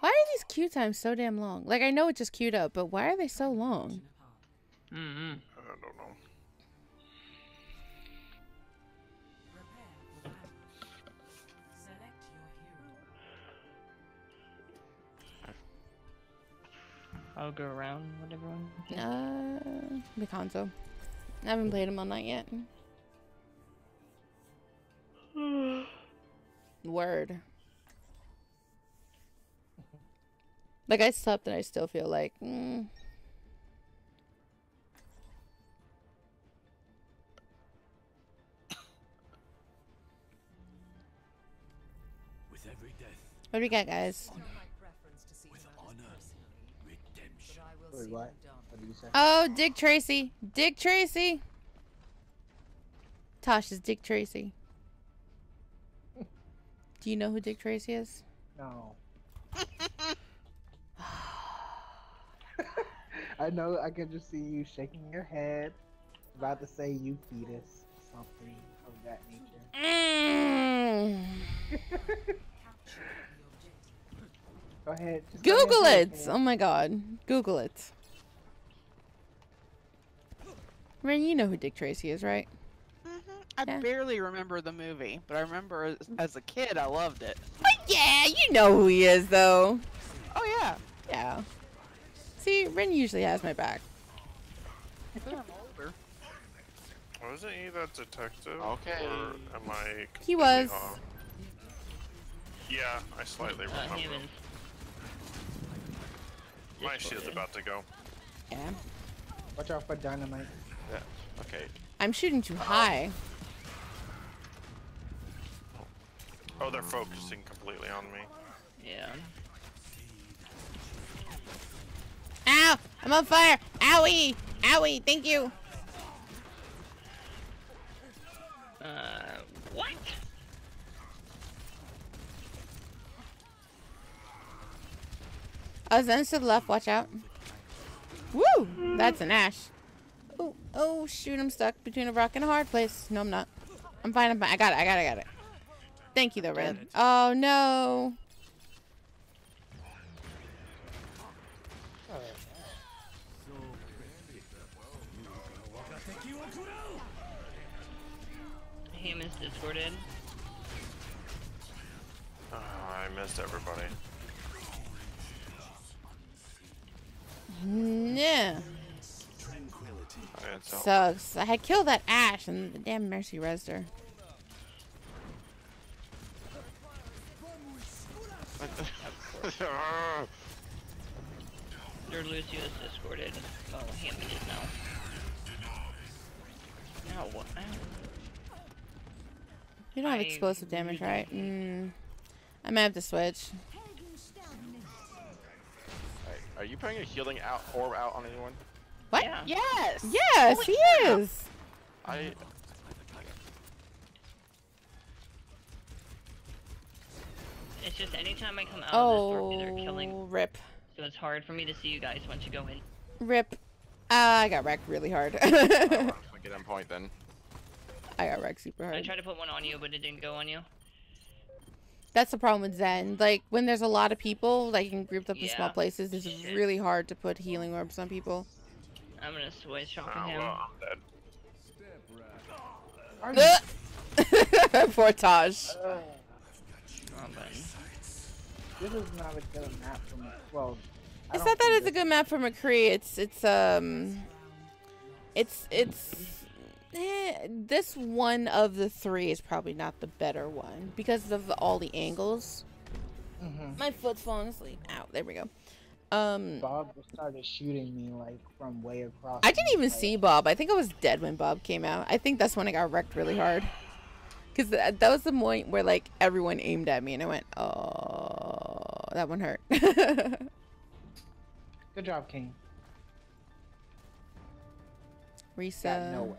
Why are these queue times so damn long? Like I know it just queued up, but why are they so long? Mm-hmm. I don't know. I'll go around with everyone. Uh, the console. I haven't played them all night yet. Word. Like I slept and I still feel like. Mm. With every death, What do we got, guys? with honor, redemption. Wait, what? What did you say? Oh, Dick Tracy. Dick Tracy. Tosh is Dick Tracy. Do you know who Dick Tracy is? No. I know. I can just see you shaking your head, about to say you fetus, something of that nature. Mm. Go ahead. Just go ahead Google it. Oh my god. Google it. Ren, you know who Dick Tracy is, right? hmm I Yeah. barely remember the movie, but I remember as, as a kid I loved it. Oh, yeah, you know who he is, though. Oh yeah. Yeah. See, Ren usually has my back. I'm older. Wasn't he that detective? Okay. Or am I? He was. off? Yeah, I slightly Uh, remember. humans. My shield's about to go. Yeah. Watch out for dynamite. Yeah. Okay. I'm shooting too high. Oh, they're focusing completely on me. Yeah. Ow! I'm on fire! Owie! Owie! Thank you! Uh, what? Oh, Zen's to the left. Watch out. Woo! That's an Ashe. Oh, oh, shoot. I'm stuck between a rock and a hard place. No, I'm not. I'm fine. I'm fine. I got it. I got it. I got it. Thank you, though, Red. Oh, no. Humans discorded. Oh, ah, I missed everybody. Yeah. I Sucks. I had killed that Ashe and the damn Mercy rezzed her. Your Lucio is discorded. Oh, Hammond is now. No, what? You don't have I explosive damage, right? Mm. I might have to switch. Hey, are you putting a healing out orb out on anyone? What? Yeah. Yes. Yes, he is. I. It's just anytime I come out of this door, they're Oh, killing. rip. So it's hard for me to see you guys once you go in. Rip. Uh, I got wrecked really hard. I'm get on point then. I got wrecked super hard. I tried to put one on you, but it didn't go on you. That's the problem with Zen. Like, when there's a lot of people, like, in grouped up in small places, it's Shit. really hard to put healing orbs on people. I'm gonna switch off Oh, him. well, I'm dead. Poor Taj. Uh, Wrong this is not a good map for me. Well, It's don't that it's a good map for McCree. It's it's um, it's it's eh, this one of the three is probably not the better one because of all the angles. Mhm. My foot's falling asleep. Ow, there we go. Um, Bob started shooting me like from way across. I didn't even entire- see Bob. I think I was dead when Bob came out. I think that's when I got wrecked really hard. Cause that, that was the point where like everyone aimed at me and I went, oh, that one hurt. Good job, King. Got Risa. nowhere.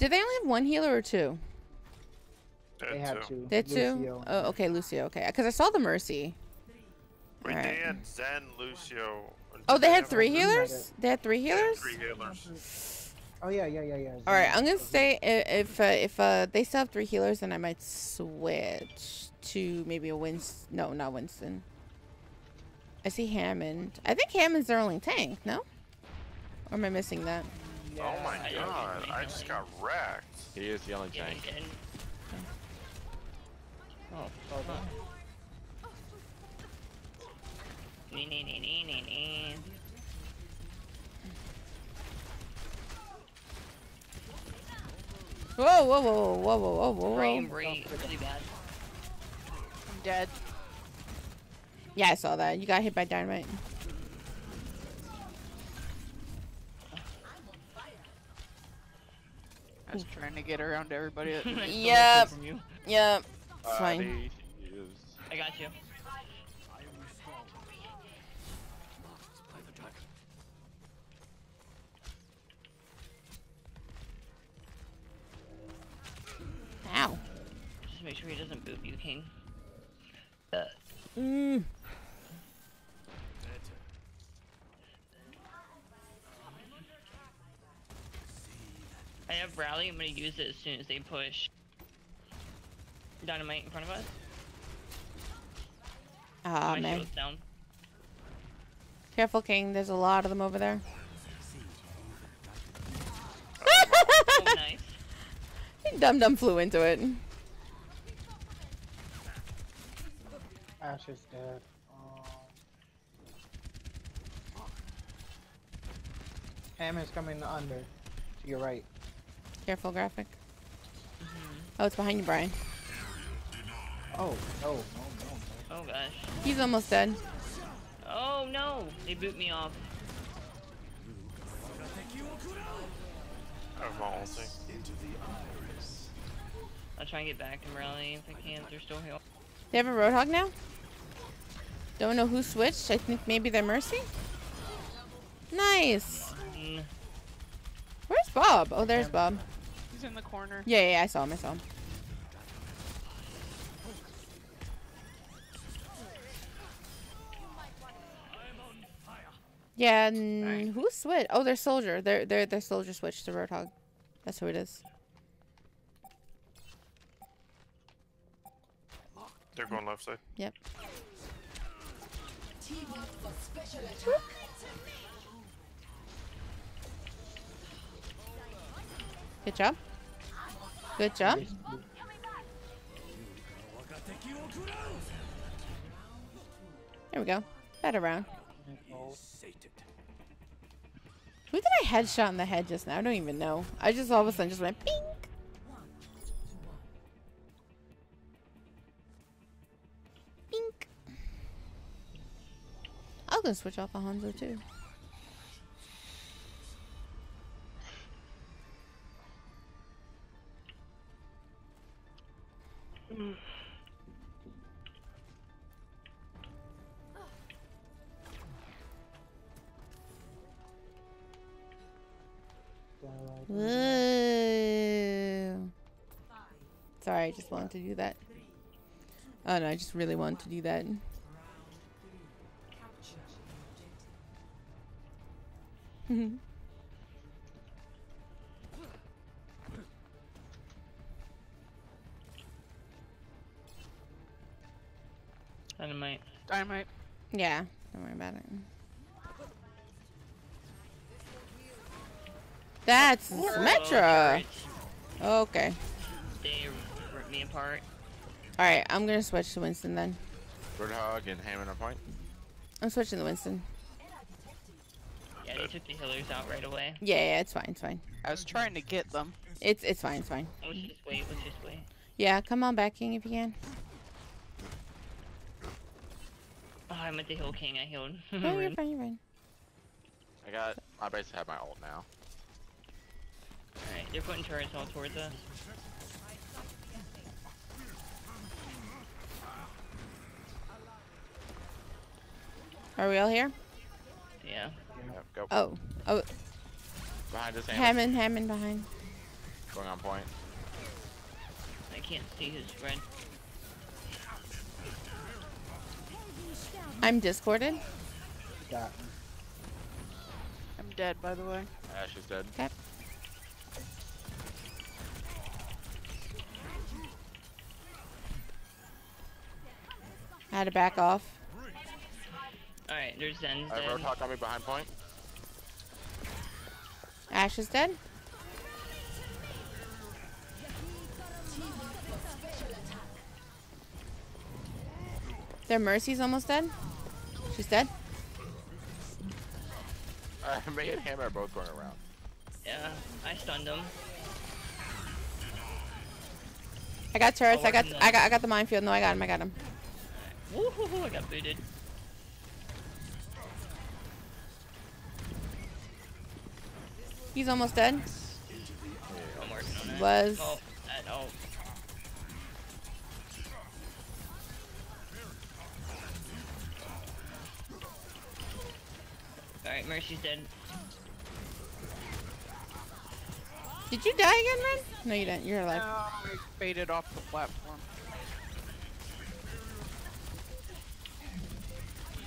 Did they only have one healer or two? Dead They had too. two. They had two? Lucio. Oh, okay, Lucio. Okay, because I saw the Mercy. Wait, Alright. they had Zen, Lucio. Oh, did they had three a- healers. They had three they had healers. Three healers. Oh yeah, yeah, yeah, yeah. All right, I'm gonna say if uh, if uh, they still have three healers, then I might switch to maybe a Winston. No, not Winston. I see Hammond. I think Hammond's their only tank. No, or am I missing that? Oh my I god, think I they just got wrecked. He is the only Yeah, tank. he did. Oh, Hold fuck. on. Nee, nee, nee, nee, nee, nee. Whoa, whoa, whoa, whoa, whoa, whoa, whoa, Frame whoa. rate really bad. I'm dead. Yeah, I saw that. You got hit by dynamite. I was trying to get around everybody. That I Yep. that from you. Yep. It's fine. I got you. Ow. Just make sure he doesn't boot you, King. Uh, Mm. I have rally. I'm gonna use it as soon as they push. Dynamite in front of us. Ah My man. down. Careful, King. There's a lot of them over there. Oh, nice. Dum Dum flew into it. Ashe is dead. Oh. is coming under. To your right. Careful, graphic. Oh, it's behind you, Brian. Oh no, no, no, Oh gosh. He's almost dead. Oh no! They boot me off. I have my ulti. I'll try and get back to rally if I can. They're still here. They have a Roadhog now? Don't know who switched. I think maybe they're Mercy? Nice. Mm, Where's Bob? Oh, there's Bob. He's in the corner. Yeah, yeah, yeah, I saw him. I saw him. Yeah, n- who switched? Oh, they're soldier. They're they're they're soldier switch to Roadhog. That's who it is. They're going left side. Yep. Good job. Good job. There we go. Better round. Who did I headshot in the head just now? I don't even know. I just all of a sudden just went. Pink. I was gonna switch off a Hanzo too. Whoa. Sorry, I just wanted to do that. Oh no, I just really wanted to do that. dynamite. Dynamite. yeah, don't worry about it. That's Oh, Symmetra. turrets. Okay. They rip me apart. Alright, I'm gonna switch to Winston then. Roadhog and Hammond on point. I'm switching to Winston. Yeah, they took the healers out right away. Yeah, yeah, it's fine, it's fine. I was trying to get them. It's it's fine, it's fine. Let's just wait. Let's just wait. Yeah, come on back, King, if you can. Oh, Oh, I meant to heal King. I healed. Oh, you're fine, you're fine. I got. I basically have my ult now. Alright, they're putting turrets all towards us. Are we all here? Yeah. Yep, go. Oh, oh, Behind us, Hammond. Hammond, Hammond behind. Going on point. I can't see his red. I'm discorded. Got me. I'm dead, by the way. Ashe is dead. Okay. I had to back off. Alright, there's Zen. Uh, dead. Roadhog got me behind point. Ashe is dead. Their Mercy's almost dead. She's dead. Uh, me and Hammer are both going around. Yeah, I stunned him. I got turrets. Oh, I got. we're I the- got. I got the minefield. No, I got him. I got him. Woohoo! I got booted. He's almost dead. I'm working on that. Was. Oh, that, oh. Alright, Mercy's dead. Did you die again, man? No, you didn't. You're No, alive. I faded off the platform.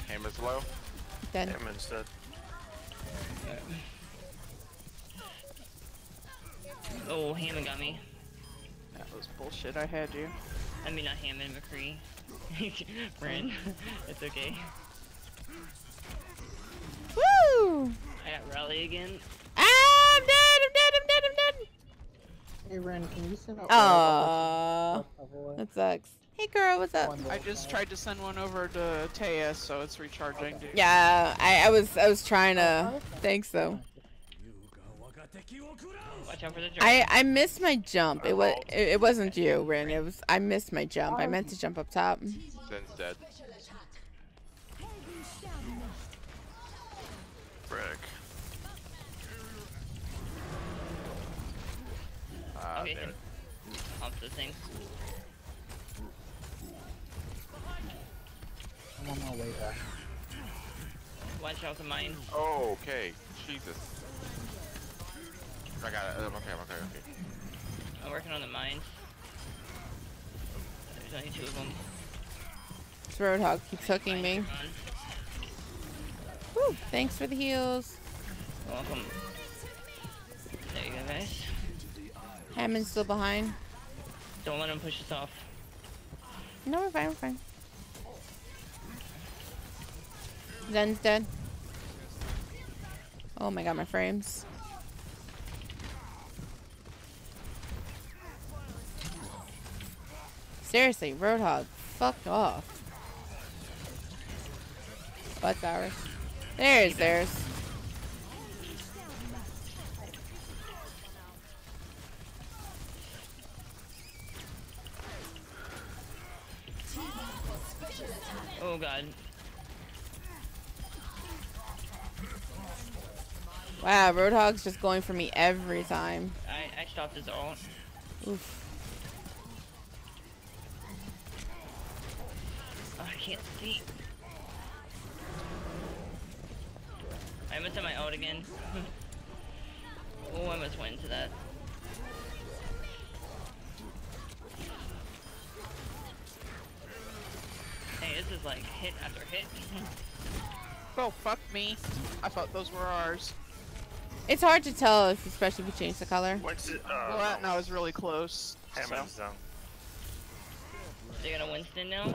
Hammer's low. Dead. Hammond's dead. Oh, Hammond got me. That was bullshit. I had you. I mean, not Hammond, McCree. Ren. it's okay. Woo! I got Rally again. Ah, I'm dead. I'm dead. I'm dead. I'm dead. Hey Ren, can you send out? Aww. That sucks. Hey, girl. What's up? I just tried to send one over to Taeya, so it's recharging. Dude. Yeah, I, I was. I was trying to. Thanks though. Watch out for the dragon. I I missed my jump. It was. It, it wasn't you, Ren. It was. I missed my jump. I meant to jump up top. Zen's dead. Frick. Okay, damn off the thing. I'm on my way back. Watch out for mine. Oh, okay. Jesus. I got it. Um, okay, okay, okay. I'm working on the mines. There's only two of them. This Roadhog keeps hooking me. Mines are gone. Woo, thanks for the heals. Welcome. There you go, guys. Hammond's still behind. Don't let him push us off. No, we're fine. We're fine. Zen's dead. Oh my god, my frames. Seriously, Roadhog, fuck off. What's ours? There's theirs. Oh god. Wow, Roadhog's just going for me every time. I, I stopped his ult. Oof. Oh, I can't see. I missed my ult again. oh, I must went into that. Is like hit after hit. Oh, fuck me. I thought those were ours. It's hard to tell, if, especially if you change the color. What's it? well, Uh, that now is really close. So. Hammond's down. they got a Winston now.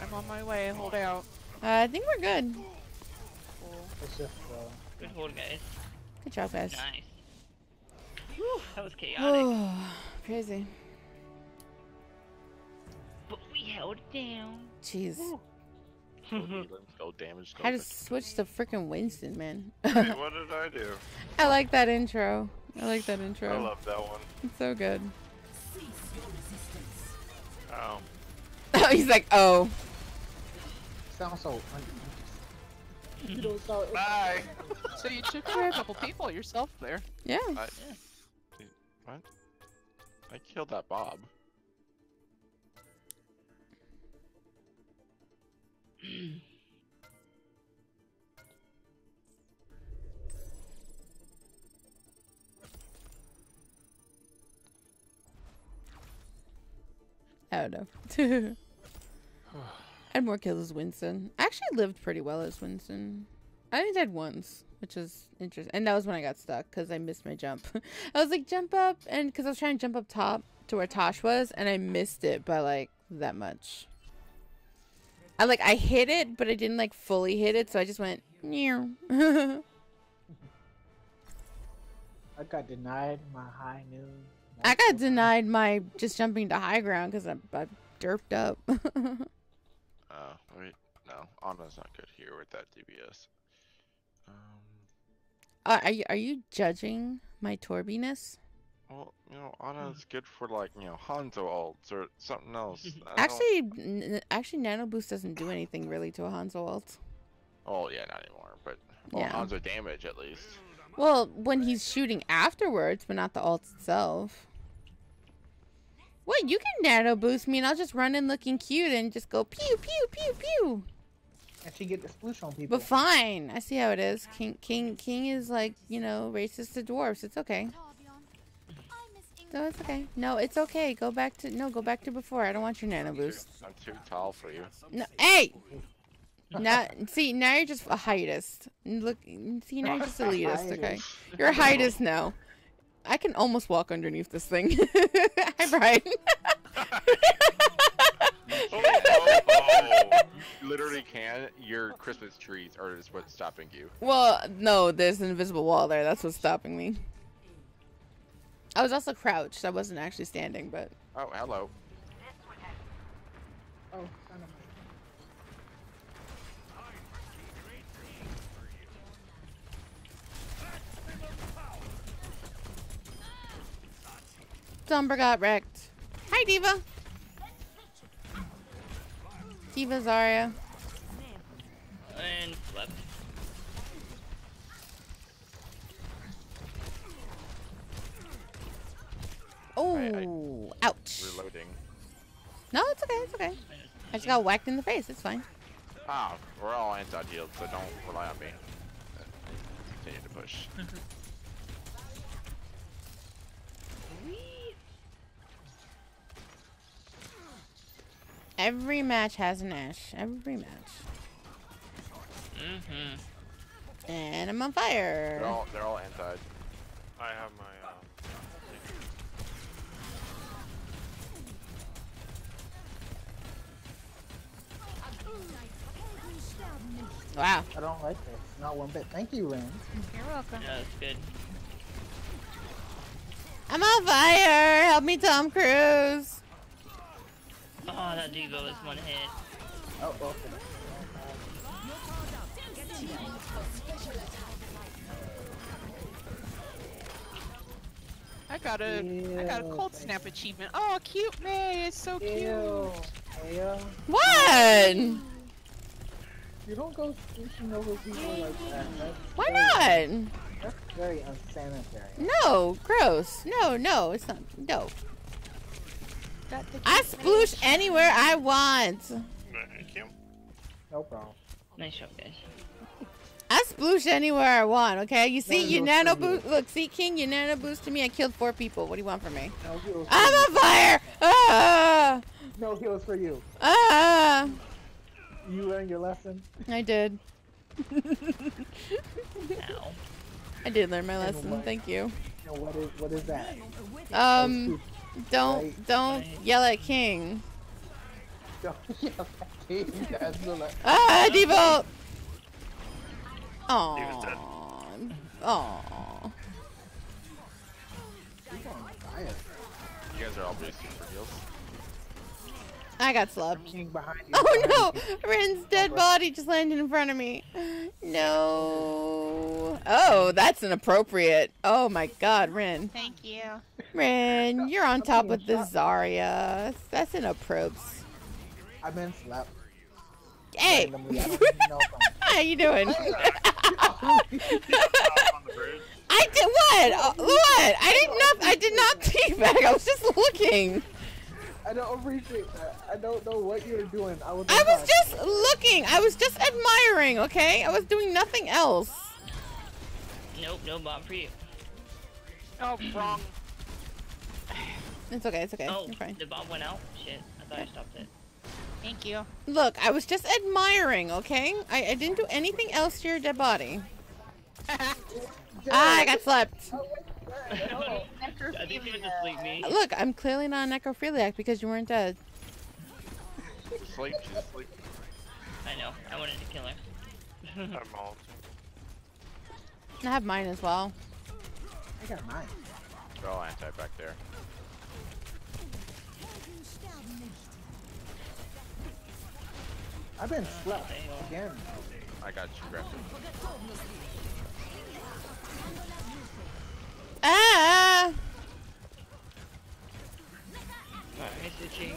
I'm on my way. Hold out. Uh, I think we're good. Cool. It's just Good hold, guys. Good job, guys. Nice. Whew, that was chaotic. Crazy. But held down. Jeez. No damage. no Had to effect. to freaking Winston, man. Hey, what did I do? I like that intro. I like that intro. I love that one. It's so good. Oh. He's like, oh. sounds so. You. Bye. So you took care of a couple people yourself there. Yeah. I, what? I killed that Bob. I don't know. I had more kills as Winston. I actually lived pretty well as Winston. I only died once, which was interesting. And that was when I got stuck because I missed my jump. I was like, jump up. And because I was trying to jump up top to where Tosh was, and I missed it by like that much. I like, I hit it, but I didn't like fully hit it. So I just went, Meow. I got denied my high noon. I got denied my just jumping to high ground because I, I derped up. Uh, wait, no, Ana's not good here with that DBS. Um, Uh, are you are you judging my Torbiness? Well, you know, Ana's hmm. good for like you know Hanzo ults or something else. Actually, n- actually, Nano Boost doesn't do anything really to a Hanzo ult. oh yeah, not anymore, but well, Yeah. Hanzo damage at least. Well, when he's shooting afterwards, but not the ult itself. What? You can Nano Boost me, and I'll just run in looking cute and just go pew pew pew pew. And she get the sploosh on people. But fine, I see how it is. King King King is like you know racist to dwarfs. It's okay. No, it's okay. No, it's okay. Go back to no. Go back to before. I don't want your Nano I'm too, Boost. I'm too tall for you. No, hey. Now, see, now you're just a heightist. Look, see, now you're just elitist. Okay, you're a heightist now. I can almost walk underneath this thing. Hi, Brian. oh, you literally can. Your Christmas trees are just what's stopping you. well, no, there's an invisible wall there. That's what's stopping me. I was also crouched. I wasn't actually standing, but Oh, hello. Oh. Dumber got wrecked. Hi, D.Va. D.Va Zarya. And flip. Oh, I- ouch. Reloading. No, it's okay. It's okay. I just got whacked in the face. It's fine. Ah, we're all anti-healed, so don't rely on me. Continue to push. Every match has an Ashe. Every match. Mm-hmm. And I'm on fire. They're all they're all anti. I have my. Uh, Wow. I don't like this. Not one bit. Thank you, Ren. You're welcome. Yeah, that's good. I'm on fire. Help me, Tom Cruise. Oh, that D.Va was one hit. Oh, okay. I got a I got a cold snap achievement. Oh, cute Mei, it's so cute. Ew. Ew. What? You don't go squishing over people like that. That's Why very- not? That's very unsanitary. No, gross. No, no, it's not. No. I sploosh anywhere I want. thank you. No problem. Nice job, guys. I sploosh anywhere I want, okay? You see, No, you nano boost. Look, see, King, you nano boosted me. I killed four people. What do you want from me? No I'm you. on fire! Ah! No heals for you. Ah! You learned your lesson. I did. Ow. I did learn my lesson. what? Thank you. And what is what is that? Um, don't Right. don't Right. yell at King. Don't yell at King. That's the Ah, Devote. D.Va's Aww. Aww. He's on fire. You guys are all boosting for heals. I got slubbed. King behind you. Oh no! you. Ren's dead body just landed in front of me. No. Oh, that's inappropriate. Oh my god, Ren. Thank you. Ren, you're on top with the shot. Zarya. That's inappropriate. I've been slapped. Hey! I don't even know if I'm- How you doing? Off on the bridge. I did what? Uh, what? I did not. I did not teabag. I was just looking. I don't appreciate that. I don't know what you're doing. I was. I was on- just looking. I was just admiring. Okay, I was doing nothing else. Nope, no bomb for you. Oh, wrong. It's okay. It's okay. Oh, You're fine. the bomb went out? Shit. I thought I stopped it. Thank you. Look, I was just admiring, okay? I, I didn't do anything else to your dead body. ah, I got slept. I think you just leave me. Look, I'm clearly not a necrophiliac because you weren't dead. Sleep, just sleep. I know. I wanted to kill her. I'm all. I have mine as well. I got mine. They're all anti back there. I've been oh, slept again. I got you, Grafton. Ah! Messaging.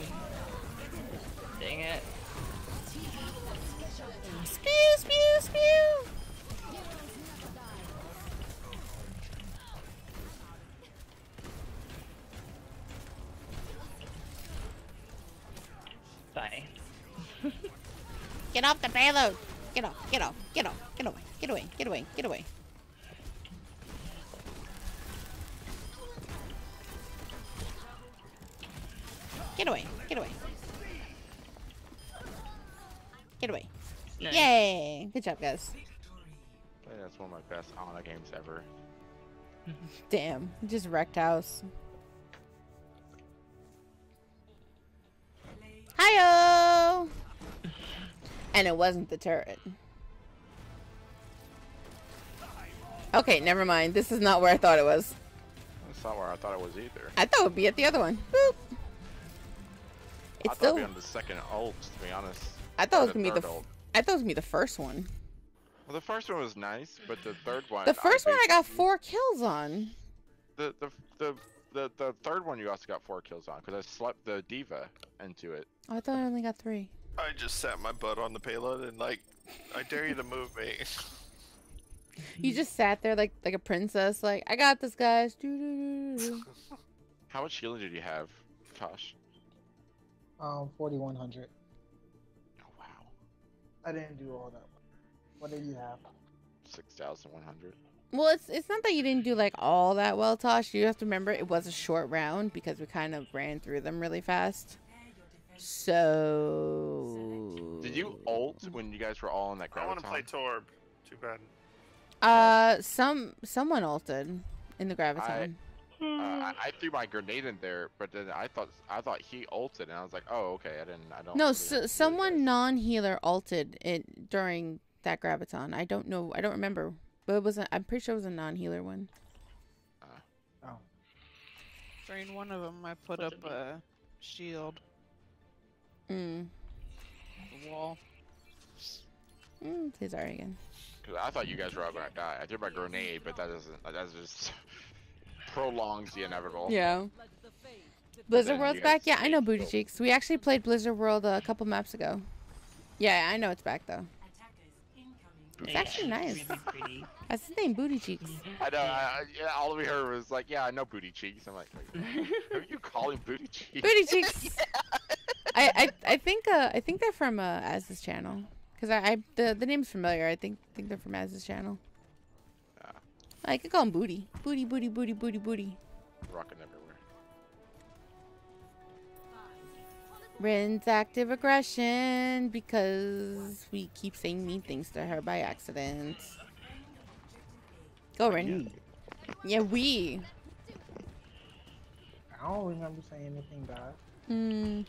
Dang it. Spew, spew, spew! Bye. Get off the payload! Get off, get off, get off, get away, get away, get away, get away. Get away, get away. Get away. Nice. Yay! Good job, guys. I that's one of my best Ana games ever. Damn, just wrecked house. Hiyo! And it wasn't the turret. Okay, never mind. This is not where I thought it was. That's not where I thought it was either. I thought it would be at the other one. Boop. I It's thought still. it'd be on the second ult, to be honest. I thought it was gonna be the. f- ult. I thought it was gonna be the first one. Well, the first one was nice, but the third one. The first one I got four kills on. The the the the, the third one you also got four kills on because I slept the D.Va into it. Oh, I thought I only got three. I just sat my butt on the payload and like, I dare you to move me. You just sat there like like a princess, like I got this, guys. How much healing did you have, Tosh? Um, 4100. Oh wow, I didn't do all that. What did you have? six thousand one hundred. Well, it's it's not that you didn't do like all that well, Tosh. You have to remember it was a short round because we kind of ran through them really fast. So. Did you ult when you guys were all in that crowd? I want to play Torb. Too bad. Uh, some someone ulted in the graviton. Uh, I, I threw my grenade in there, but then I thought I thought he ulted, and I was like, oh okay, I didn't. I don't. no, really s have to do someone non-healer ulted it during that graviton. I don't know. I don't remember, but it was. A, I'm pretty sure it was a non-healer one. Oh. During one of them, I put up a shield, Mm. a wall. Mm, say sorry again. 'Cause I thought you guys were all gonna die. I threw my grenade, but that doesn't. That just prolongs the inevitable. Yeah. Blizzard World's back. Yeah, I know stayed Booty. Cheeks. We actually played Blizzard World a couple maps ago. Yeah, I know it's back though. It's actually nice. Really pretty. That's his name, Booty Cheeks. I know. I, I, yeah, all we heard was like, "Yeah, I know booty cheeks." I'm like, "Who are you calling booty cheeks?" Booty Cheeks. I, I I think uh I think they're from uh Az's channel because I, I the the name's familiar. I think think they're from Az's channel. I could call him Booty. Booty, booty, booty, booty, booty. Rocking everywhere. Rin's active aggression because we keep saying mean things to her by accident. Go, Rin. Yeah, we. I don't remember saying anything bad. Hmm.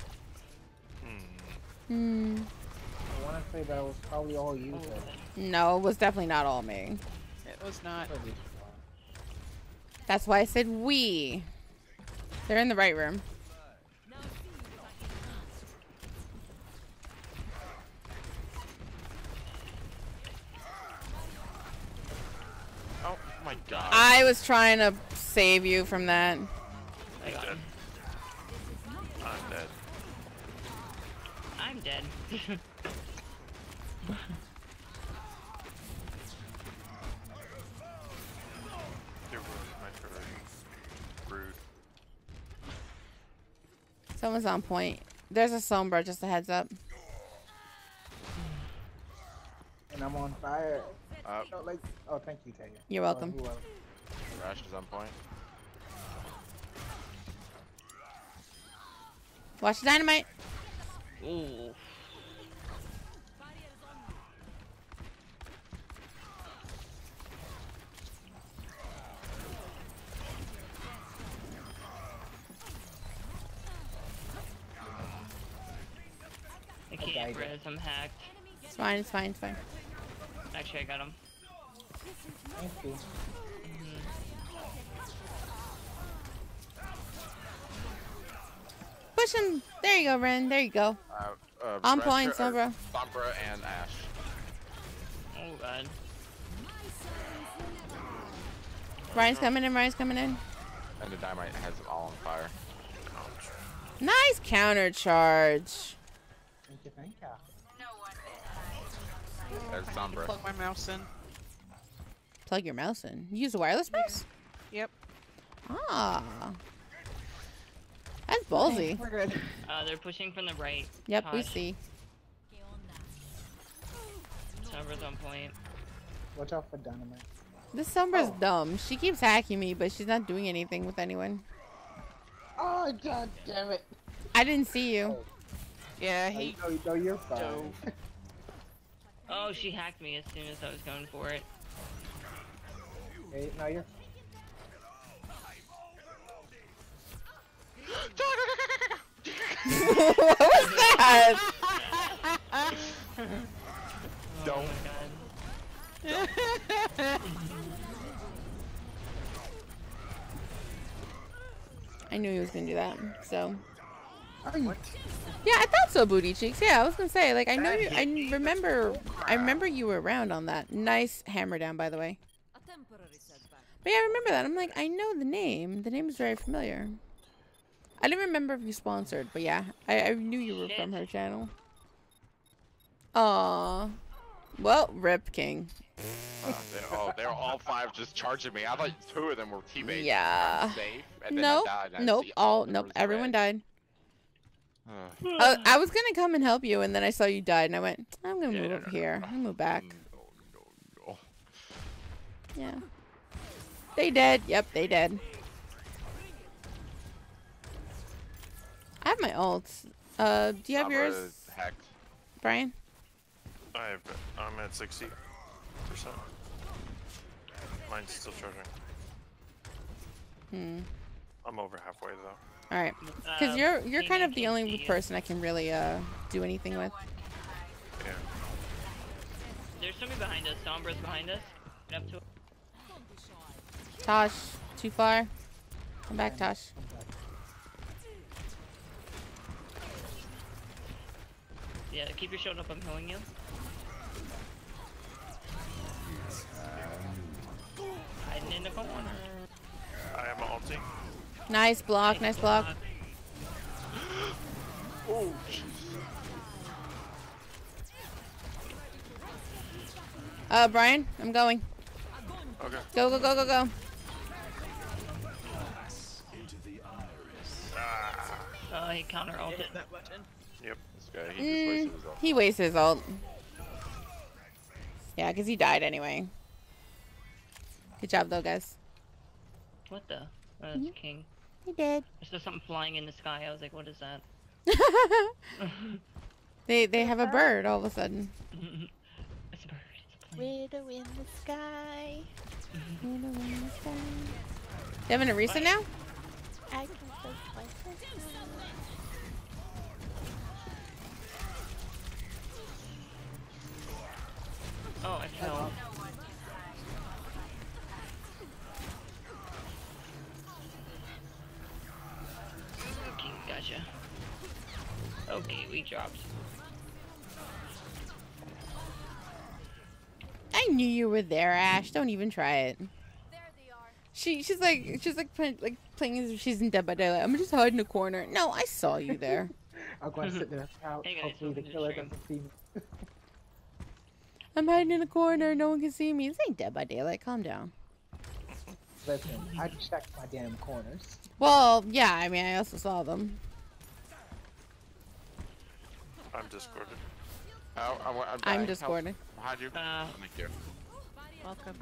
Hmm. Hmm. I want to say that it was probably all you. but No, it was definitely not all me. It was not. Probably- That's why I said we. They're in the right room. Oh my god. I was trying to save you from that. I got him. I'm dead. I'm dead. You're ruining my turret. Rude. Someone's on point. There's a Sombra, just a heads up. And I'm on fire. Uh, No, like, oh, thank you, Taeya. You're welcome. whoever. Rash is on point. Watch the dynamite. Ooh. I can't I'm hacked. It's fine. It's fine. It's fine. Actually, I got him. Thank you. Push him. There you go, Ren. There you go. Uh, uh, On Red point, Shirt- Sombra. Sombra and Ashe. Oh god. Rein's coming in. Rein's coming in. And the Dynamite has it all on fire. Nice counter charge. There's Sombra. Plug my mouse in. Plug your mouse in. You use a wireless mouse? Yep. Ah. That's ballsy. We're good. Uh, they're pushing from the right. Yep, we see. Sombra's on point. Watch out for dynamite. This Sombra's dumb. She keeps hacking me, but she's not doing anything with anyone. Oh god damn it! I didn't see you. Yeah, Oh, he no, no, you're fine. dove. Oh, she hacked me as soon as I was going for it. Hey, no, you're. what was that? Oh my god. I knew he was gonna do that. So Are you? yeah, I thought so, booty cheeks. Yeah, I was gonna say like I know you. I remember. oh, I remember you were around on that. Nice hammer down, by the way. A temporary setback. But yeah, I remember that. I'm like, I know the name. The name is very familiar. I didn't remember if you sponsored, but yeah, I, I knew you were from her channel. Aw. Well, Rip King. Uh, they, oh, they're all five just charging me. I thought two of them were teammates. Yeah. Safe, and then Nope. I died, and I Nope. see All nope. Everyone red. died. Ugh. Uh, I was gonna come and help you, and then I saw you died, and I went, I'm gonna Yeah, move no, over no, here. no. I'll move back. No, no, no. Yeah. They dead. Yep, they dead. I have my ults. Uh, do you have Sombra yours, hacked. Brian? I have, I'm at 60%. Mine's still charging. Hmm. I'm over halfway though. All right. Because Um, you're you're kind of the only person I can really uh do anything with. Yeah. There's somebody behind us. Sombra's behind us. Get up to Tosh, too far. Come back, Tosh. Yeah, keep your shield up. I'm healing you. Hiding in the corner. I have my ulti. Nice block, nice block. Oh, jeez. Uh, Brian, I'm going. Okay. Go, go, go, go, go. Oh, he counter ulted. that button. Yep. This guy, he just Mm, wasted his ult. he wasted his ult. Yeah, because he died anyway. Good job, though, guys. What the? Oh, that's Mhm. King. He did. I saw something flying in the sky. I was like, what is that? they they have a bird all of a sudden. it's a bird. It's a plane. Widow in the sky. You having a recent now? I can just like Oh, I fell. Okay, gotcha. Okay, we dropped. I knew you were there, Ashe. Don't even try it. She she's like she's like play, like playing as if she's in Dead by Daylight. I'm just hiding in a corner. No, I saw you there. I'm going to sit there proud. Hey guys, Hopefully the welcome to the killer stream. doesn't see me. I'm hiding in a corner. No one can see me. This ain't Dead by Daylight. Calm down. Listen, I checked my damn corners. Well, yeah. I mean, I also saw them. I'm discorded. Oh, I'm, I'm, I'm dying. Help. discorded. Behind you. Uh, Thank you. Welcome.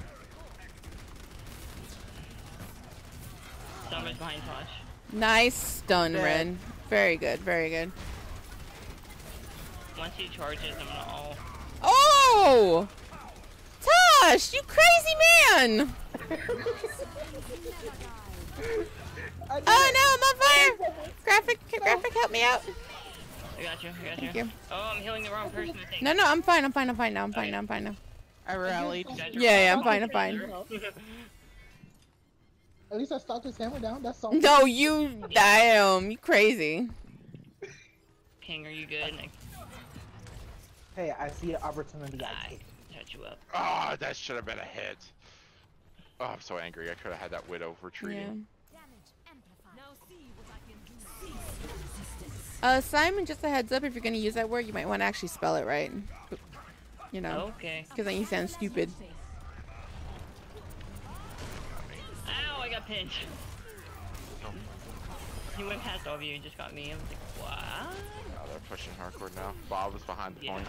Sombra's behind Tosh. Nice stun, Dead. Ren. Very good. Very good. once he charges, I'm gonna all. Oh! Tosh, you crazy man! Oh no, I'm on fire! Graphic, graphic, help me out. I got you. I got Thank you. you. Oh, I'm healing the wrong person. I think. No, no, I'm fine. I'm fine. I'm fine now. I'm fine now. I'm fine now. I rallied. You guys are Yeah, yeah, I'm fine. I'm fine. At least I stopped his hammer down. That's all. No, you damn, um, you crazy. King, are you good? Hey, I see an opportunity. I I take. touch you up. Oh, that should have been a hit. Oh, I'm so angry. I could have had that widow Yeah. Uh, Simon, just a heads up. If you're gonna use that word, you might want to actually spell it right. You know, Okay. because then you sound stupid. Ow, I got pinched. He went past all of you and just got me. I was like, what? They're pushing hardcore now. Bob is behind the Yeah. point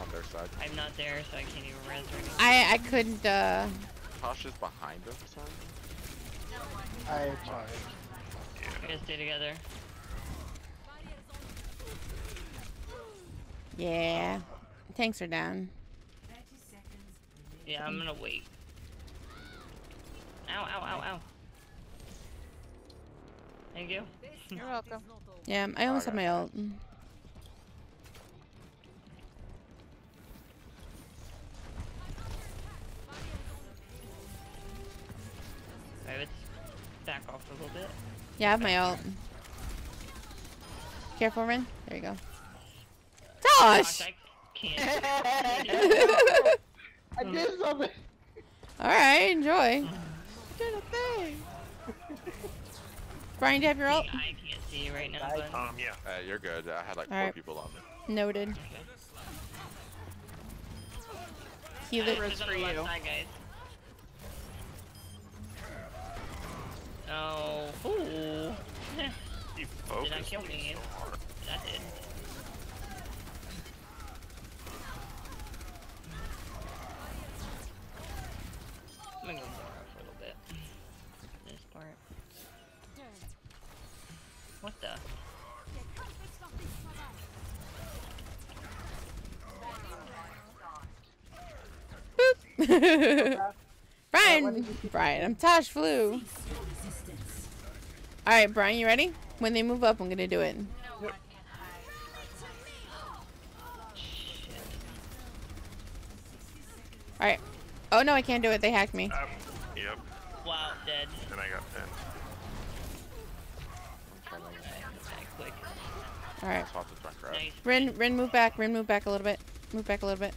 on their side. I'm not there, so I can't even res or. I I couldn't. uh Tosh is behind them. Sorry. I charge. We gotta stay together. Yeah. Tanks are down. Yeah, I'm gonna wait. Ow, ow, ow, ow. Thank you. You're welcome. Yeah, I almost have my ult. Alright, let's back off a little bit. Yeah, I have my ult. Careful, Ren. There you go. Tosh! Gosh, I can't. I did something. Alright, enjoy. Did a thing. Brian, do you have your ult? I can't see you right now, but Um, yeah. Uh, you're good. I had like four Alright. people on me. Noted. Heal it. Res for you. side, guys? Oh, ooh. You Did focus not kill me. so hard. That did. I'm gonna go more for a little bit. This part. What the? Brian! Brian, I'm Tosh Flu. Alright, Brian, you ready? When they move up, I'm gonna do it. Shit. Alright. Oh no, I can't do it. They hacked me. Um, yep. Wow, dead. And I got pinned. I'm trying to Attack quick. Alright. swap the front grab. Nice. Rin, Rin, move back. Rin, move back a little bit. Move back a little bit.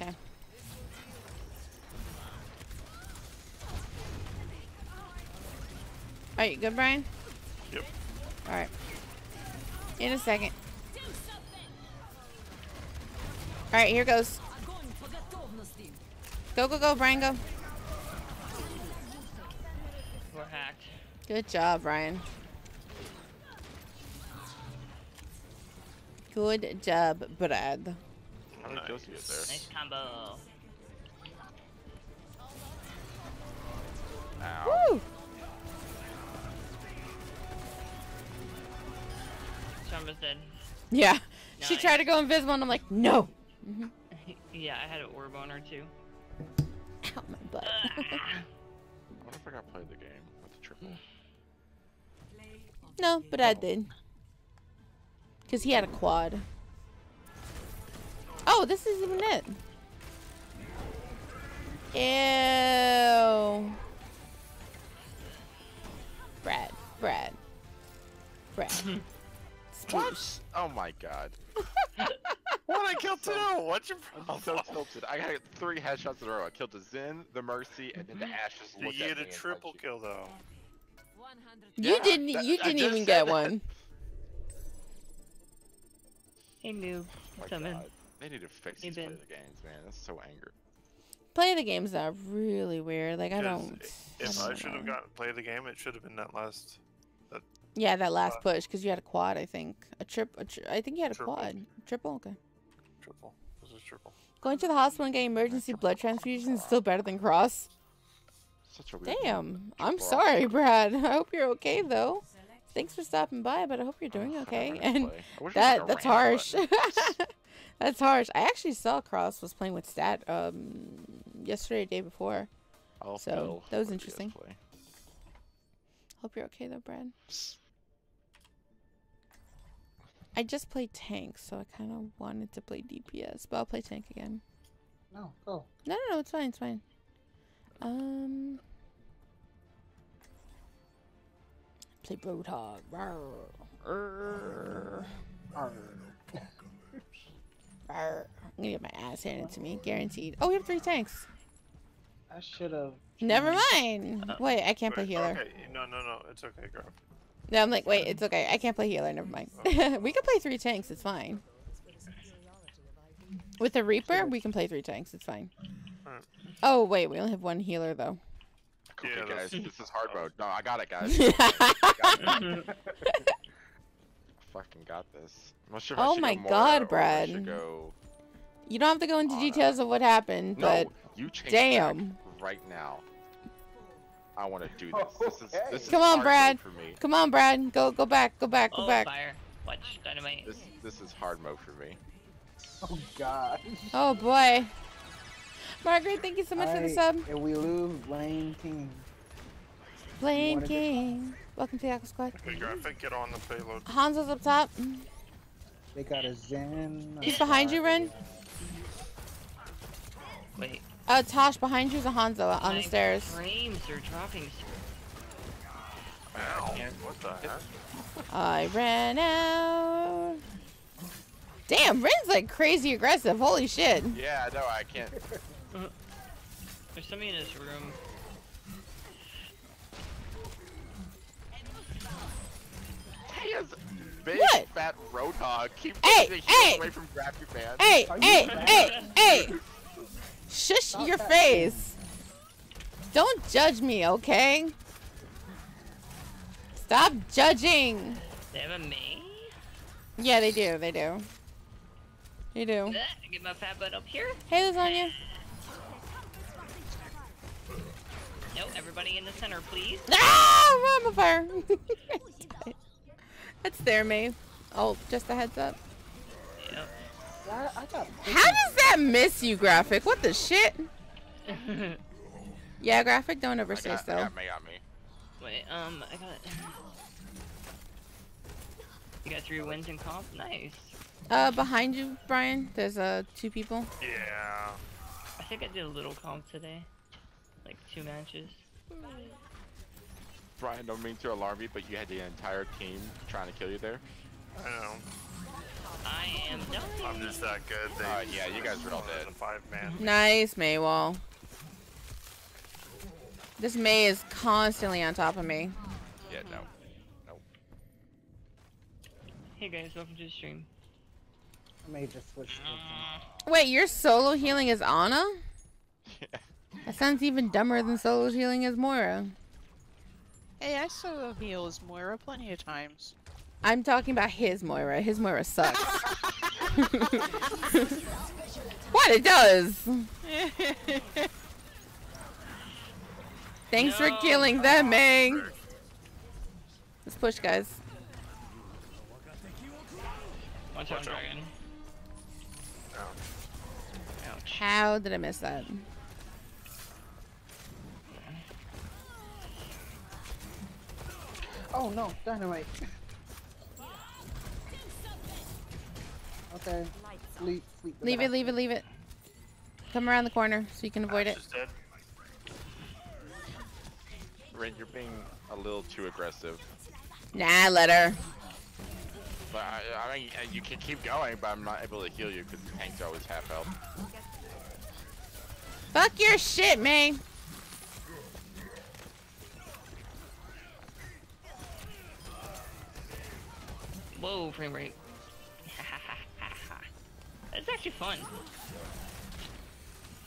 Okay. Alright, you good, Brian? Yep. Alright. In a second. Alright, here goes. Go, go, go, Brian, go. We're hacked. Good job, Brian. Good job, Brad. How many kills do you get there? Nice combo. Ow. Woo! Trumba's dead. Yeah. She tried to go invisible, and I'm like, no. Mm-hmm. yeah, I had an orb on her too. Ow, my butt. I wonder if I got played the game with the triple. no, but I did. Because he had a quad. Oh, this isn't even it. Ew. Brad. Brad. Brad. Sploosh. Oh my god. What? I killed two! What's your I'm so tilted. I got three headshots in a row. I killed the Zen, the Mercy, and then the mm-hmm. Ashe just You get a triple punched kill though. You Yeah, didn't. that- you didn't even get that. one. Hey, noob. Oh my Come in. They need to fix these play the games, man. That's so angry. Play the games are really weird. Like I 'Cause don't. If I I should have know. got played the game, it should have been that last Yeah, that last push because you had a quad. I think a trip. A tri- I think you had a Triple. quad. Triple. Okay. triple. This is triple. Going to the hospital and getting emergency blood transfusion is still better than cross. Such a weird Damn. I'm sorry. Brad. I hope you're okay though. thanks for stopping by, but I hope you're doing okay. And play. I wish it was that that's harsh. that's harsh. I actually saw Cross was playing with Stat um yesterday, day before. I'll So, that was what it is interesting. Hope you're okay though, Brad. I just played tank, so I kind of wanted to play DPS, but I'll play tank again. No, go. No, no, no, it's fine, it's fine. Um, play Roadhog. Rawr. Arr. Arr. Arr. I'm gonna get my ass handed to me, guaranteed. Oh, we have three tanks. I should have. Never mind. Wait, I can't play healer. Okay, no, no, no, it's okay, girl. No, I'm like, wait, it's okay. I can't play healer. Never mind. we can play three tanks. It's fine. With the Reaper, we can play three tanks. It's fine. Oh wait, we only have one healer though. Okay, Yeah, guys, this is hard mode. No, I got it, guys. Got it. Fucking got this. I'm not sure if Oh should my go God, or if I Brad. go... You don't have to go into Ana. details of what happened, but No, you damn. right now. I want to do this. This is this is Come on, Brad. for me. come on, Brad, go go back, go back, go Oh, back. fire. Watch dynamite. This this is hard mode for me. Oh God. Oh boy. Margaret, thank you so much for the sub. If we lose, blame team. Playing King. Welcome to the Aqua Squad. Okay, graphic, get on the payload. Hanzo's up top. They got a Zen. He's behind you, Ren. Wait. Uh, Tosh, behind you's a Hanzo on the stairs. Frames are dropping. Ow, what the heck? I ran out. Damn, Ren's like crazy aggressive. Holy shit. Yeah, no, I can't. There's somebody in this room. Taeya's big What? fat roadhog keep Hey, the hey! away from Graphic Man. Hey, Are hey, hey, hey! Shush Stop your that. face. Don't judge me, okay? Stop judging. They have a me. Yeah, they do. They do. They do. Get my fat butt up here. Hey, Lasagna. No, everybody in the center, please. Ah, I'm on fire. That's there, Maeve. Oh, just a heads up. Yep. I, I got. How does that miss you, Graphic? What the shit? Yeah, Graphic, don't ever I say got, I so. got me, got me. Wait, um, I got. You got three wins in comp. Nice. Uh, behind you, Brian, there's uh two people. Yeah. I think I did a little comp today, like two matches. Brian, don't mean to alarm you, but you had the entire team trying to kill you there. I know. I am done. I'm just that good. They Uh, yeah, you guys are all dead. Five man. Nice, Maywall. This Mei is constantly on top of me. Yeah, no. Hey guys, welcome to the stream. I may just switch. to- Wait, your solo healing is Ana? That sounds even dumber than solo healing as Moira. Hey, I solo heal as Moira plenty of times. I'm talking about his Moira. His Moira sucks. what it does? Thanks for killing them, Mei. Let's push, guys. Watch out, dragon. Ouch. Ouch. How did I miss that? Oh no, dynamite. Okay, sleep, sleep. Leave it, leave it, leave it. Come around the corner so you can avoid it. Ashe is dead. Ren, you're being a little too aggressive. Nah, let her. But I, I mean, uh, you can keep going, but I'm not able to heal you because tank's always half health. Fuck your shit, man. Whoa, frame rate. It's actually fun.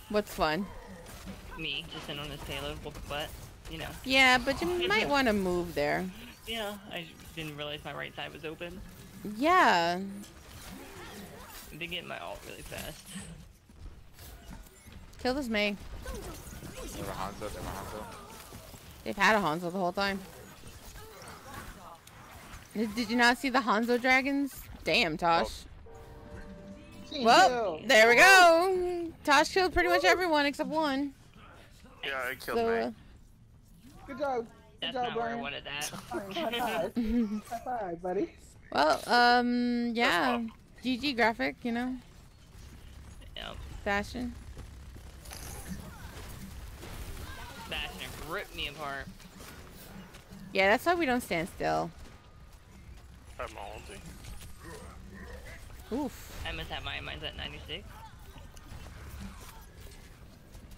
What's fun? Me, just sitting on this payload, whoop butt. You know. Yeah, but you might want to move there. Yeah, I didn't realize my right side was open. Yeah. They get my ult really fast. Kill this Mei. They have a Hanzo, they have a Hanzo. They've had a Hanzo the whole time. Did, did you not see the Hanzo dragons? Damn, Tosh. Team Well, kill. there we go. Tosh killed pretty much everyone except one. Yeah, I killed So, Mei. uh, Good job. Good That's job, not where I wanted that. High five. High five, buddy. well, um, yeah. GG graphic, you know, yep. fashion. Bastion ripped me apart. Yeah, that's why we don't stand still. I'm ulti. Oof. I must have mine. Mine's at 96.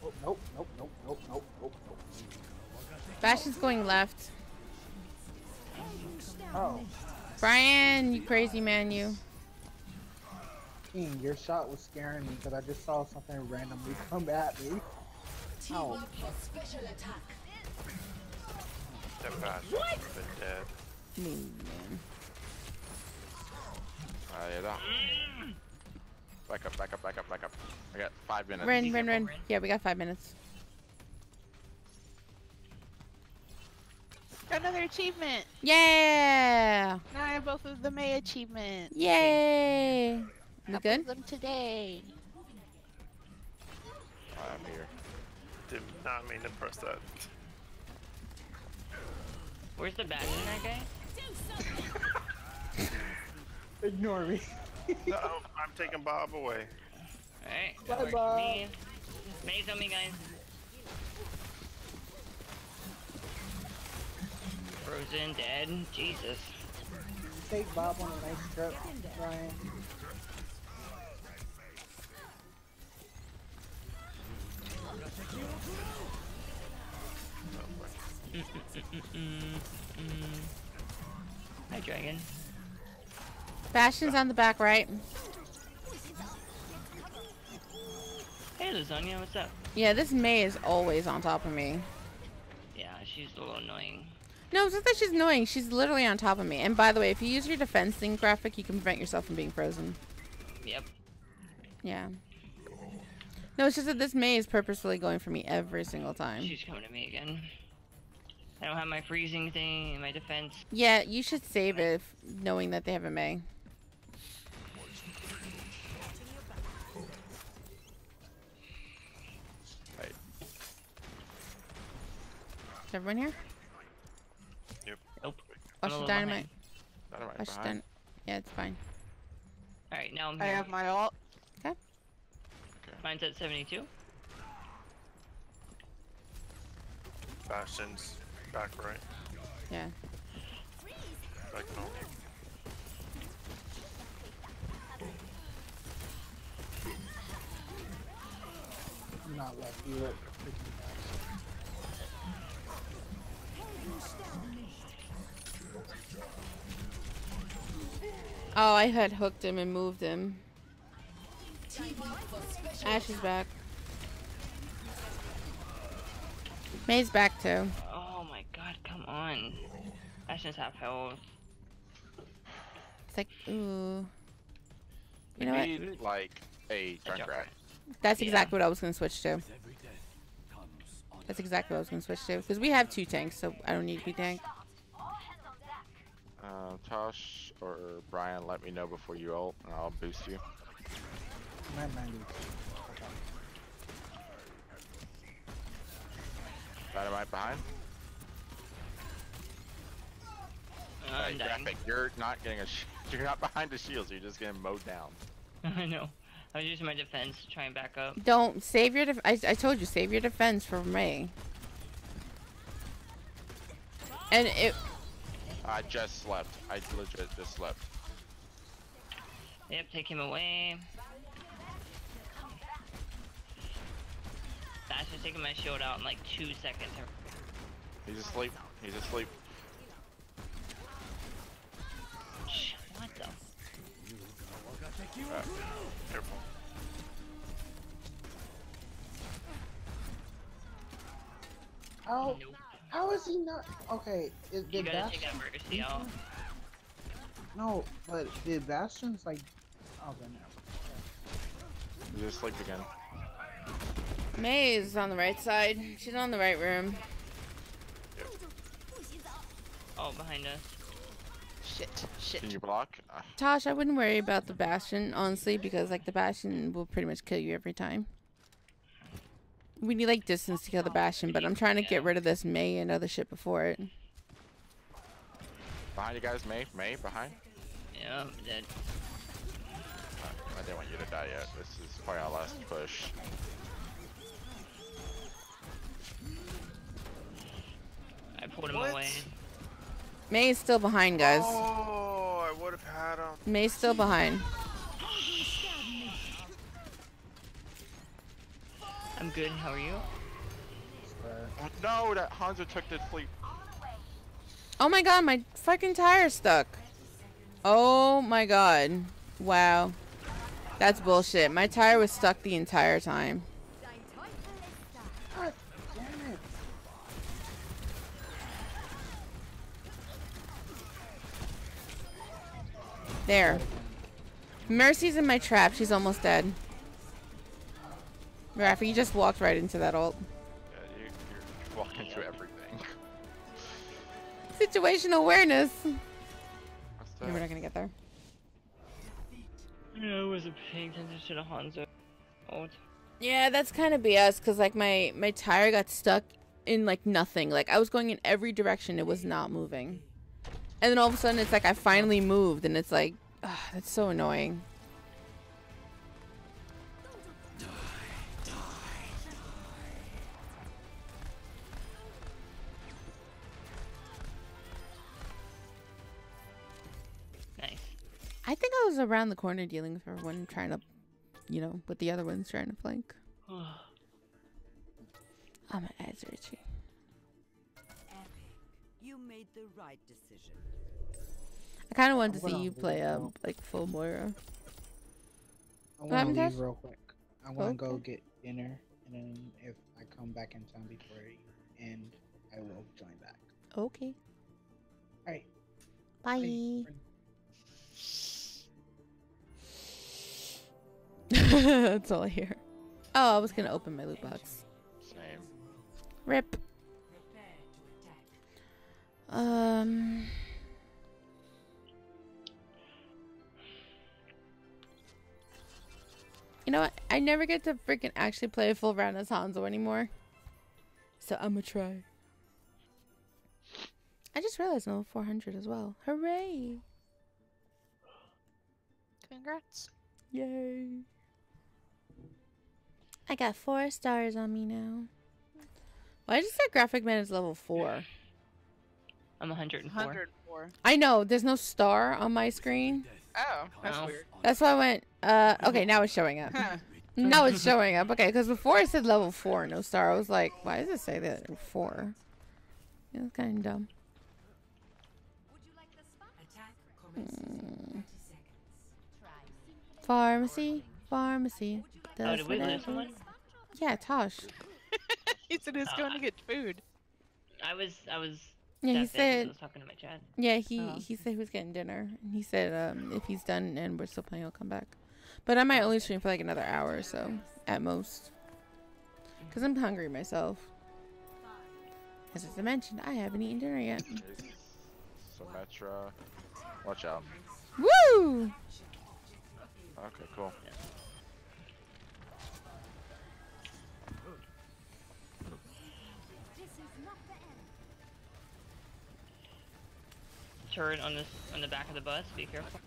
Oh, nope, nope, nope, nope, nope, nope, nope. Bastion's going left. Oh, Brian, you crazy man, you. King, your shot was scaring me because I just saw something randomly come at me. Ow. That bastard's been dead. Mean man. Uh, yeah, that. Back up, back up, back up, back up. I got five minutes. Ren, Ren, Ren. Yeah, we got five minutes. Another achievement. Yeah! Now I have both of the Mei achievements. Yay! We Couple good? of them today. I'm here. Did not mean to press that. Where's the Bastion, that guy? Ignore me. No, I'm taking Bob away. Alright. Bye, that works Bob. for me. Mei's on me, guys. Frozen, dead. Jesus. Take Bob on a nice trip, Brian. Hi, Dragon. Bastion's on the back right. Hey, Lasagna, what's up? Yeah, this Mei is always on top of me. Yeah, she's a little annoying. No, it's not that she's annoying. She's literally on top of me. And by the way, if you use your defense thing graphic, you can prevent yourself from being frozen. Yep. Yeah. No, it's just that this Mei is purposefully going for me every single time. She's coming to me again. I don't have my freezing thing and my defense. Yeah, you should save it knowing that they have a Mei. Right. Is everyone here? Yep. Nope. Oh, Watch the dynamite. Dynamite oh, Watch the behind. dynamite. Yeah, it's fine. Alright, now I'm I have my alt. Mine's at 72. Bastion's back right. Yeah. Back no. I'm not left. You look Oh, I had hooked him and moved him. Ashe is back. Mei's back too. Oh my god, come on. Bastion's half health. It's like, ooh. We You know what? need like a A Junkrat. That's Yeah. exactly what I was gonna switch to. That's exactly what I was gonna switch to. Because we have two tanks, so I don't need to be tank. Uh, Tosh or Brian, let me know before you ult, and I'll boost you. I'm at 90. Dynamite behind. Uh, Hey, I'm dying. graphic, you're not getting a. Sh- you're not behind the shields. You're just getting mowed down. I know. I was using my defense to try and back up. Don't save your. Def- I, I told you save your defense for me. And it. I just slept. I legit just slept. Yep, take him away. Bastion's taking my shield out in like two seconds. He's asleep. He's asleep. Shh, What the? Uh, careful. How? Nope. How is he not? Okay, is, You did gotta take Bastion? that mercy out. No, but did Bastion's like? Oh, then never. He's asleep again. Mei is on the right side. She's on the right room. Oh, behind us. Shit. Shit. Can you block? Uh, Tosh, I wouldn't worry about the Bastion, honestly, because like the Bastion will pretty much kill you every time. We need like distance to kill the Bastion, but I'm trying to get rid of this Mei and other shit before it. behind you guys, Mei. Mei behind. Yeah, I'm dead. I didn't want you to die yet. This is probably our last push. I pulled him What? away. Mei's still behind, guys. Oh, I would have had him. Mei's still behind. I'm good. How are you? Oh, no, that Hanzo took the fleet. Oh my god, my fucking tire's stuck. Oh my god. Wow. That's bullshit. My tire was stuck the entire time. God damn it. There. Mercy's in my trap. She's almost dead. Rafa, you just walked right into that ult. Yeah, you, you walk into everything. Situational awareness. Yeah, we're not gonna get there. No, I wasn't paying attention to the Hanzo. Ult. Yeah, that's kind of BS because like my my tire got stuck in like nothing. Like I was going in every direction, it was not moving. And then all of a sudden, it's like I finally moved, and it's like, ah, that's so annoying. Nice. I think I was around the corner dealing with her one trying to, you know, with the other ones trying to flank. I'm an ads Richie. You made the right decision. I kind of wanted to I'm see you play leave um now. like full Moira. I What want to leave real quick. I want to go get dinner, and then if I come back in time before you end, I will join back. Okay. All right. Bye. friend. That's all I hear. Oh, I was gonna open my loot box. Same. Rip. Um. You know what? I never get to freaking actually play a full round as Hanzo anymore. So I'ma try. I just realized I'm level 400 as well. Hooray! Congrats. Yay! I got four stars on me now. Why does that graphic man is level four? I'm 104. 104. I know there's no star on my screen. Oh, that's weird. That's why I went. Uh, okay, now it's showing up. Huh. now it's showing up. Okay, because before it said level four, no star. I was like, why does it say that four? Yeah, it's kind of dumb. Hmm. Pharmacy, pharmacy. Oh, does did we lose someone? Yeah, Tosh. he said he's going to get food. I was, I was. Yeah, he tapped in 'cause I said. was talking to my chat. Yeah, he Oh. he said he was getting dinner, and he said um if he's done and we're still playing, he'll come back. But I might only stream for like another hour or so at most, cause I'm hungry myself. As I mentioned, I haven't eaten dinner yet. Symmetra. Watch out. Woo! Okay, cool. Turret on this, on the back of the bus. Be careful.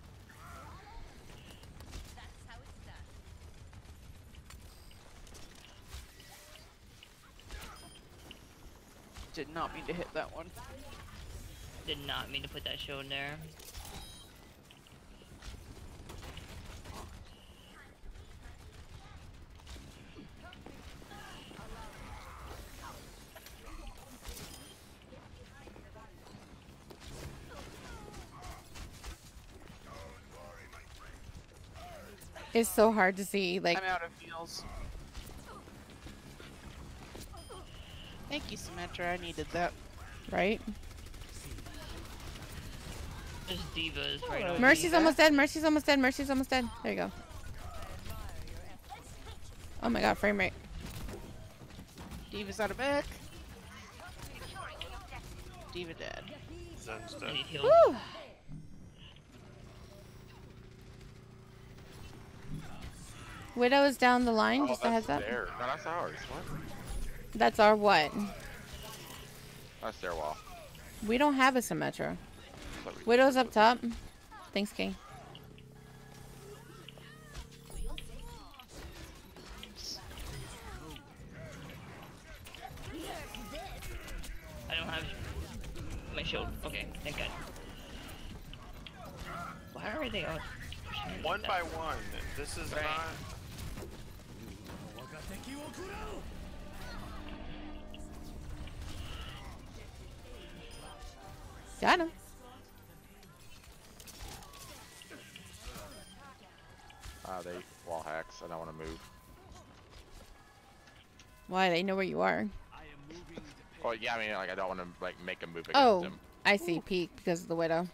Did not mean to hit that one. Did not mean to put that shield in there. It's so hard to see, like I'm out of heals. Thank you, Symmetra. I needed that. right. There's D.Va's right Hello. on. Mercy's D.Va. almost dead. Mercy's almost dead. Mercy's almost dead. There you go. Oh my god, frame rate. D.Va's out of back. D.Va dead. Zen's dead. Woo! Widow is down the line. Oh, just a that's heads up. there. No, that's ours. What? That's our what? That's their wall. We don't have a Symmetra. Widow's up top. Thanks, King. I don't have my shield. Okay, thank God. Why are they all One like by one. This is Right. not. Got him. Ah, they wall hacks. I don't want to move. Why? They know where you are. Well, yeah, I mean, like I don't want to like make a move against Oh, him. I see peek because of the Widow.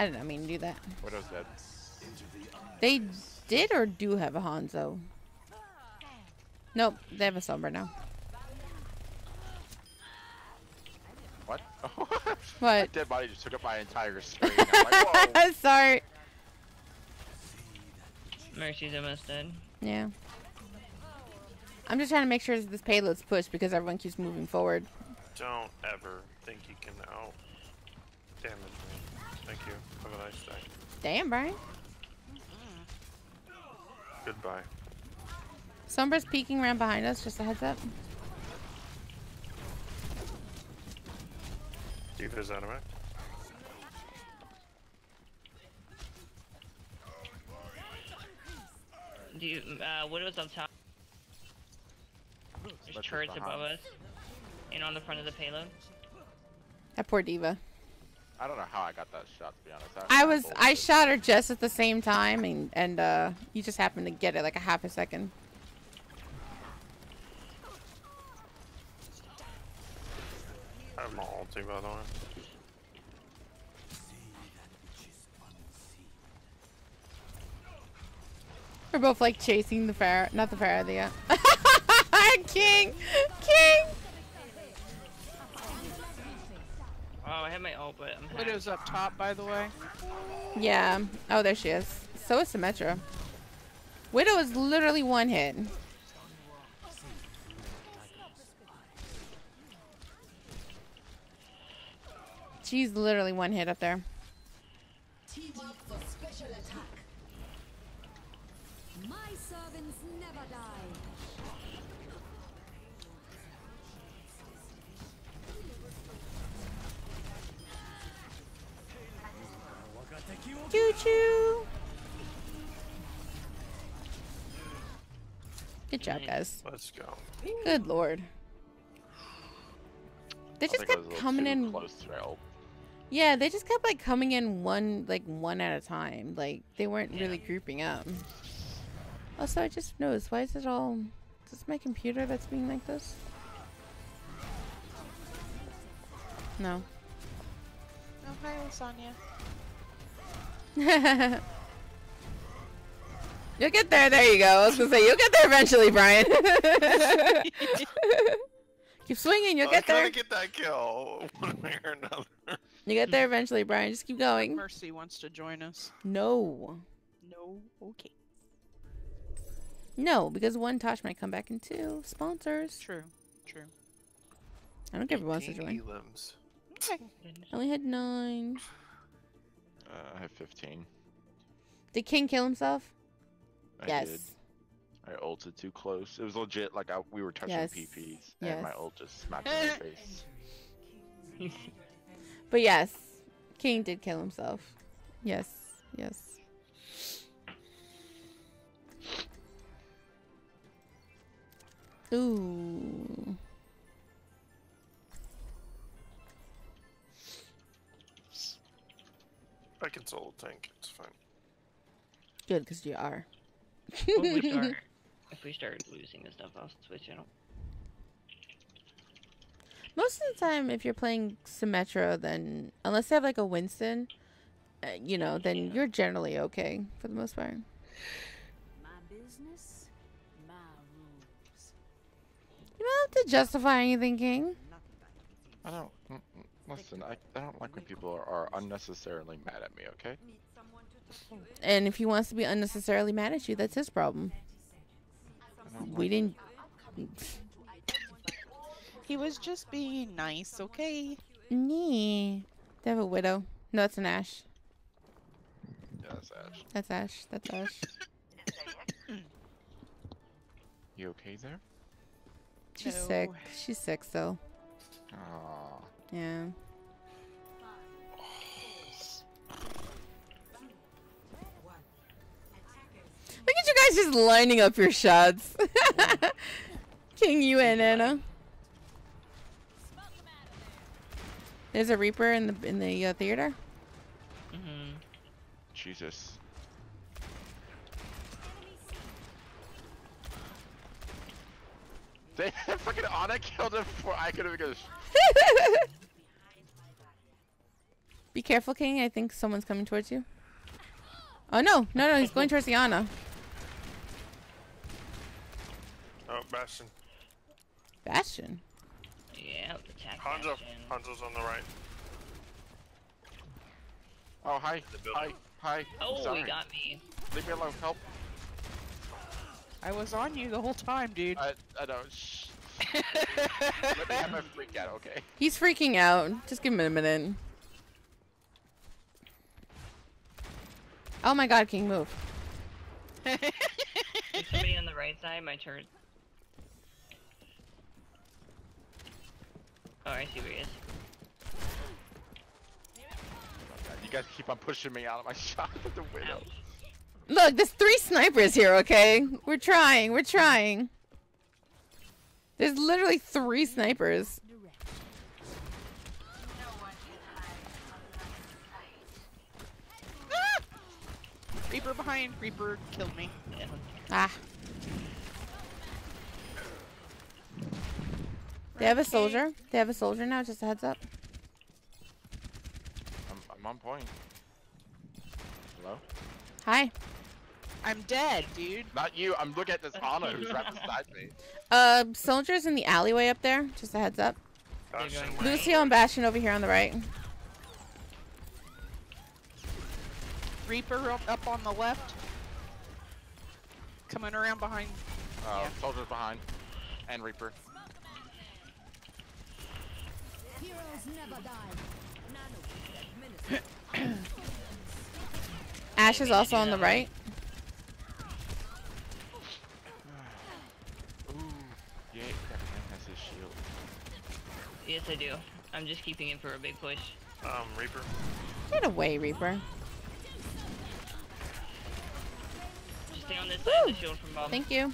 I did not mean to do that. Widow's dead. They did or do have a Hanzo. Nope, they have a Sombra now. What? What? That Dead body just took up my entire screen. I'm like, whoa. Sorry. Mercy's almost dead. Yeah. I'm just trying to make sure this payload's pushed because everyone keeps moving forward. Don't ever think you can out damage me. Thank you. Have a nice day. Damn, Brian. Goodbye. Sombra's peeking around behind us. Just a heads up. D.Va's anime. Do you, uh, Widow's up top. There's turrets above us. And on the front of the payload. That poor D.Va. I don't know how I got that shot. To be honest, That I not was I shot her just at the same time and and uh you just happened to get it like a half a second. I'm ulti by the way. We're both like chasing the fair, not the fair, the uh, king, king. But I'm. Widow's up top, by the way. Yeah. Oh, there she is. So is Symmetra. Widow is literally one hit. She's literally one hit up there. Team up for special attack. My servants never die. Guys. Let's go. Good lord. They I just think I was a kept coming in. Close to my ult. Yeah, they just kept like coming in one like one at a time. Like they weren't really grouping up. Also, I just noticed why is it all? Is this my computer that's being like this? No. Oh, hi, Lasagna. you'll get there. There you go. I was gonna say you'll get there eventually, Brian. keep swinging. You'll I get gotta there. get that kill one way or another. You get there eventually, Brian. Just keep going. Mercy wants to join us. No. No? Okay. No, because one Tosh might come back in two. Sponsors. True. True. I don't care if he wants to King join. Elims. Okay. I only had nine. Uh, I have 15. Did King kill himself? I yes. Did. I ulted too close. It was legit like I, we were touching Yes. PPs, and my Yes. ult just smacked me in the face. But yes, King did kill himself. Yes. Yes. Ooh. I can solo tank. It's fine. Good, because you are. If, we start, if we start losing and stuff, I'll switch channel. Most of the time, if you're playing Symmetra, then unless they have like a Winston, uh, you know, then you're generally okay for the most part. My business, my rules. You don't have to justify anything, King. I don't. mm, mm, Listen, I, I don't like when people are, are unnecessarily mad at me. Okay. And if he wants to be unnecessarily mad at you, that's his problem. We didn't. He was just being nice, okay? Nee. They have a widow. No, it's an Ashe. Yeah, that's Ashe. That's Ashe. That's Ashe. You okay there? She's sick. She's sick though. Aw. Yeah. Guys just lining up your shots. King, you and Ana. There's a Reaper in the in the uh, theater. Mm-hmm. Jesus. They fucking Ana killed him before I could have goes. Be careful, King. I think someone's coming towards you. Oh no, no, no! He's going towards the Ana. Oh, Bastion. Bastion. Yeah, let's attack Hanzo. Bastion. Hanzo's on the right. Oh hi, hi, hi. Oh, sorry. he got me. Leave me alone. Help. I was on you the whole time, dude. I I don't. Shh. Let me have my freak out, okay? He's freaking out. Just give him a minute. Oh my God, King, move. There's somebody on the right side, my turret. Oh, I see where he is. You guys keep on pushing me out of my shot at the window. Look, there's three snipers here, okay? We're trying, we're trying. There's literally three snipers. Reaper behind. Reaper killed me. Yeah. Ah. They have a soldier. They have a soldier now, just a heads up. I'm, I'm on point. Hello? Hi. I'm dead, dude. Not you. I'm looking at this Ana who's right beside me. Uh, soldiers in the alleyway up there, just a heads up. Bastion Lucio and Bastion over here on the right. Reaper up, up on the left. Coming around behind. Uh, Yeah. Soldiers behind. And Reaper. Ashe is also on the right. Ooh. Yeah, has his shield. Yes, I do. I'm just keeping it for a big push. Um, Reaper. Get away, Reaper. Just stay on this side of the shield from Bob. Thank you.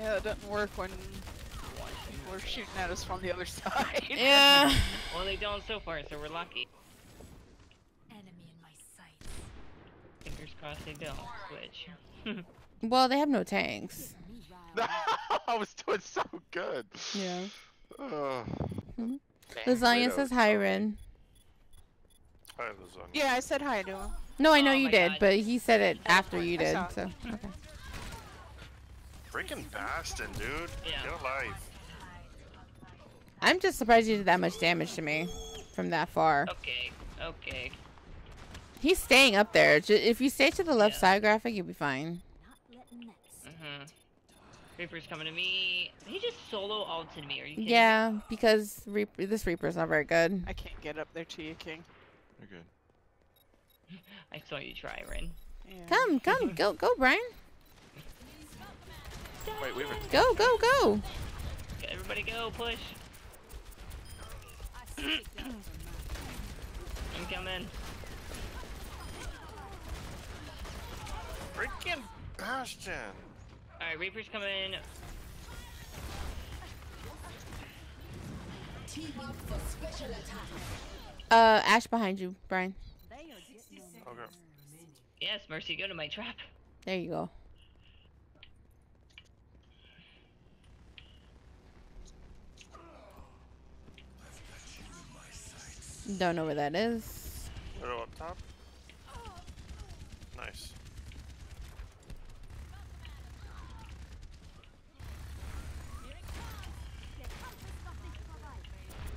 Yeah, it doesn't work when people are shooting at us from the other side. Yeah. Well, they don't so far, so we're lucky. Enemy in my sights. Fingers crossed they don't switch. Well, they have no tanks. I was doing so good. Yeah. Ugh. Mhm. Lasagna says hi, Ren. I have lasagna. Yeah, I said hi to him. No, I know Oh you did, God. but he said it after you did. So okay. Freaking Bastion, dude. Yeah. Get a life. I'm just surprised you did that much damage to me from that far. okay, okay. He's staying up there. If you stay to the left Yeah. side graphic, you'll be fine. Not letting that. Mm-hmm. Reaper's coming to me. He just solo ulted me. Are you kidding? Yeah, because Reaper, this Reaper's not very good. I can't get up there to you, King. You're good. I saw you try, Ren. Yeah. Come, come, go, go, Brian. Wait, we were. Go, go, go. Everybody go, push. I'm coming. Freaking Bastion. Alright, Reaper's coming. Uh, Ashe behind you, Brian. Okay. Yes, Mercy, go to my trap. There you go. Don't know where that is. Little up top. Nice.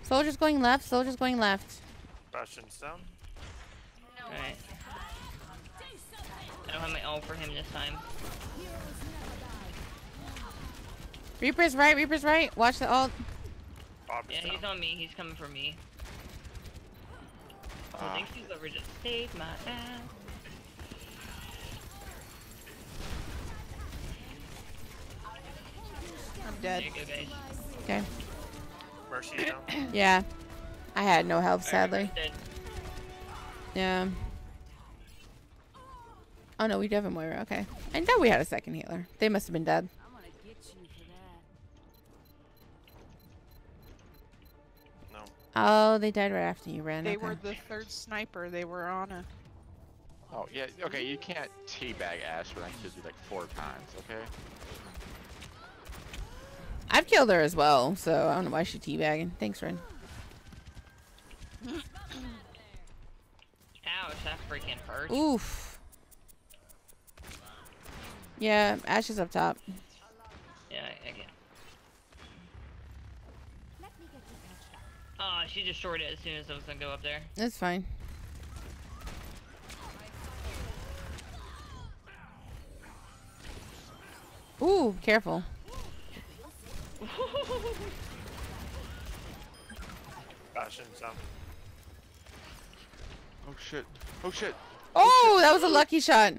Soldiers going left, soldiers going left. Bastion's down. Alright. I don't have my ult for him this time. Reaper's right, Reaper's right. Watch the ult. Yeah, down. he's on me. He's coming for me. Oh, Ah. thanks to whoever just saved my ass. I'm dead. There you go, guys. Okay. Mercy's down. Yeah. I had no help, Alright, sadly. Yeah. Oh no, we do have a Moira. Okay. I know we had a second healer. They must have been dead. Oh, they died right after you ran. They okay. were the third sniper. They were on a. Oh yeah, okay. You can't teabag Ashe when I killed you like four times. Okay. I've killed her as well, so I don't know why she's teabagging. Thanks, Ren. Ouch, that freaking hurt. Oof. Yeah, Ashe is up top. Yeah, I, I get. Oh, she destroyed it as soon as I was gonna go up there. That's fine. Ooh, careful. Bastion's down. Oh shit. Oh shit. Oh, that was a lucky shot.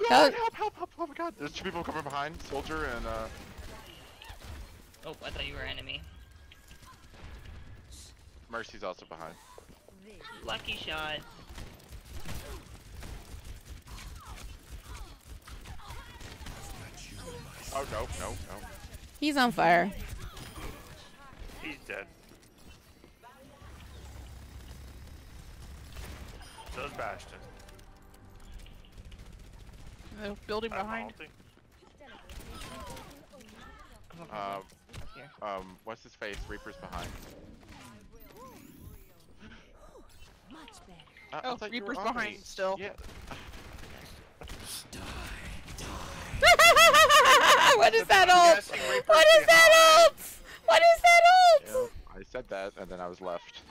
Oh, That- help, help, help, oh my god. There's two people coming behind, soldier and uh Oh, I thought you were enemy. Mercy's also behind. Lucky shot. Oh no, no, no. He's on fire. He's dead. So's Bastion. The building I'm behind. Um um what's his face? Reaper's behind. Much better. Uh, I Oh, thought Reaper's behind me. still. Yeah. what is that I'm ult? What is that ult? What is that ult? yeah. I said that and then I was left.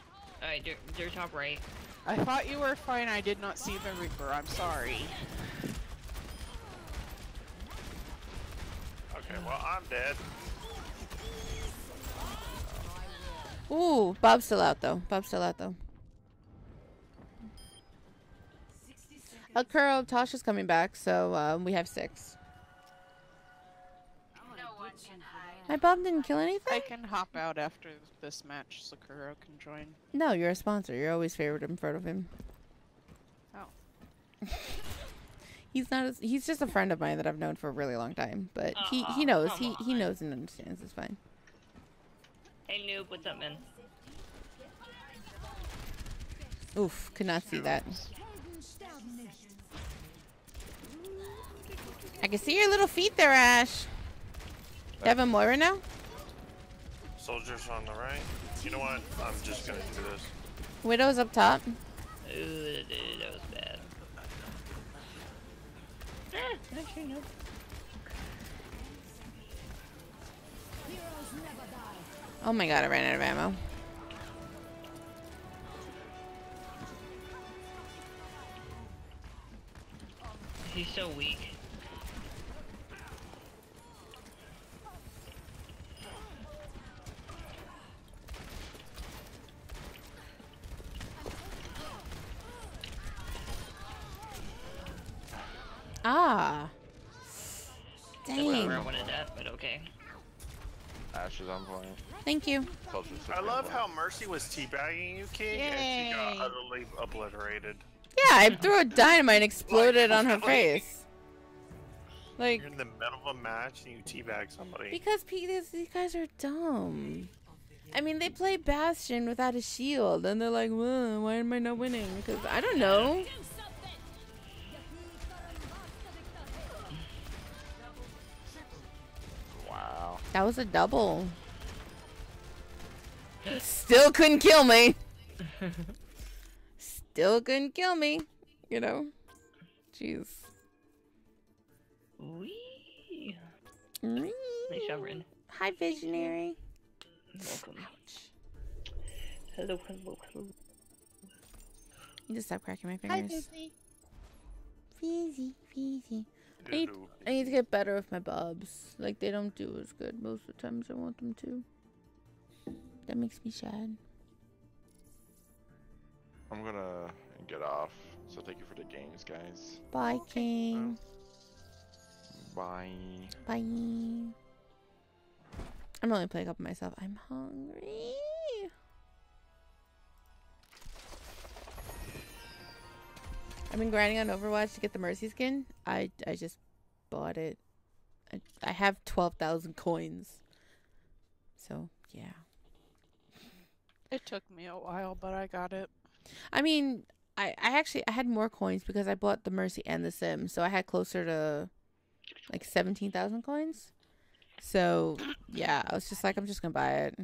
Alright, they're, they're top right. I thought you were fine. I did not see the Reaper. I'm sorry. Okay, well I'm dead. Ooh, Bob's still out though. Bob's still out though. Akuro, Tasha's coming back, so um, we have six. I'm gonna get you for that. My bomb didn't kill anything? I can hop out after this match. Sakura can join. No, you're a sponsor. You're always favored in front of him. Oh. He's not. As, he's just a friend of mine that I've known for a really long time. But he Aw, he knows. come He he knows and understands. It's fine. Hey noob, what's up, man? Oof, could not see that. I can see your little feet there, Ashe. You have a Moira now? Soldiers on the right. You know what? I'm just gonna do this. Widow's up top. Ooh, that that was bad. Ah, actually, no. Oh my god, I ran out of ammo. He's so weak. Ah. That's where I Dang. wanted that, but okay. Ashe is on point. Thank you. I love how Mercy was teabagging you, King, and she got utterly obliterated. Yeah, I threw a dynamite and exploded on her really? face. Like, You're in the middle of a match and you teabag somebody. because P- these, these guys are dumb. I mean, they play Bastion without a shield, and they're like, "Well, why am I not winning? Because I don't know. That was a double. Still couldn't kill me. Still couldn't kill me. You know? Jeez. Wee. Nice job, Hi, Visionary. Welcome. Hello, hello, hello. You just stop cracking my fingers. Feezy, feezy. I need, I need to get better with my bobs. Like they don't do as good most of the times I want them to. That makes me sad. I'm gonna get off. So thank you for the games, guys. Bye, King. Bye. Bye. I'm only playing couple myself. I'm hungry. I've been grinding on Overwatch to get the Mercy skin. I I just bought it. I, I have 12,000 coins. So, yeah. It took me a while, but I got it. I mean, I, I actually I had more coins because I bought the Mercy and the Sim, so I had closer to like seventeen thousand coins. So yeah, I was just like, I'm just gonna buy it.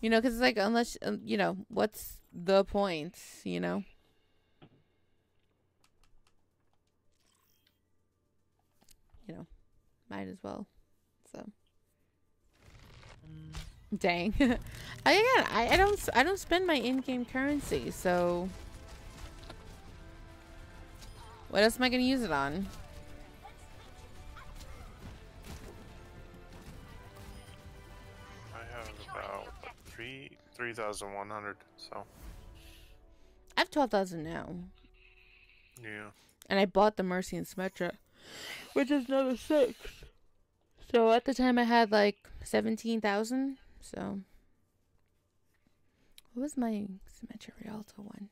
You know, because it's like unless um, you know what's the point, you know. You know, might as well. So. Mm. Dang. I, again, I, I don't I don't spend my in-game currency, so what else am I gonna use it on? I have about three three thousand one hundred. So I have twelve thousand now, yeah. and I bought the Mercy and Symmetra, which is another six. So at the time I had like seventeen thousand. So what was my Symmetra Rialto one?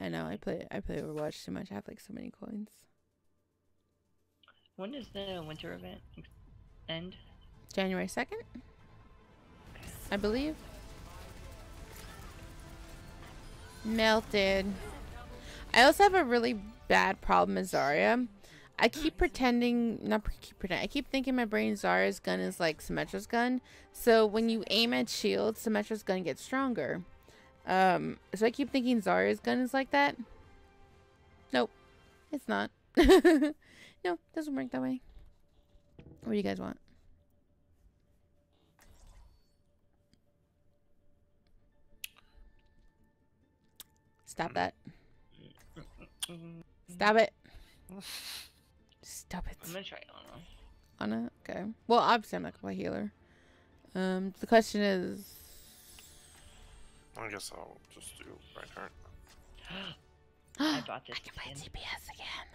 I know I play I play Overwatch too much. I have like so many coins. When does the winter event end? January 2nd, I believe. Melted. I also have a really bad problem with Zarya. I keep pretending, not keep pretending, I keep thinking my brain Zarya's gun is like Symmetra's gun. So when you aim at shields, Symmetra's gun gets stronger. Um, so I keep thinking Zarya's gun is like that. Nope, it's not. no, doesn't work that way. What do you guys want? Stop that. Mm, Stop it. I'm gonna try Ana. Anna? Okay. Well, obviously I'm not gonna play healer. Um, the question is, I guess I'll just do Reinhardt. I bought this I can play. DPS again.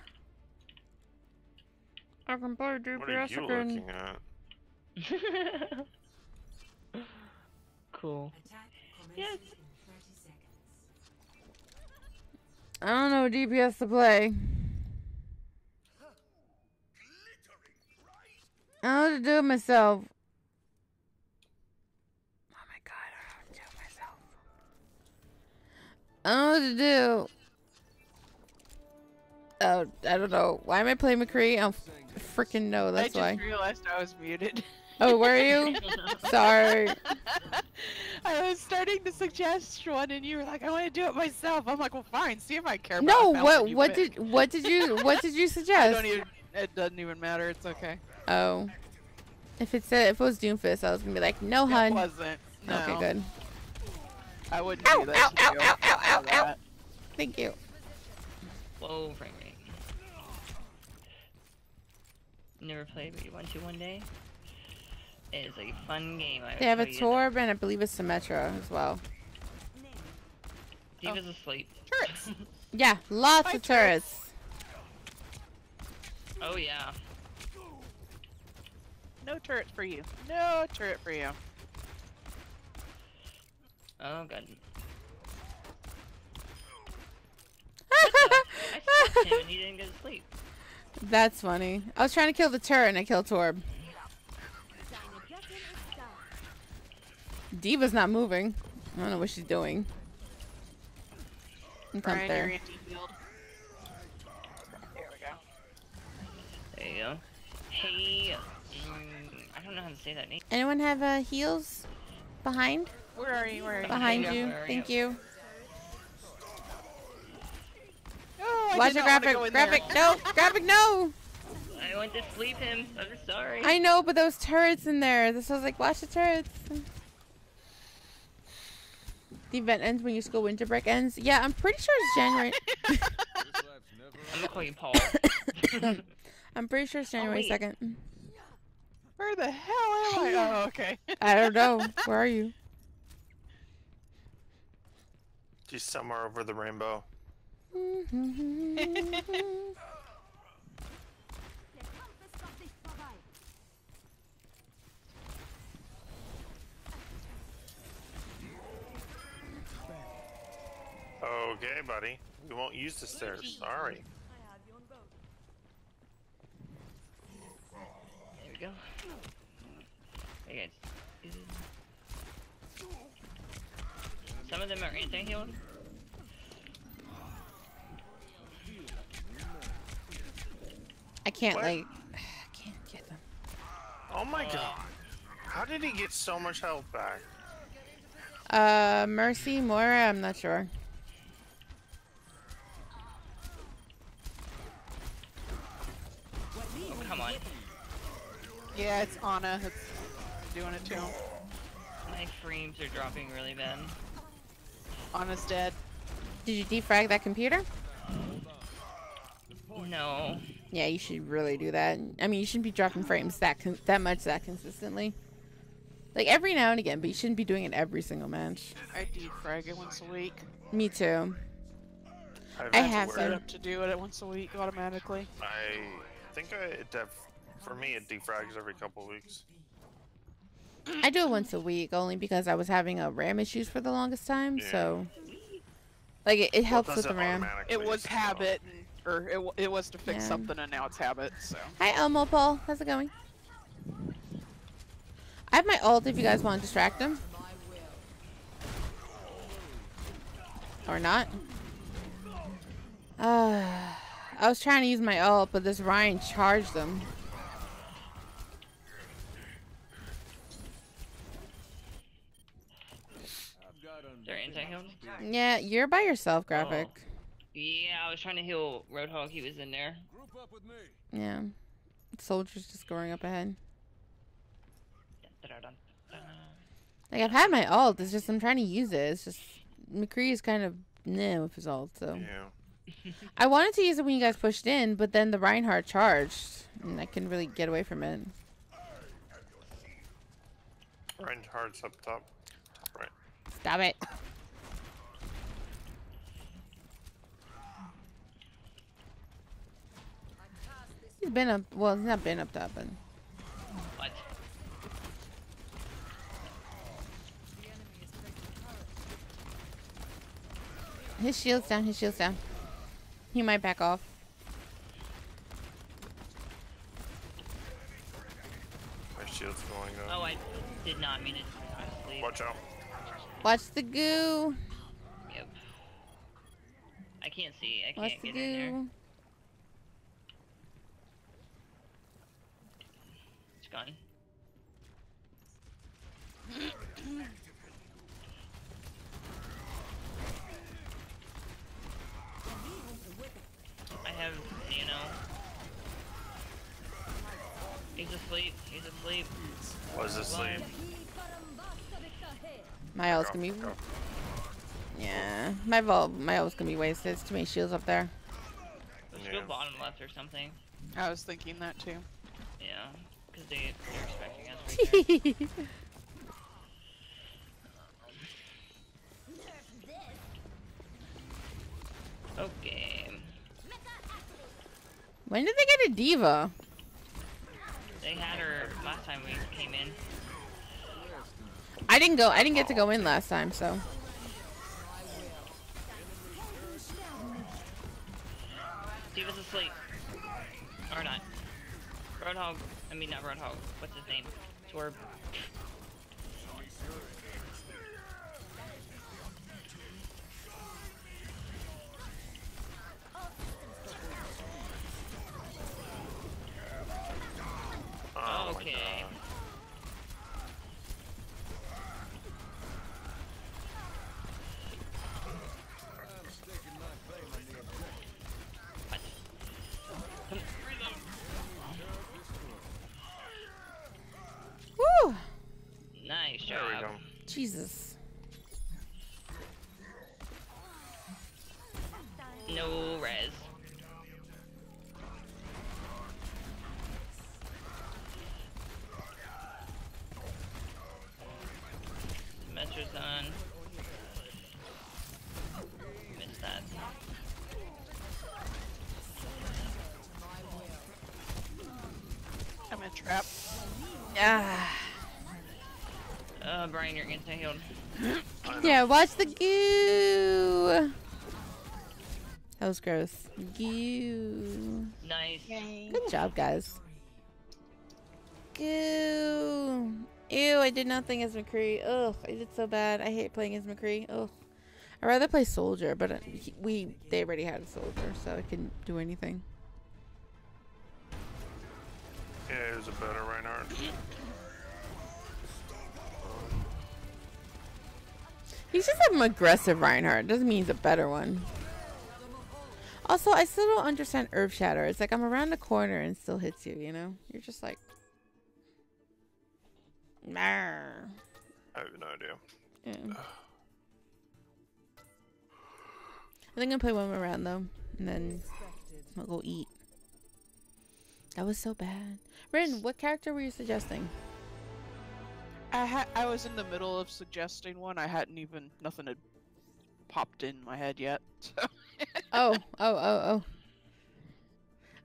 I can play DPS What are you looking at? cool. Yes. I don't know what DPS to play. I don't know what to do it myself. Oh my god, I don't know what to do it myself. I don't know what to do. Oh, I don't know. Why am I playing McCree? I don't freaking know. That's why. I why. just realized I was muted. Oh, were you? Sorry. I was starting to suggest one, and you were like, "I want to do it myself." I'm like, "Well, fine. See if I care." About No, what what pick. did what did you what did you I suggest? don't even. It doesn't even matter. It's okay. Oh. If it said if it was Doomfist, I was gonna be like, no, It hun. wasn't. No. Okay, good. I wouldn't Ow, do that ow, to ow, you. ow, ow, ow, ow. Thank you. Whoa, frame rate. Never played but you want to one day. It is a fun game. I They have a will Torb and I believe a Symmetra as well. that. D.Va's oh. asleep. Turrets. Yeah, lots Hi, of turrets. Oh yeah. No turret for you. No turret for you. Oh god. I him and he didn't go to sleep. That's funny. I was trying to kill the turret and I killed Torb. D.Va's not moving. I don't know what she's doing. And come Brian, there. There we go. There you go. Hey, mm, I don't know how to say that name. Anyone have uh, heals behind? Where are you? Where are you? Behind Yeah, you. Thank you? you. Oh, I Watch the graphic. go in there. Graphic. No. graphic. No. I want to sleep him. I'm sorry. I know, but those turrets in there. This was like, watch the turrets. The event ends when your school winter break ends. Yeah, I'm pretty sure it's January. I'm gonna call you Paul. I'm pretty sure it's January oh, wait. second. Where the hell am I? Oh, okay. I don't know. Where are you? She's somewhere over the rainbow. Okay, buddy. We won't use the stairs. Sorry. There we go. Hey guys. Some of them are anti-healed. I can't What? like. I can't get them. Oh my god. How did he get so much health back? Uh, Mercy, Moira. I'm not sure. Oh, come on. Yeah, it's Ana that's doing it to him. My frames are dropping really bad. Ana's dead. Did you defrag that computer? No. Yeah, you should really do that. I mean, you shouldn't be dropping frames that con- that much that consistently. Like every now and again, but you shouldn't be doing it every single match. I defrag it once a week. Me too. I've I had to have Set up to do it once a week automatically. I think I it def- for me it defrags every couple weeks. I do it once a week only because I was having a RAM issues for the longest time. Yeah. So, like, it, it Well, helps does with the RAM. It was so- habit, and, or it, it was to fix Yeah. something, and now it's habit. So Hi, Elmo Paul. How's it going? I have my ult if you guys want to distract him. Or not. Uh, I was trying to use my ult, but this Rein charged them. They're? Yeah, you're by yourself, oh. graphic. Yeah, I was trying to heal Roadhog. He was in there. Yeah. Soldiers just going up ahead. Like, I've had my ult. It's just I'm trying to use it. It's just McCree is kind of new with his ult, so. Yeah. I wanted to use it when you guys pushed in, but then the Reinhardt charged, and I couldn't really get away from it. Reinhardt's up top. Top right. Stop it. He's been up. Well, he's not been up top, but What? his shield's down. His shield's down. He might back off. My shield's going up. Oh. I did not mean to try. Watch out. Watch the goo. Yep. I can't see. I can't the get in there. goo. It's gone. I have Nano. He's asleep. He's asleep. Was asleep. My ult's Go, gonna be. go. Yeah, my vol, my ult's gonna be wasted. There's too many shields up there. Let's Yeah. go bottom left or something. I was thinking that too. Yeah, because they, they're expecting us right there. Oh, okay. when did they get a D.Va? They had her last time we came in. I didn't go. I didn't get to go in last time, so. D.Va's asleep. Or not. Roadhog. I mean, not Roadhog. What's his name? Torb. Oh okay. god. What? Come- Jesus. Brian, you're anti-healed. Yeah, watch the goo. That was gross. Goo. Nice. Good job, guys. Goo. Ew, I did nothing as McCree. Ugh, I did so bad. I hate playing as McCree. Ugh. I'd rather play soldier, but uh, we they already had a soldier, so I couldn't do anything. Yeah, it was a better Reinhardt. He's just an aggressive Reinhardt. Doesn't mean he's a better one. Also, I still don't understand Earthshatter. It's like I'm around the corner and still hits you, you know? You're just like. Nah. I have no idea. Yeah. I think I'm gonna play one more round though, and then I'll go eat. That was so bad. Rin, what character were you suggesting? I ha- I was in the middle of suggesting one. I hadn't even nothing had popped in my head yet. So Oh, oh, oh, oh.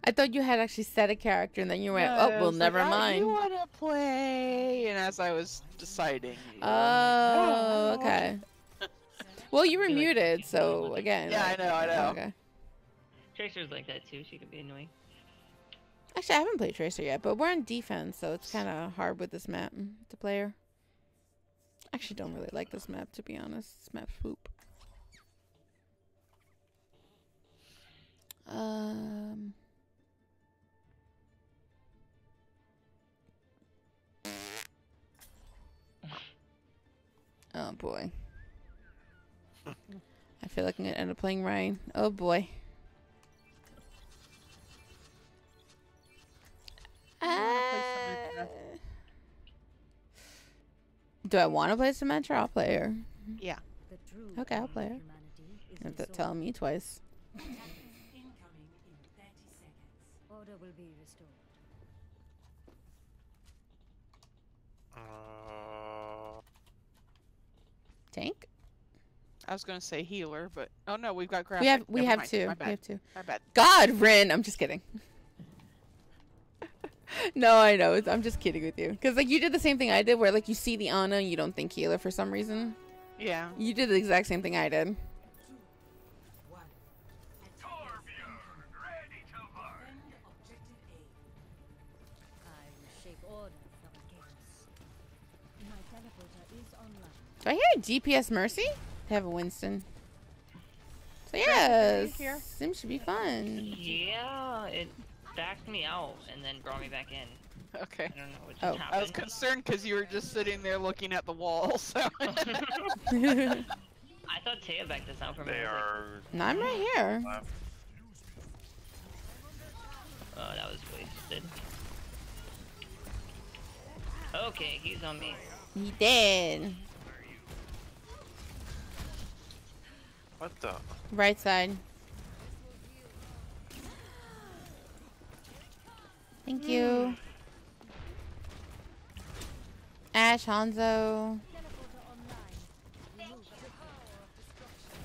I thought you had actually said a character, and then you went, oh, I "Oh, well, was like, never "Oh, mind." You want to play? And as I was deciding. you know, Oh, okay. Well, you were Feel like- muted, so again. Yeah, I know, I know. Okay. Tracer's like that too. She could be annoying. Actually, I haven't played Tracer yet, but we're on defense, so it's kind of hard with this map to play her. Actually, don't really like this map to be honest. This map's poop. Um. Oh boy. I feel like I'm gonna end up playing Rein. Oh boy. Uh, do I want to play Symmetra? I'll play her. Yeah. Okay, I'll play her. humanity is You have to tell me twice. Order will be restored. Uh, Tank? I was gonna say healer, but oh no, we've got graphic. We have we Never have mind, two. We have two. My bad. God, Rin. I'm just kidding. no, I know. It's, I'm just kidding with you. Because like you did the same thing I did, where like you see the Ana, and you don't think healer for some reason. Yeah. You did the exact same thing I did. I will shake order from chaos. My teleporter is online. Do I hear a DPS Mercy? They have a Winston. So yeah. Sim should be fun. Yeah, it backed me out and then brought me back in. Okay. I don't know what just Oh. I was concerned because you were just sitting there looking at the wall. So. I thought Taeya backed us out for me. they I was are no, I'm right here. left. oh, that was wasted. Okay, he's on me. He did. What the? Right side. Thank hmm. you. Ashe, Hanzo. Teleporter online. Remove the power of destruction.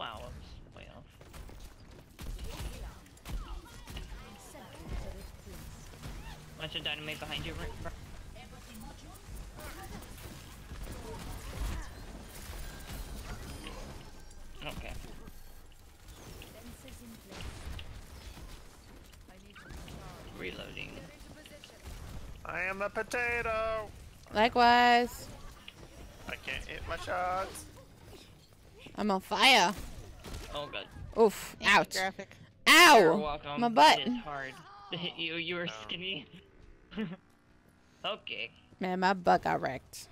Wow, I was way off. Sentry turret. Bunch of dynamite behind you. Br- Br- Okay. Fences in place. I need to recharge. Reloading. I am a potato. Likewise. I can't hit my shots. I'm on fire. Oh god. Oof. Ouch. Graphic. Ow. My butt. It is hard to hit you. You were Oh. skinny. okay. Man, my butt got wrecked.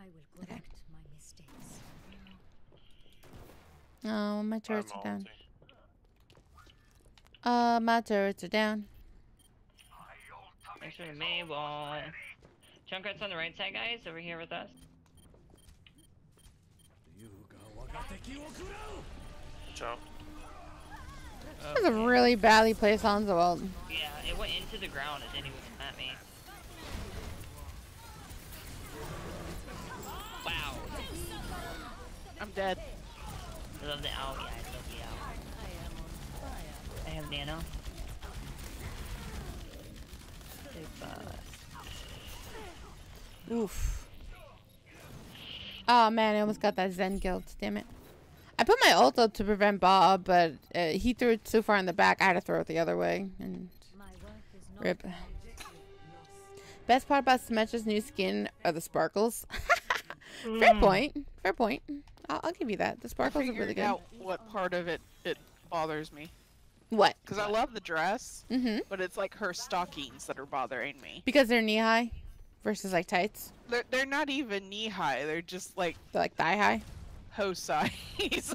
I will correct my mistakes. Oh, my I'm turrets are down. Uh, my turrets are down. Thanks for the Mabel. Junkrat's on the right side, guys, over here with us. Jump. Oh, that was a really badly placed Hanzo. Yeah, it went into the ground. It didn't even come at me. Wow. I'm dead. I love the owl. Yeah, I love the owl. I am on fire. I have nano. Super. Oof. Oh man, I almost got that Zen guild. Damn it. I put my ult up to prevent Bob, but uh, he threw it so far in the back, I had to throw it the other way. And My work is Rip. best part about Symmetra's new skin are the sparkles. Fair point. Fair point. I'll, I'll give you that. The sparkles are really good. out what part of it it bothers me. What? Because I love the dress, Mm-hmm. but it's like her stockings that are bothering me. Because they're knee high versus like tights. They're, they're not even knee high. They're just like They're like thigh high. hoe size.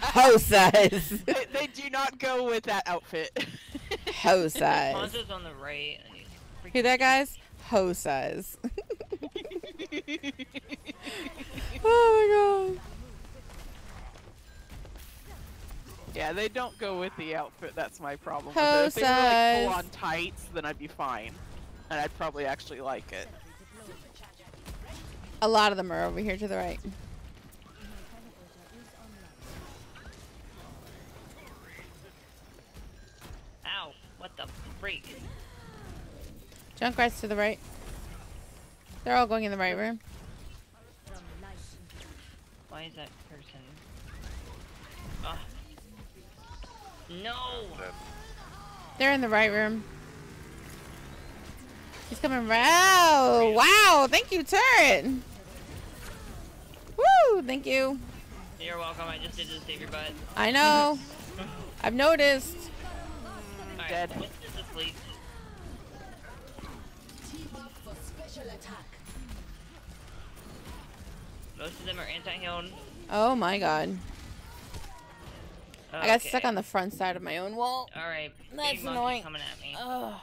Hoe size. they, they do not go with that outfit. Hoe size. Hanzo's on the right. And Hear that, guys? Hoe size. oh my god. Yeah, they don't go with the outfit. That's my problem. with Hoe. If they were like full on tights, then I'd be fine, and I'd probably actually like it. A lot of them are over here to the right. My teleporter. Ow! What the freak? Junkrat's to the right. They're all going in the right room. From light into Why is that No! They're in the right room. He's coming right. Oh, wow. Thank you, turret. Woo. Thank you. You're welcome. I just did this to save your butt. I know. I've noticed. Alright, Dead. Is asleep. Most of them are anti-healed. Oh my god. I got stuck on the front side of my own wall. Alright, That's big annoying. coming at me. Ugh.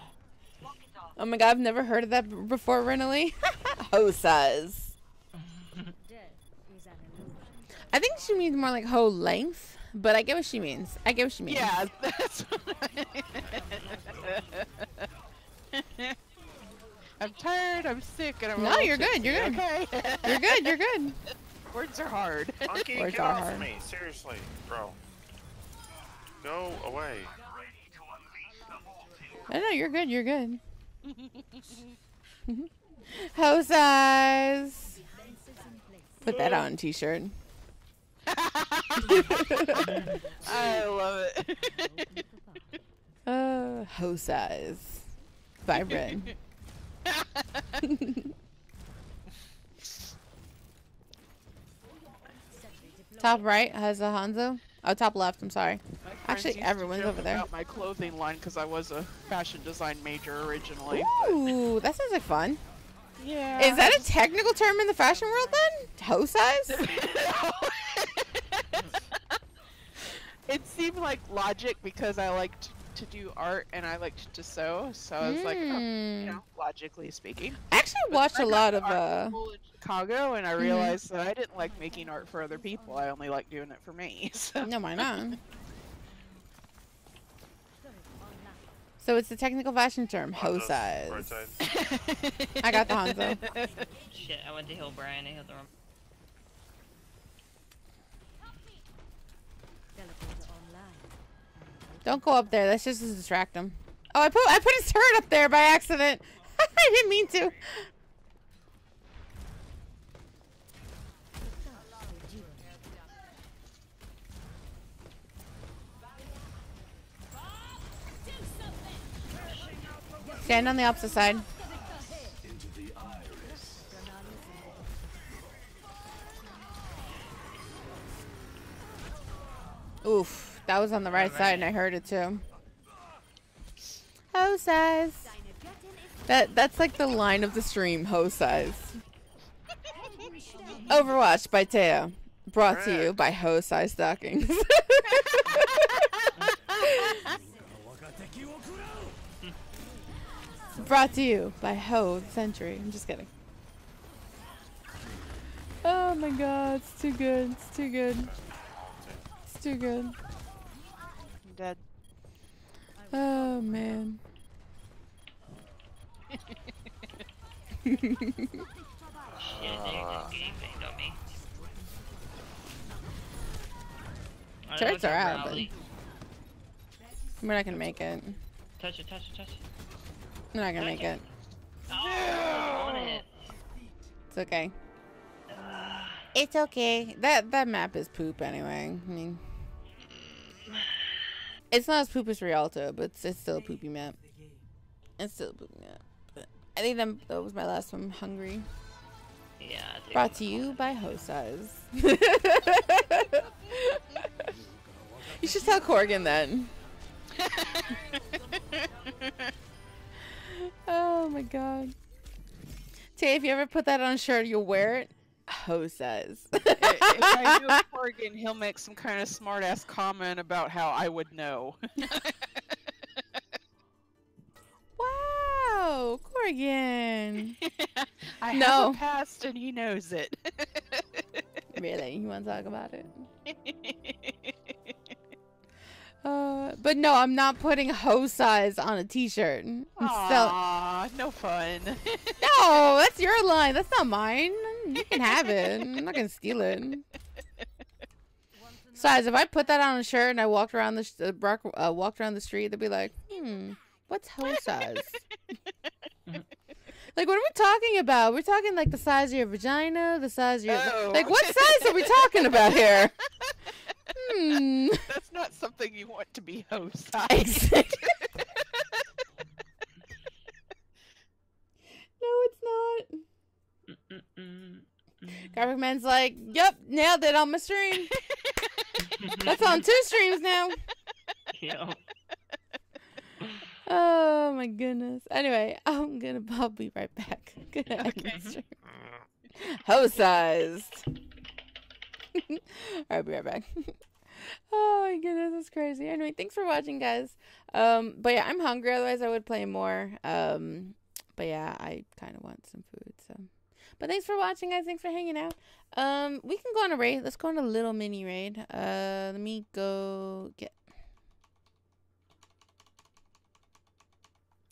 Oh my god, I've never heard of that before, Renally. Ho says. death is an illusion. I think she means more like ho length, but I get what she means. I get what she means. Yeah, that's. I'm tired. I'm sick, and I'm. No, you're good, you're good. Okay. You're good, you're good. Words are hard. Monkey, Words get are off hard. me. Seriously, bro. Go away. No, no, you're good, you're good. Ho size. Defenses in place. Put that on t-shirt. I love it. Open. Uh, ho size. Vibrant. Top right has a Hanzo. Oh, top left. I'm sorry. Actually, everyone's over there. About my clothing line because I was a fashion design major originally. Ooh, that sounds like fun. Yeah. Is that a technical term in the fashion world then? Toe size? it seemed like logic because I liked to do art and I liked to sew, so I was like, oh, Hmm. you know, logically speaking. I actually But watch then a I got lot of art uh school in Chicago, and I Mhm. realized that I didn't like making art for other people. I only like doing it for me. So. no why not? So it's the technical fashion term, ho size. Side. I got the Hanzo. Shit, I went to heal Brian. I healed the wrong. Teleporter online. Don't go up there. That's just to distract him. Oh, I put I put his turret up there by accident. I didn't mean to. Stand on the opposite side. Oof, that was on the right side and I heard it too. Ho size. That that's like the line of the stream, ho size. Overwatch by Teo. Brought to you by Ho Size Stockings. Brought to you by Ho Century. I'm just kidding. Oh my god, it's too good. It's too good. It's too good. I'm dead. Oh man. Shit, they're just getting banged on me. I don't know Turrets are out, rowdy. We're not gonna make it. Touch it, touch it, touch it. We're not gonna make it. Oh, I was on it. It's okay. It's okay. That that map is poop anyway. I mean, it's not as poop as Rialto, but it's, it's still a poopy map. It's still a poopy map. But I think that, that was my last one. Hungry. Yeah, dude. Brought to you by Hosas. you should tell Corgan then. oh my god. Tay, if you ever put that on a shirt, you'll wear it. Hosize. if I know Corrigan, he'll make some kind of smart ass comment about how I would know. wow, Corgan. I No. have a past and he knows it. really? You want to talk about it? Uh, but no, I'm not putting Hosize on a t-shirt. I'm sell- Aw, no fun. No, that's your line. That's not mine. You can have it. I'm not gonna steal it. Besides, if I put that on a shirt and I walked around the uh, brock- uh, walked around the street, they'd be like, "Hmm, what's hoe size?" like, what are we talking about? We're talking like the size of your vagina, the size of your Oh. like. What size are we talking about here? Hmm. That's not something you want to be host. size. no, it's not. Graphic Man's like, yep, nailed it on my stream. That's on two streams now. Yeah. Oh my goodness. Anyway, I'm gonna I'll be right back. Good. Okay. Ho sized. I'll be right back. oh my goodness, that's crazy. Anyway, thanks for watching guys. Um but yeah, I'm hungry, otherwise I would play more. Um but yeah, I kinda want some food, so but thanks for watching guys, thanks for hanging out. Um we can go on a raid. Let's go on a little mini raid. Uh let me go get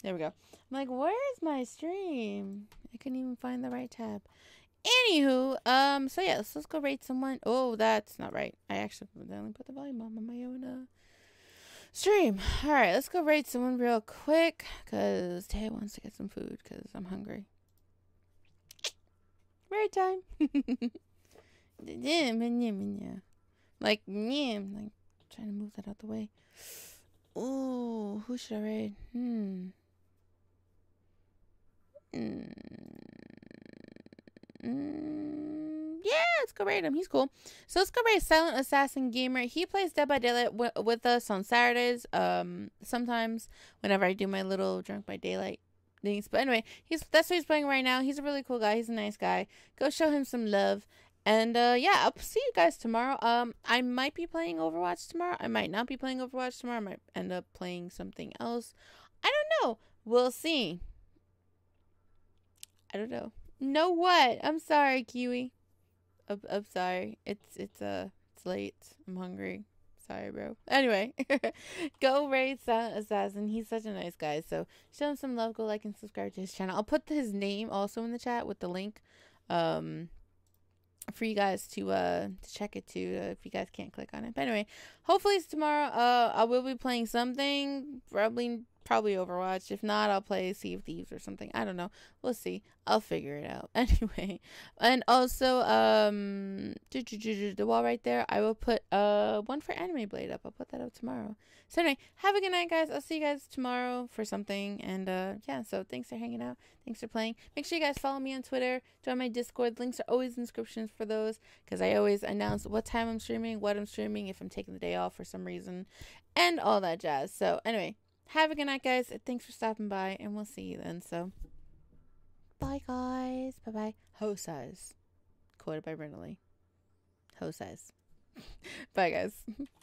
There we go. I'm like, where's my stream? I couldn't even find the right tab. Anywho, um, so yeah, let's, let's go raid someone. Oh, that's not right. I actually only put the volume on my own uh, stream. All right, let's go raid someone real quick because Tay wants to get some food because I'm hungry. Raid time. like, yeah, I'm like trying to move that out the way. Ooh, who should I raid? Hmm. Mm. Mm, yeah, let's go raid him. He's cool. So let's go raid Silent Assassin Gamer. He plays Dead by Daylight with us on Saturdays. Um, sometimes whenever I do my little Drunk by Daylight things. But anyway, he's that's what he's playing right now. He's a really cool guy. He's a nice guy. Go show him some love. And uh, yeah, I'll see you guys tomorrow. Um, I might be playing Overwatch tomorrow. I might not be playing Overwatch tomorrow. I might end up playing something else. I don't know. We'll see. I don't know. Know what? I'm sorry, Kiwi. I'm, I'm sorry. It's it's uh it's late. I'm hungry. Sorry, bro. Anyway, go raid Silent Assassin. He's such a nice guy. So show him some love. Go like and subscribe to his channel. I'll put his name also in the chat with the link. Um, for you guys to uh to check it too uh, if you guys can't click on it. But anyway, hopefully it's tomorrow. Uh, I will be playing something. Probably probably Overwatch. If not, I'll play Sea of Thieves or something. I don't know. We'll see. I'll figure it out. Anyway, and also um the wall right there. I will put uh one for Anime Blade up. I'll put that up tomorrow. So anyway, have a good night, guys. I'll see you guys tomorrow for something. And uh yeah, so thanks for hanging out. Thanks for playing. Make sure you guys follow me on Twitter. Join my Discord. Links are always in descriptions for those because I always announce what time I'm streaming, what I'm streaming, if I'm taking the day off for some reason, and all that jazz. So anyway, have a good night, guys. Thanks for stopping by, and we'll see you then. So bye, guys. Bye bye. Ho size. Quoted by Brenda Lee. Toe size. Bye, guys.